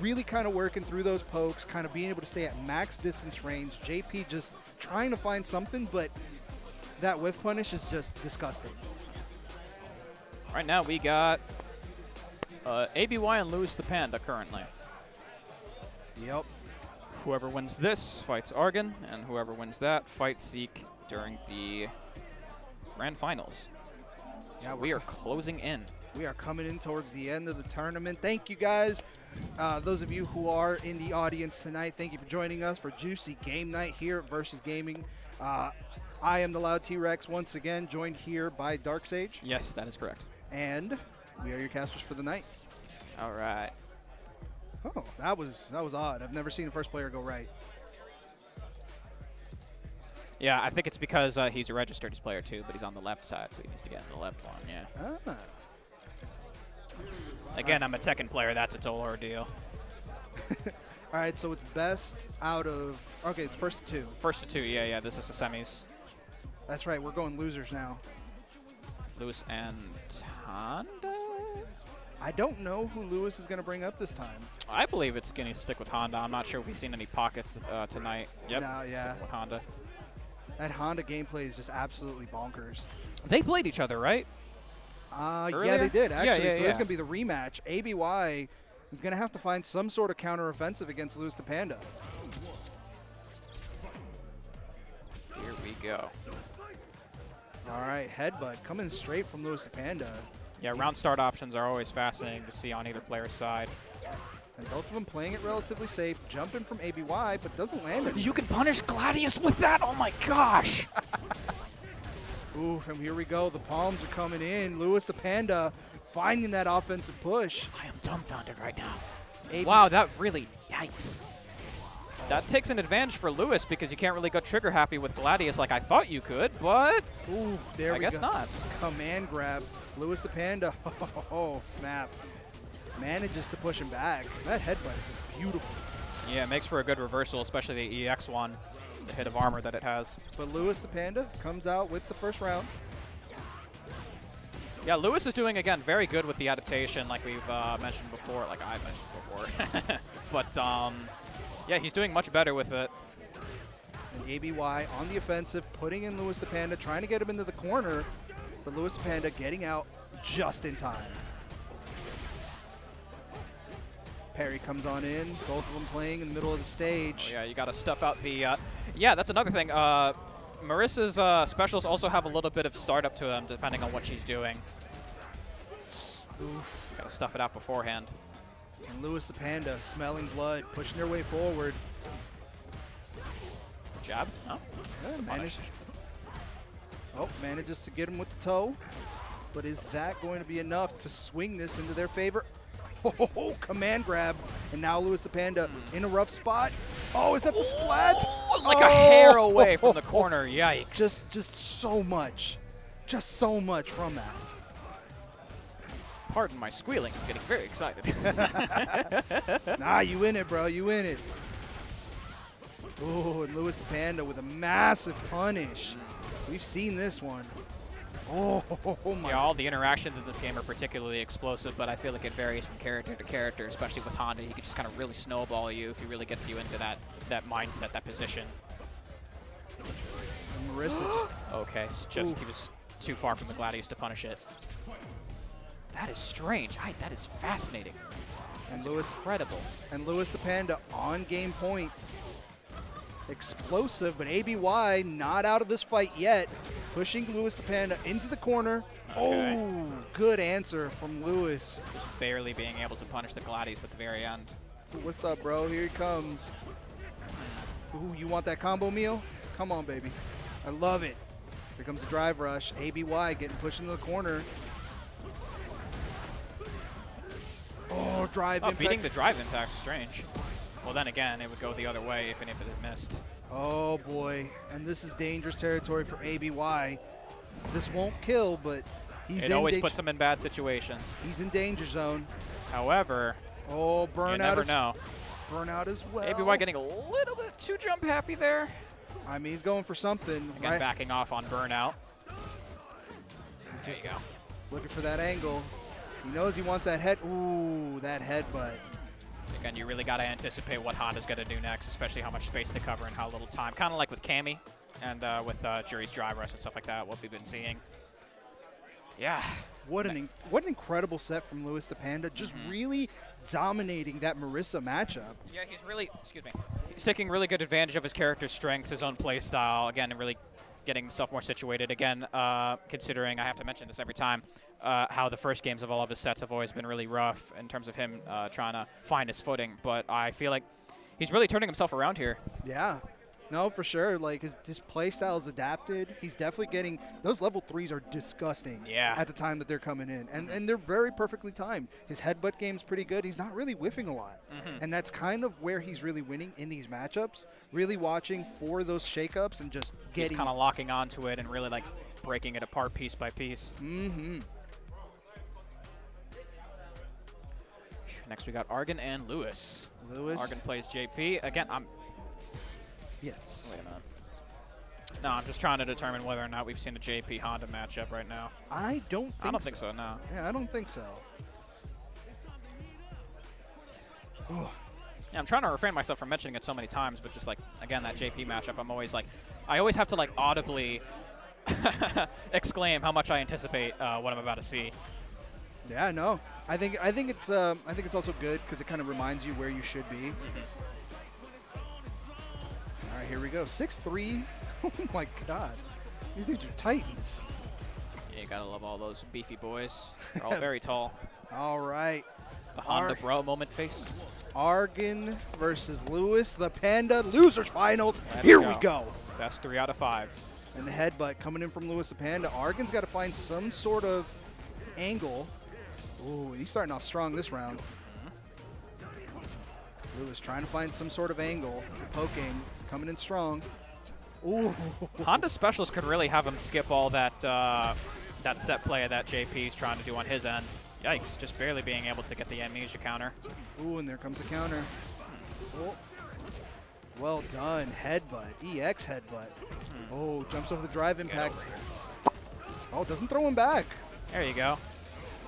really kind of working through those pokes, kind of being able to stay at max distance range. JP just trying to find something, but that whiff punish is just disgusting. Right now we got uh, ABY and Lewis the Panda currently. Yep. Whoever wins this fights Argon, and whoever wins that fights Zeke during the grand finals. Yeah, we are closing in. We are coming in towards the end of the tournament. Thank you guys. Uh, those of you who are in the audience tonight, thank you for joining us for Juicy Game Night here at Versus Gaming. Uh, I am the Loud T Rex once again, joined here by Dark Sage, Yes, that is correct. and we are your casters for the night. All right. Oh, that was that was odd. I've never seen the first player go right. Yeah, I think it's because uh, he's a registered as player too, but he's on the left side, so he needs to get in the left one. Yeah. Ah. Again, I'm a Tekken player. That's its whole ordeal. *laughs* All right, so it's best out of okay. It's first to two. First to two. Yeah, yeah. This is the semis. That's right. We're going losers now. Lewis and Honda. I don't know who Lewis is going to bring up this time. I believe it's going to stick with Honda. I'm not sure if we've seen any pockets uh, tonight. Yep. No, yeah. with Honda. That Honda gameplay is just absolutely bonkers. They played each other, right? Uh, yeah, they did actually. yeah, so yeah. it's going to be the rematch. ABY is going to have to find some sort of counter offensive against Lewis the Panda. Here we go. All right, headbutt coming straight from Lewis the Panda, Yeah, round start options are always fascinating to see on either player's side. And both of them playing it relatively safe, jumping from ABY, but doesn't land it. You can punish Gladius with that? Oh my gosh! *laughs* Ooh, and here we go. The palms are coming in. Lewis the Panda finding that offensive push. I am dumbfounded right now. AB Wow, that really, yikes. That takes an advantage for Lewis because you can't really go trigger happy with Gladius like I thought you could, but Ooh, there I we guess go. not. Command grab. Lewis the Panda. *laughs* Oh, snap. Manages to push him back. That headbutt is just beautiful. Yeah, it makes for a good reversal, especially the EX one, the hit of armor that it has. But Lewis the Panda comes out with the first round. Yeah, Lewis is doing, again, very good with the adaptation like we've uh, mentioned before, like I mentioned before. *laughs* but, um, yeah, he's doing much better with it. And ABY on the offensive, putting in Lewis the Panda, trying to get him into the corner. But Lewis the Panda getting out just in time. Perry comes on in, both of them playing in the middle of the stage. Oh, yeah, you got to stuff out the. Uh, yeah, that's another thing. Uh, Marisa's uh, specials also have a little bit of startup to them, depending on what she's doing. Oof. Got to stuff it out beforehand. And Lewis the Panda smelling blood, pushing their way forward. Jab? Oh, Yeah, a manage- oh, manages to get him with the toe. But is that going to be enough to swing this into their favor? Oh, command grab. And now Lewis the Panda in a rough spot. Oh, is that the splat? like a Oh! hair away from the corner. *laughs* Yikes. Just, just so much. Just so much from that. Pardon my squealing. I'm getting very excited. *laughs* nah, you in it, bro. You in it. Oh, and Lewis the Panda with a massive punish. We've seen this one. Oh, my. Yeah, all the interactions in this game are particularly explosive, but I feel like it varies from character to character, especially with Honda. He can just kind of really snowball you if he really gets you into that, that mindset, that position. And Marisa just, Okay, it's just he was too far from the Gladius to punish it. That is strange. I, that is fascinating. and That's Lewis incredible. and Lewis the Panda on game point. Explosive, but ABY not out of this fight yet. Pushing Lewis the Panda into the corner. Okay. Oh, good answer from Lewis. Just barely being able to punish the Gladius at the very end. What's up, bro? Here he comes. Ooh, you want that combo meal? Come on, baby. I love it. Here comes the drive rush. ABY getting pushed into the corner. Oh, drive Oh, impact. beating the drive impact is strange. Well, then again, it would go the other way if any of it had missed. Oh boy, and this is dangerous territory for ABY. This won't kill, but he's it always puts him in bad situations. he's in danger zone. However, Oh, burnout you never is know. burnout as well. ABY getting a little bit too jump happy there. I mean, he's going for something. Again, right? backing off on burnout. There Just go. looking for that angle. He knows he wants that head. Ooh, that headbutt. Again, you really got to anticipate what Honda's going to do next, especially how much space they cover and how little time. Kind of like with Cammy and uh, with uh, Juri's drive rush and stuff like that, what we've been seeing. Yeah. What an what an incredible set from Lewis the Panda. Just Mm-hmm. really dominating that Marisa matchup. Yeah, he's really, excuse me, he's taking really good advantage of his character's strengths, his own play style, again, and really getting himself more situated. Again, uh, considering, I have to mention this every time, uh, how the first games of all of his sets have always been really rough in terms of him uh, trying to find his footing. But I feel like he's really turning himself around here. Yeah. No, for sure. Like his, his play style is adapted. He's definitely getting those level threes are disgusting. Yeah. At the time that they're coming in, and and they're very perfectly timed. His headbutt game's pretty good. He's not really whiffing a lot, Mhm. and that's kind of where he's really winning in these matchups. Really watching for those shakeups and just He's getting. kind of locking onto it and really like breaking it apart piece by piece. Mm-hmm. Next, we got Argon and Lewis. Lewis. Argon plays JP. Again, I'm. Yes. Wait a minute. No, I'm just trying to determine whether or not we've seen a JP Honda matchup right now. I don't. Think I don't think so. No. Yeah, I don't think so. Yeah, I'm trying to refrain myself from mentioning it so many times, but just like again that JP matchup, I'm always like, I always have to like audibly *laughs* exclaim how much I anticipate uh, what I'm about to see. Yeah, no. I think I think it's um, I think it's also good because it kind of reminds you where you should be. All right, here we go. Six three. *laughs* Oh my God, these dudes are titans. Yeah, you gotta love all those beefy boys. *laughs* They're all very tall. All right, The Honda Ar- bro moment face. Argon versus Lewis, the Panda losers finals. Let's here we go. That's three out of five. And the headbutt coming in from Lewis the Panda. Argon's got to find some sort of angle. Ooh, he's starting off strong this round. Lewis trying to find some sort of angle. Poking, coming in strong. Ooh. Honda specialist could really have him skip all that uh, that set play that JP's trying to do on his end. Yikes! Just barely being able to get the amnesia counter. Ooh, and there comes the counter. Oh. Well done. Headbutt. EX headbutt. Oh, jumps over the drive impact. Oh, doesn't throw him back. There you go.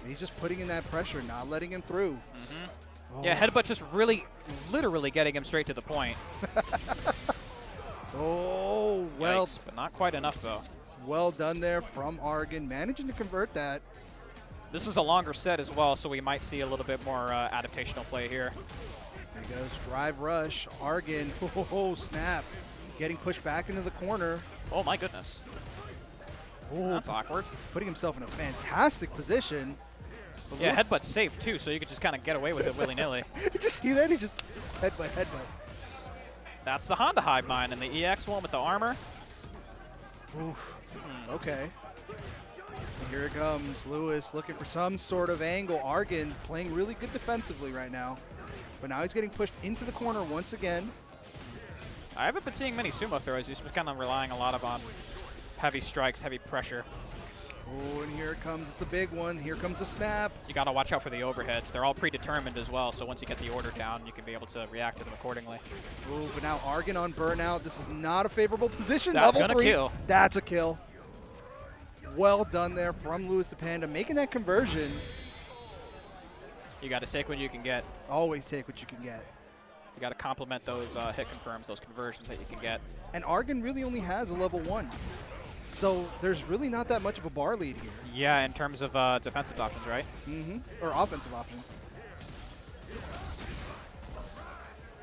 He's just putting in that pressure, not letting him through. Mm-hmm. Yeah, headbutt just really, literally getting him straight to the point. *laughs* Oh, well, Yikes, but not quite enough though. well done there from Argon, managing to convert that. This is a longer set as well, so we might see a little bit more uh, adaptational play here. There he goes, drive rush. Argon, *laughs* oh, snap. Getting pushed back into the corner. Oh my goodness. Oh, That's awkward. Putting himself in a fantastic position. Yeah, headbutt's safe too, so you could just kind of get away with it willy-nilly. *laughs* You see that? He just headbutt, headbutt. That's the Honda Hive Mind and the EX one with the armor. Oof. Hmm, okay. And here it comes. Lewis looking for some sort of angle. Argon playing really good defensively right now. But now he's getting pushed into the corner once again. I haven't been seeing many sumo throws. He's been kind of relying a lot of on heavy strikes, heavy pressure. Oh, and here it comes. It's a big one. Here comes the snap. You got to watch out for the overheads. They're all predetermined as well, so once you get the order down, you can be able to react to them accordingly. Ooh, but now Argon on burnout. This is not a favorable position. That's gonna kill. That's a kill. Well done there from Lewis the Panda, making that conversion. You got to take what you can get. Always take what you can get. You got to complement those uh, hit confirms, those conversions that you can get. And Argon really only has a level one. So there's really not that much of a bar lead here. Yeah, in terms of uh, defensive options, right? Mm-hmm. Or offensive options.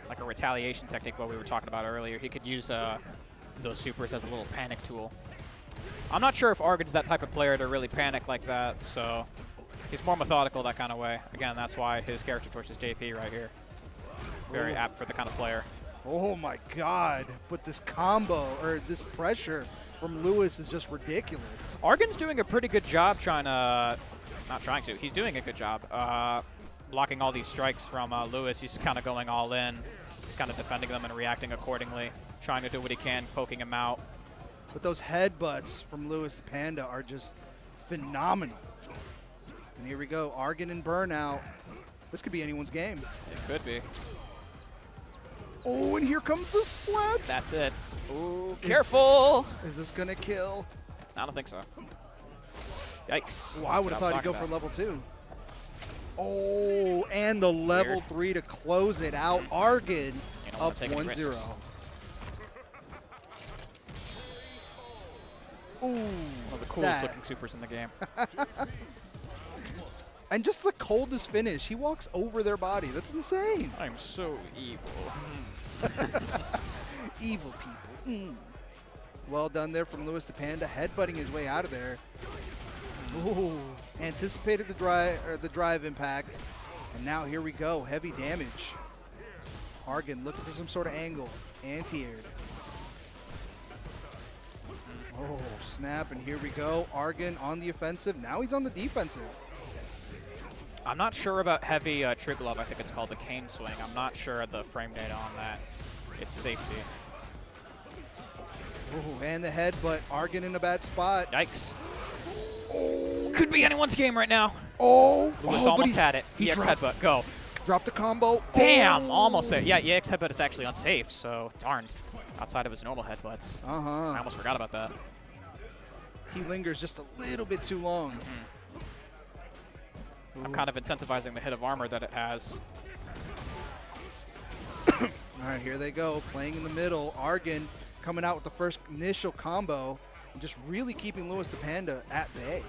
Like a retaliation technique, what we were talking about earlier. He could use uh, those supers as a little panic tool. I'm not sure if Argon's that type of player to really panic like that, so he's more methodical that kind of way. Again, that's why his character choice is JP right here. Very Ooh. apt for the kind of player. Oh my god. But this combo, or this pressure from Lewis is just ridiculous. Argon's doing a pretty good job trying to, not trying to, he's doing a good job uh, blocking all these strikes from uh, Lewis. He's kind of going all in. He's kind of defending them and reacting accordingly, trying to do what he can, poking him out. But those headbutts from Lewis the Panda are just phenomenal. And here we go, Argon and Burnout. This could be anyone's game. It could be. Oh, and here comes the splat. That's it. Ooh, Is- careful. Is this gonna kill? I don't think so. Yikes. Oh, I would have thought he'd go for level two. Oh, and the level Weird. three to close it out. Mm-hmm. Argon up take any 1 0. Ooh, One of the coolest that. looking supers in the game. *laughs* And just the coldest finish. He walks over their body. That's insane. I'm so evil. Hmm. *laughs* Evil people. Mm. Well done there from Lewis the Panda, headbutting his way out of there. Ooh, anticipated the drive or the drive impact, and now here we go, heavy damage. Argon looking for some sort of angle, anti-aired. Oh, snap, and here we go. Argon on the offensive. Now he's on the defensive. I'm not sure about heavy uh, Triglav. I think it's called the cane swing. I'm not sure of the frame data on that. It's safety. Oh, and the head, but Argon in a bad spot. Yikes. Could be anyone's game right now. Oh, Lewis oh, almost he- had it. he EX dropped- headbutt, go. Dropped the combo. Damn, Oh. almost there. Yeah, EX headbutt is actually unsafe, so darn. Outside of his normal headbutts. Uh-huh. I almost forgot about that. He lingers just a little bit too long. I'm kind of incentivizing the hit of armor that it has. *coughs* All right, here they go, playing in the middle. Argon coming out with the first initial combo and just really keeping Lewis the Panda at bay.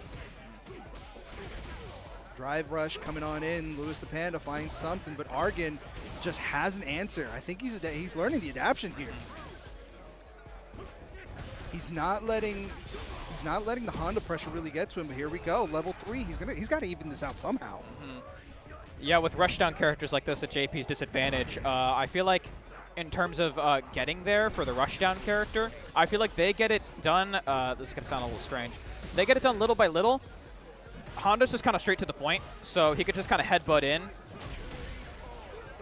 Drive rush coming on in. Lewis the Panda finds something, but Argon just has an answer. I think he's he's learning the adaption here. He's not letting he's not letting the Honda pressure really get to him. But here we go, level three. He's gonna he's got to even this out somehow. Yeah, with rushdown characters like this at JP's disadvantage, uh, I feel like in terms of uh, getting there for the rushdown character, I feel like they get it done. Uh, this is going to sound a little strange. They get it done little by little. Honda's just kind of straight to the point, so he could just kind of headbutt in.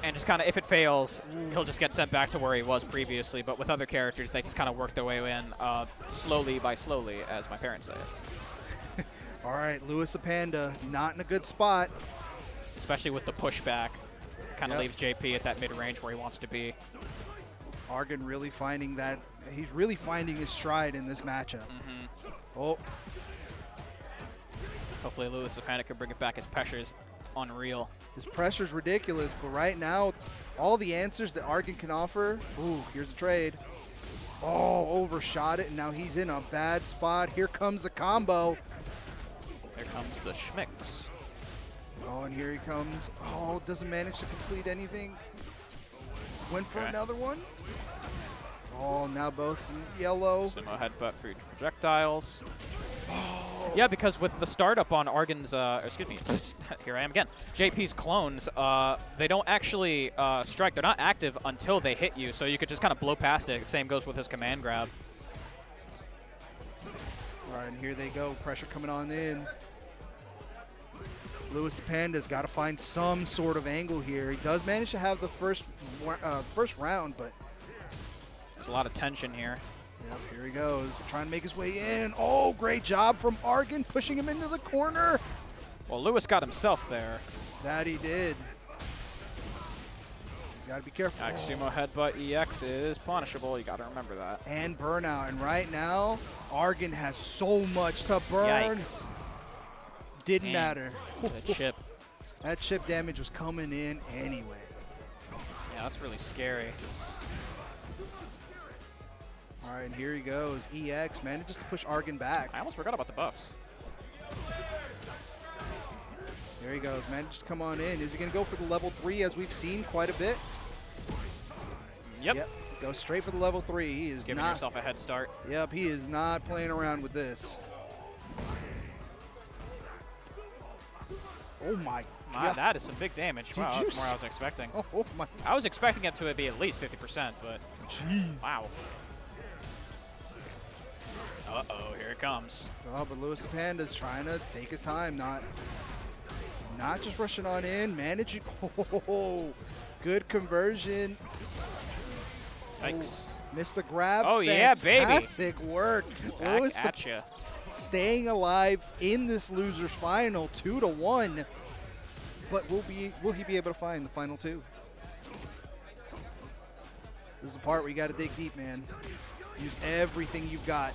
And just kind of, if it fails, he'll just get sent back to where he was previously. But with other characters, they just kind of work their way in uh, slowly by slowly, as my parents say. *laughs* All right, Lewis the Panda not in a good spot. Especially with the pushback. Kind of Yep. leaves JP at that mid-range where he wants to be. Argon really finding that he's really finding his stride in this matchup. Oh, Hopefully Lewis the Panda can bring it back. His pressure is unreal. his pressure's ridiculous, but right now, all the answers that Argon can offer. Ooh, here's a trade. Oh, overshot it, and now he's in a bad spot. Here comes the combo. There comes the Schmicks. Oh, and here he comes. Oh, doesn't manage to complete anything. Went for Okay. another one. Oh, now both in yellow. Sumo headbutt for each projectiles. Yeah, because with the startup on Argon's, uh, excuse me, *laughs* here I am again. JP's clones, uh, they don't actually uh, strike. They're not active until they hit you, so you could just kind of blow past it. Same goes with his command grab. All right, and here they go. Pressure coming on in. Lewis the Panda's got to find some sort of angle here. He does manage to have the first uh, first round, but There's a lot of tension here. Yep, here he goes, trying to make his way in. Oh, great job from Argon, pushing him into the corner. Well, Lewis got himself there. That he did. Gotta be careful. Axumo headbutt EX is punishable. You got to remember that. And burnout. And right now, Argon has so much to burn. Yikes. Didn't Damn. matter. That *laughs* chip. That chip damage was coming in anyway. Yeah, that's really scary. All right, and here he goes. EX manages to push Argon back. I almost forgot about the buffs. There he goes. Manages to come on in. Is he going to go for the level three as we've seen quite a bit? Yep. yep. Go straight for the level three. He is Giving not. yourself a head start. Yep, he is not playing around with this. Oh my My, god. that is some big damage. Did wow, that's more I was expecting. *laughs* Oh my. I was expecting it to be at least 50%, but Jeez. wow. Uh-oh, here it comes. Oh, but Lewis the Panda's trying to take his time, not not just rushing on in, managing. *laughs* Oh, good conversion. Yikes. Missed the grab. Oh, yeah, baby. Fantastic work. Back Lewis the at ya. staying alive in this losers final, two to one. But will be will he be able to find the final two? This is the part where you got to dig deep, man. Use everything you've got.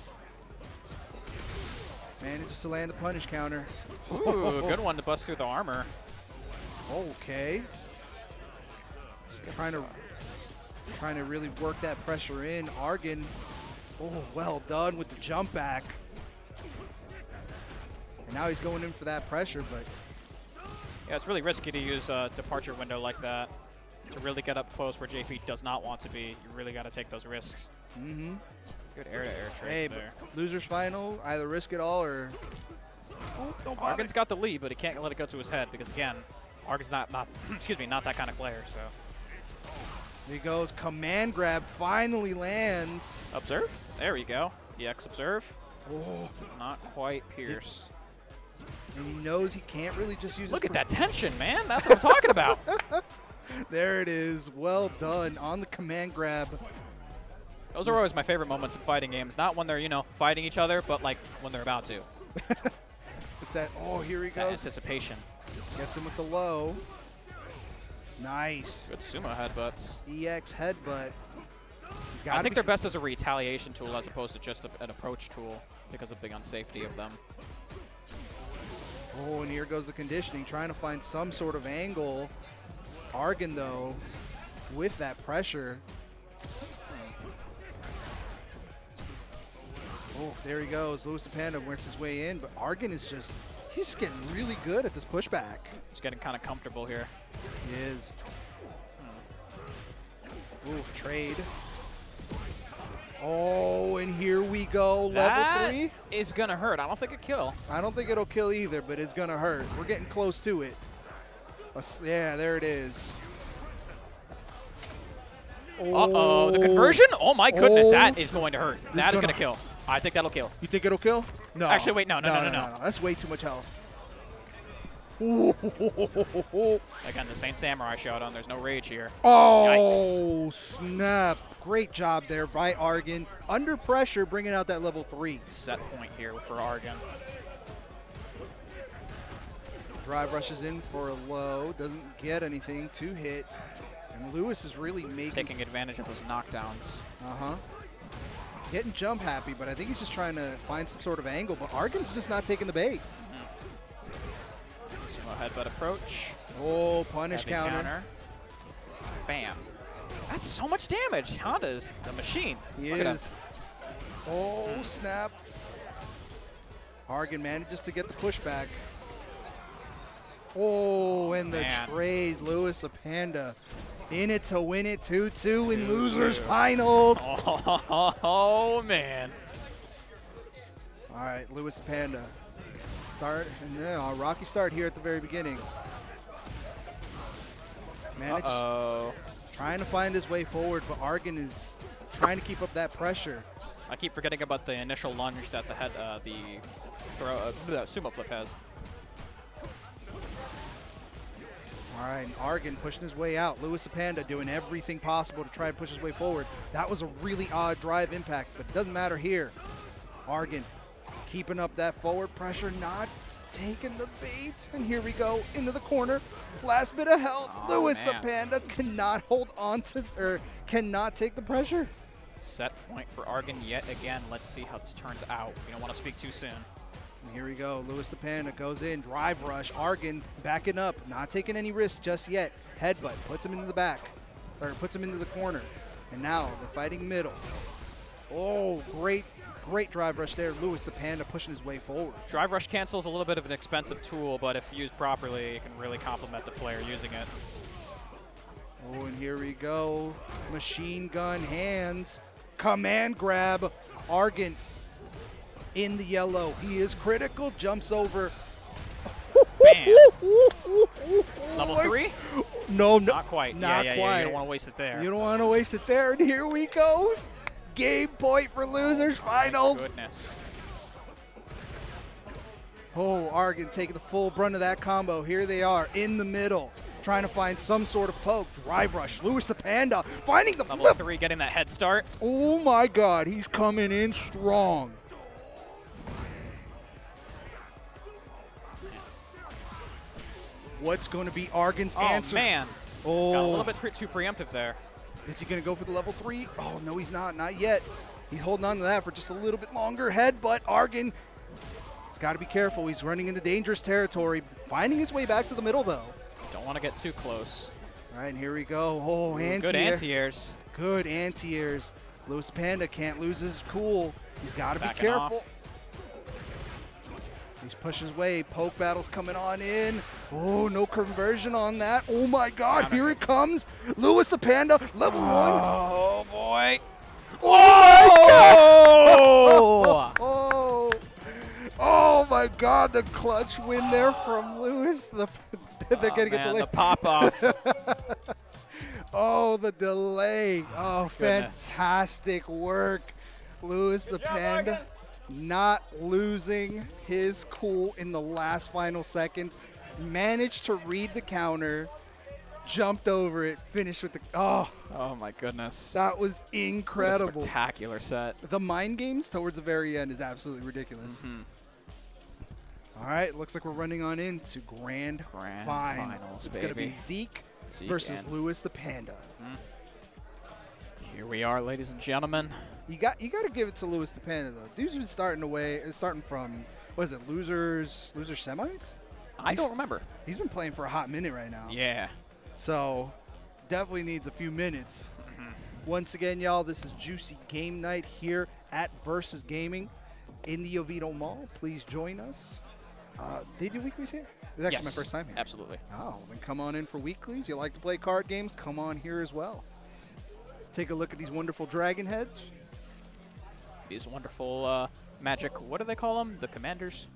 Manages to land the punish counter. Ooh, good *laughs* one to bust through the armor. Okay. Trying to trying to really work that pressure in. Argon. Oh, well done with the jump back. And now he's going in for that pressure, but Yeah, it's really risky to use a departure window like that. To really get up close where JP does not want to be, you really got to take those risks. mm-hmm. Good air-to-air trades Hey, there. but losers final, either risk it all or oh, don't bother. Argon's got the lead, but he can't let it go to his head because again, Argon's not not *clears throat* excuse me, not that kind of player. So There he goes. Command grab finally lands. observe. There we go. EX observe. Oh, Not quite Pierce. and he knows he can't really just use. Look his at that tension, man. That's what I'm talking about. *laughs* There it is. Well done on the command grab. Those are always my favorite moments in fighting games. Not when they're you know fighting each other, but like when they're about to. *laughs* It's that. Oh, here he That goes. anticipation. Gets him with the low. Nice. Good sumo headbutts. EX headbutt. He's I think they're best as a retaliation tool as opposed to just a, an approach tool because of the unsafety of them. Oh, and here goes the conditioning, trying to find some sort of angle. Argon, though, with that pressure. Oh, there he goes. The Panda works his way in, but Argon is just, he's getting really good at this pushback. He's getting kind of comfortable here. He is. Hmm. Ooh, trade. Oh, and here we go. Level That three. is gonna hurt. I don't think it'll kill. I don't think it'll kill either, but it's gonna hurt. We're getting close to it. Yeah, there it is. Uh-oh, the conversion? Oh my goodness, that Oh, is going to hurt. That is gonna- going to kill. I think that'll kill. You think it'll kill? No. Actually, wait, no, no, no, no, no. That's way too much health. Again, the Saint Samurai Shodown. There's no rage here. Oh, snap. Great job there by Argon. Under pressure, bringing out that level three. Set point here for Argon. Drive rushes in for a low. Doesn't get anything. Two hit. And Lewis is really making... Taking advantage of those knockdowns. Uh-huh. Getting jump happy, but I think he's just trying to find some sort of angle. But Argon's just not taking the bait. Sumo headbutt approach. Oh, punish Heavy counter. Bam. That's so much damage. Honda's the machine. He Look is. Oh, snap. Argon manages to get the pushback. Oh, and the Man. trade, Lewis the Panda. In it to win it, 2-2 in losers finals. Oh, man. All right, Lewis Panda. Start, and then a rocky start here at the very beginning. Manage, Uh-oh. trying to find his way forward, but Argon is trying to keep up that pressure. I keep forgetting about the initial lunge that the head, uh, the throw, uh, the sumo flip has. All right, and Argon pushing his way out. Lewis the Panda doing everything possible to try and push his way forward. That was a really odd drive impact, but it doesn't matter here. Argon keeping up that forward pressure, not taking the bait. And here we go into the corner. Last bit of help. Oh, Lewis man. the Panda cannot hold on to, or cannot take the pressure. Set point for Argon yet again. Let's see how this turns out. We don't want to speak too soon. And here we go. Lewis the Panda goes in. Drive rush. Argon backing up. Not taking any risks just yet. Headbutt. Puts him into the back. Or puts him into the corner. And now they're fighting middle. Oh, great, great drive rush there. Lewis the Panda pushing his way forward. Drive Rush Cancel is a little bit of an expensive tool, but if used properly, it can really complement the player using it. Oh, and here we go. Machine gun hands. Command grab. Argon in the yellow. He is critical. Jumps over. Bam. Level three? No, no. Not quite. Not yeah, yeah, quite. yeah. You don't want to waste it there. You don't want to waste it there. And here we goes. Game point for losers oh finals. Goodness. Oh, Argon taking the full brunt of that combo. Here they are in the middle, trying to find some sort of poke. Drive rush. Lewis the Panda finding the Level flip. three, getting that head start. Oh my God, he's coming in strong. What's going to be Argon's answer? Oh, answer? man. Oh, Got a oh. little bit pre- too preemptive there. Is he going to go for the level three? Oh, no, he's not. Not yet. He's holding on to that for just a little bit longer. Headbutt. Argon. He's got to be careful. He's running into dangerous territory. Finding his way back to the middle, though. Don't want to get too close. All right, and here we go. Oh, anti Good anti-airs. Good anti-airs. Lewis Panda can't lose his cool. He's got to be careful. off. He's pushing his way. Poke battle's coming on in. Oh, no conversion on that. Oh my God, here it comes. Lewis the Panda, level oh, one. Oh, boy. Oh! oh! *laughs* Oh my God! The clutch win there from Lewis. The *laughs* they're Oh, gonna get man, the, the pop off. *laughs* oh, the delay! Oh, Goodness. fantastic work, Lewis the Panda. Not losing his cool in the last final seconds. Managed to read the counter, jumped over it, finished with the. Oh, oh my goodness. that was What incredible. spectacular set. The mind games towards the very end is absolutely ridiculous. Mm-hmm. All right, looks like we're running on into grand, Grand finals. finals, It's going to be. Zeke, Zeke versus Lewis the Panda. Here we are, ladies and gentlemen. You got you got to give it to Lewis the Panda though. Dude's been starting away, uh, starting from what is it, losers, loser semis? I He's- don't remember. He's been playing for a hot minute right now. Yeah. So definitely needs a few minutes. Mm-hmm. Once again, y'all, this is Juicy Game Night here at Versus Gaming in the Oviedo Mall. Please join us. Uh, they do weeklies here? It's actually my first time here. Absolutely. Oh, then come on in for weeklies. You like to play card games? Come on here as well. Take a look at these wonderful dragon heads. These wonderful uh, magic. What do they call them? The commanders.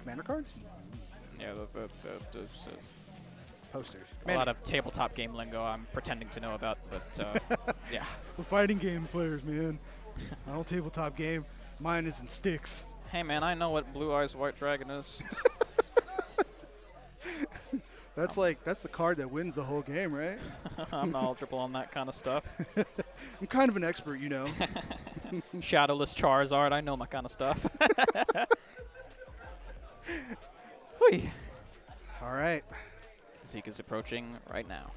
Commander cards? Yeah. The, the, the, the, Posters. a lot of tabletop game lingo I'm pretending to know about, but uh, *laughs* yeah. We're fighting game players, man. I don't tabletop game. Mine is in sticks. Hey man, I know what Blue Eyes White Dragon is. *laughs* That's um, like that's the card that wins the whole game, right? *laughs* I'm knowledgeable on that kind of stuff. *laughs* I'm kind of an expert, you know. *laughs* Shadowless Charizard, I know my kind of stuff. All right. Zeke is approaching right now.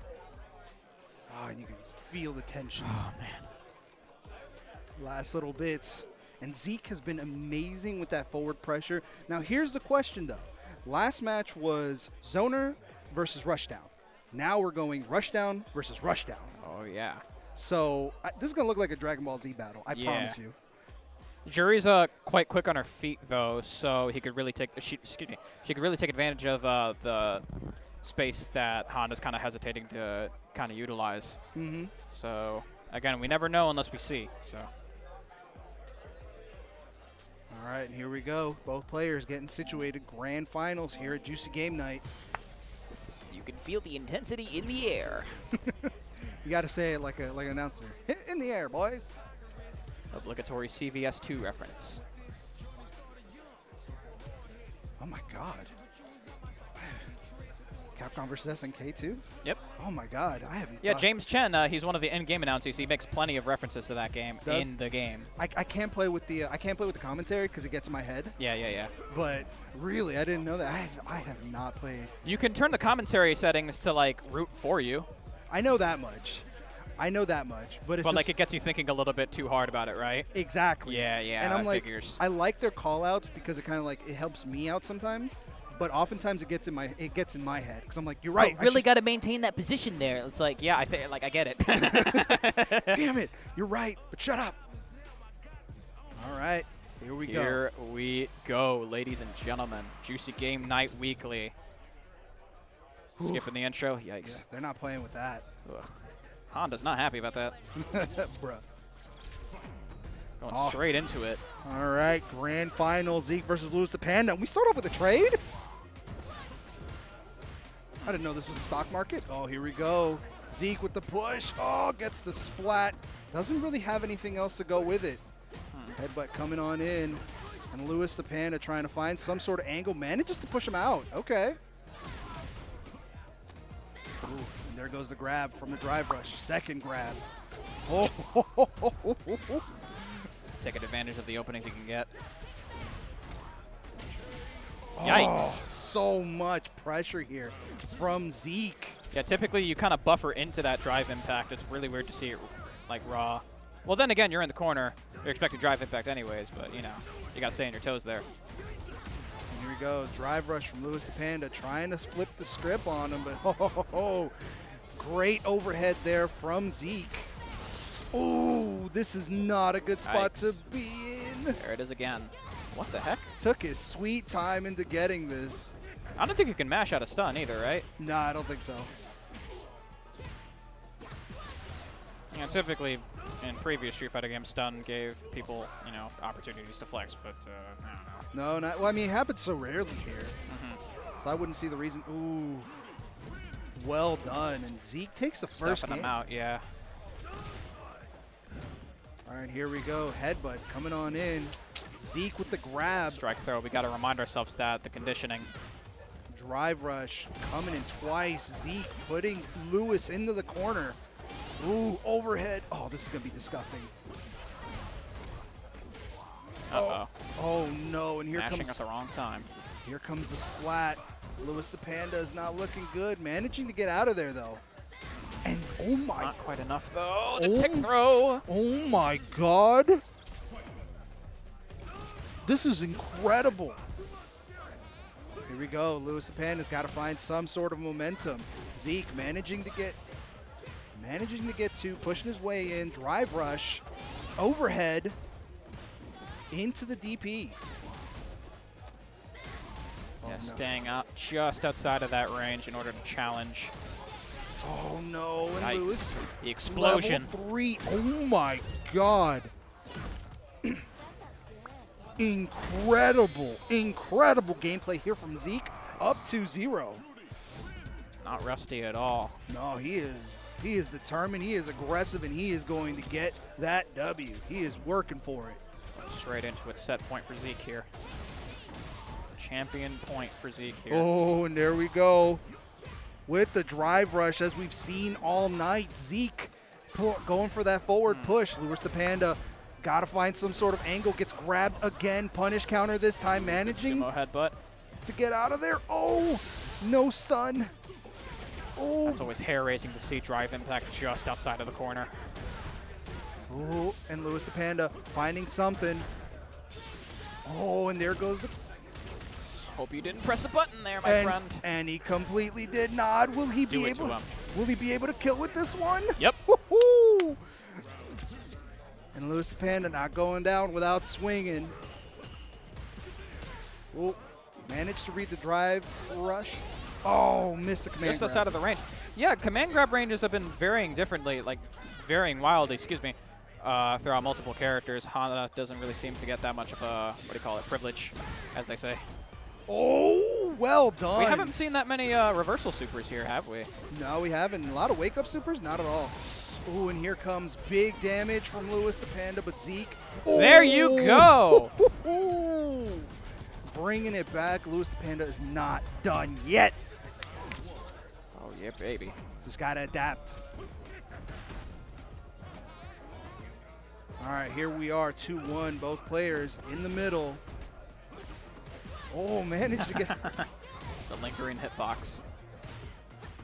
Oh, and you can feel the tension. Oh man. Last little bits. And Zeke has been amazing with that forward pressure. Now, here's the question, though. Last match was Zoner versus Rushdown. Now we're going Rushdown versus Rushdown. Oh yeah. So I, this is going to look like a Dragon Ball Z battle. I Yeah. promise you. Juri's uh quite quick on her feet though, so he could really take she excuse me she could really take advantage of uh, the space that Honda's kind of hesitating to kind of utilize. Mm-hmm. So again, we never know unless we see. So All right, and here we go. Both players getting situated. Grand finals here at Juicy Game Night. You can feel the intensity in the air. *laughs* You got to say it like a like an announcer. Hit in the air, boys. Obligatory CVS2 reference. Oh my God. Capcom versus SNK too. Yep. Oh my God, I haven't. Yeah, thought- James Chen, uh, he's one of the in-game announcers. He makes plenty of references to that game Does- in the game. I, I can't play with the uh, I can't play with the commentary because it gets in my head. Yeah, yeah, yeah. But really, I didn't know that. I have, I have not played. You can turn the commentary settings to like root for you, I know that much. I know that much. But it's but like it gets you thinking a little bit too hard about it, right? Exactly. Yeah, yeah. and I'm that like, figures. I like their call outs because it kind of like it helps me out sometimes. But oftentimes it gets in my it gets in my head because I'm like, you're right. I really got to maintain that position there. It's like, yeah, I think like I get it. *laughs* *laughs* Damn it, you're right. But shut up. All right, here we go. Here we go, ladies and gentlemen. Juicy Game Night Weekly. Skipping the intro. Yikes. Yeah, they're not playing with that. Ugh. Honda's not happy about that. *laughs* Bruh. Going Oh. straight into it. All right, grand final Zeke versus Lewis the Panda. We start off with a trade. I didn't know this was a stock market. Oh, here we go. Zeke with the push. Oh, gets the splat. Doesn't really have anything else to go with it. Headbutt coming on in. And Lewis the Panda trying to find some sort of angle. Manages to push him out. Okay. Ooh, and there goes the grab from the drive rush. Second grab. *laughs* Oh, Taking advantage of the openings you can get. Oh, Yikes. so much pressure here from Zeke. Yeah, typically you kind of buffer into that drive impact. It's really weird to see it like raw. Well, then again, you're in the corner. You're expecting drive impact anyways, but you know, you got to stay on your toes there. Here we go. Drive rush from Lewis the Panda trying to flip the script on him, but *laughs* oh, ho, ho, ho. great overhead there from Zeke. Ooh, this is not a good spot to be in. There it is again. What the heck? Took his sweet time into getting this. I don't think you can mash out a stun either, right? No, I don't think so. Yeah, typically in previous Street Fighter games, stun gave people, you know, opportunities to flex, but uh, I don't know. No, not. Well, I mean, it happens so rarely here, so I wouldn't see the reason. Ooh, well done. And Zeke takes the first Stuffing game. them out, yeah. All right, here we go. Headbutt coming on in. Zeke with the grab. Strike throw. We got to remind ourselves that the conditioning. Drive rush coming in twice. Zeke putting Lewis into the corner. Ooh, overhead. Oh, this is going to be disgusting. Uh-oh. Oh, oh, no. And here Mashing comes at the wrong time. here comes the splat. Lewis the Panda is not looking good. Managing to get out of there, though. And oh my. Not quite enough, though. The Oh. tick throw. Oh my god. This is incredible. Here we go. Lewis the Panda's got to find some sort of momentum. Zeke managing to get managing to get to, pushing his way in, drive rush, overhead into the DP. Yeah, oh, no. staying out just outside of that range in order to challenge. Oh no, and Yikes. Lewis. The explosion. Level three. Oh my god. Incredible, incredible gameplay here from Zeke. Up to zero. Not rusty at all. No, he is he is determined, he is aggressive, and he is going to get that W. He is working for it. Straight into it. Set point for Zeke here. Champion point for Zeke here. Oh, and there we go. With the drive rush, as we've seen all night, Zeke going for that forward Hmm. push. Lewis the Panda got to find some sort of angle. Gets grabbed again. Punish counter this time, managing headbutt. to get out of there. Oh, no stun. Oh, That's always hair raising to see drive impact just outside of the corner. oh, and Lewis the Panda finding something. Oh, and there goes the Hope you didn't press a button there, my and, friend. and he completely did not. Will he Do be to able? him. Will he be able to kill with this one? Yep. And Lewis the Panda not going down without swinging. Oh, managed to read the drive rush. Oh, missed the command Just grab. outside of the range. Yeah, command grab ranges have been varying differently, like varying wildly, excuse me, uh, throughout multiple characters. Honda doesn't really seem to get that much of a, what do you call it, privilege, as they say. Oh, well done. We haven't seen that many uh, reversal supers here, have we? No, we haven't. A lot of wake up supers? Not at all. Ooh, and here comes big damage from Lewis the Panda, but Zeke. There you go. Ooh. *laughs* Bringing it back. Lewis the Panda is not done yet. Oh, yeah, baby. Just got to adapt. All right, here we are, 2-1, both players in the middle. Oh, *laughs* managed to get... *laughs* the lingering hitbox.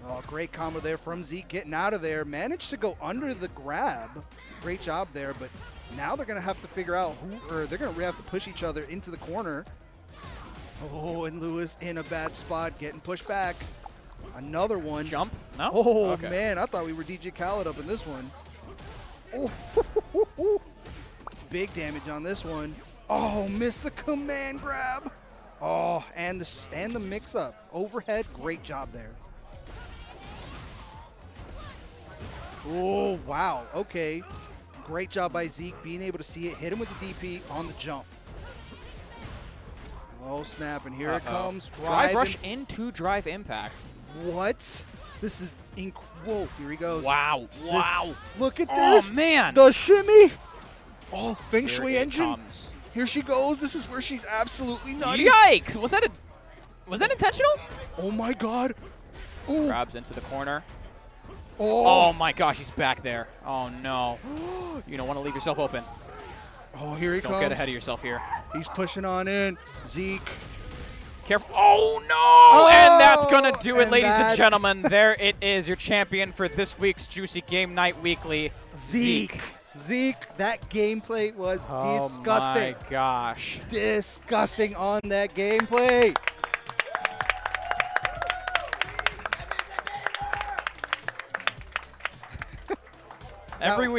Oh, great combo there from Zeke getting out of there. Managed to go under the grab. Great job there, but now they're going to have to figure out who, or they're going to have to push each other into the corner. Oh, and Lewis in a bad spot, getting pushed back. Another one. Jump? No? Oh, Okay. man, I thought we were DJ Khaled up in this one. Oh, *laughs* big damage on this one. Oh, missed the command grab. Oh, and the and the mix up overhead. Great job there. Oh wow. Okay, great job by Zeke being able to see it, hit him with the DP on the jump. Oh snap! And here it Uh-oh. comes. Drive rush into drive impact. What? This is incredible. Here he goes. Wow. This- Wow. Look at this. Oh, this. man. The shimmy. Oh, Feng Shui it engine. comes. Here she goes. This is where she's absolutely nutty. Yikes! Was that a was that intentional? Oh my god. Ooh. Grabs into the corner. Oh. Oh my gosh, he's back there. Oh no. *gasps* You don't want to leave yourself open. Oh, here he Don't comes. get ahead of yourself here. He's pushing on in. Zeke. Careful. Oh no! Oh. and that's gonna Oh, do it, and ladies and gentlemen. *laughs* there it is, your champion for this week's Juicy Game Night Weekly, Zeke. Zeke. That gameplay was Oh disgusting. Oh my gosh. Disgusting on that gameplay. Every week.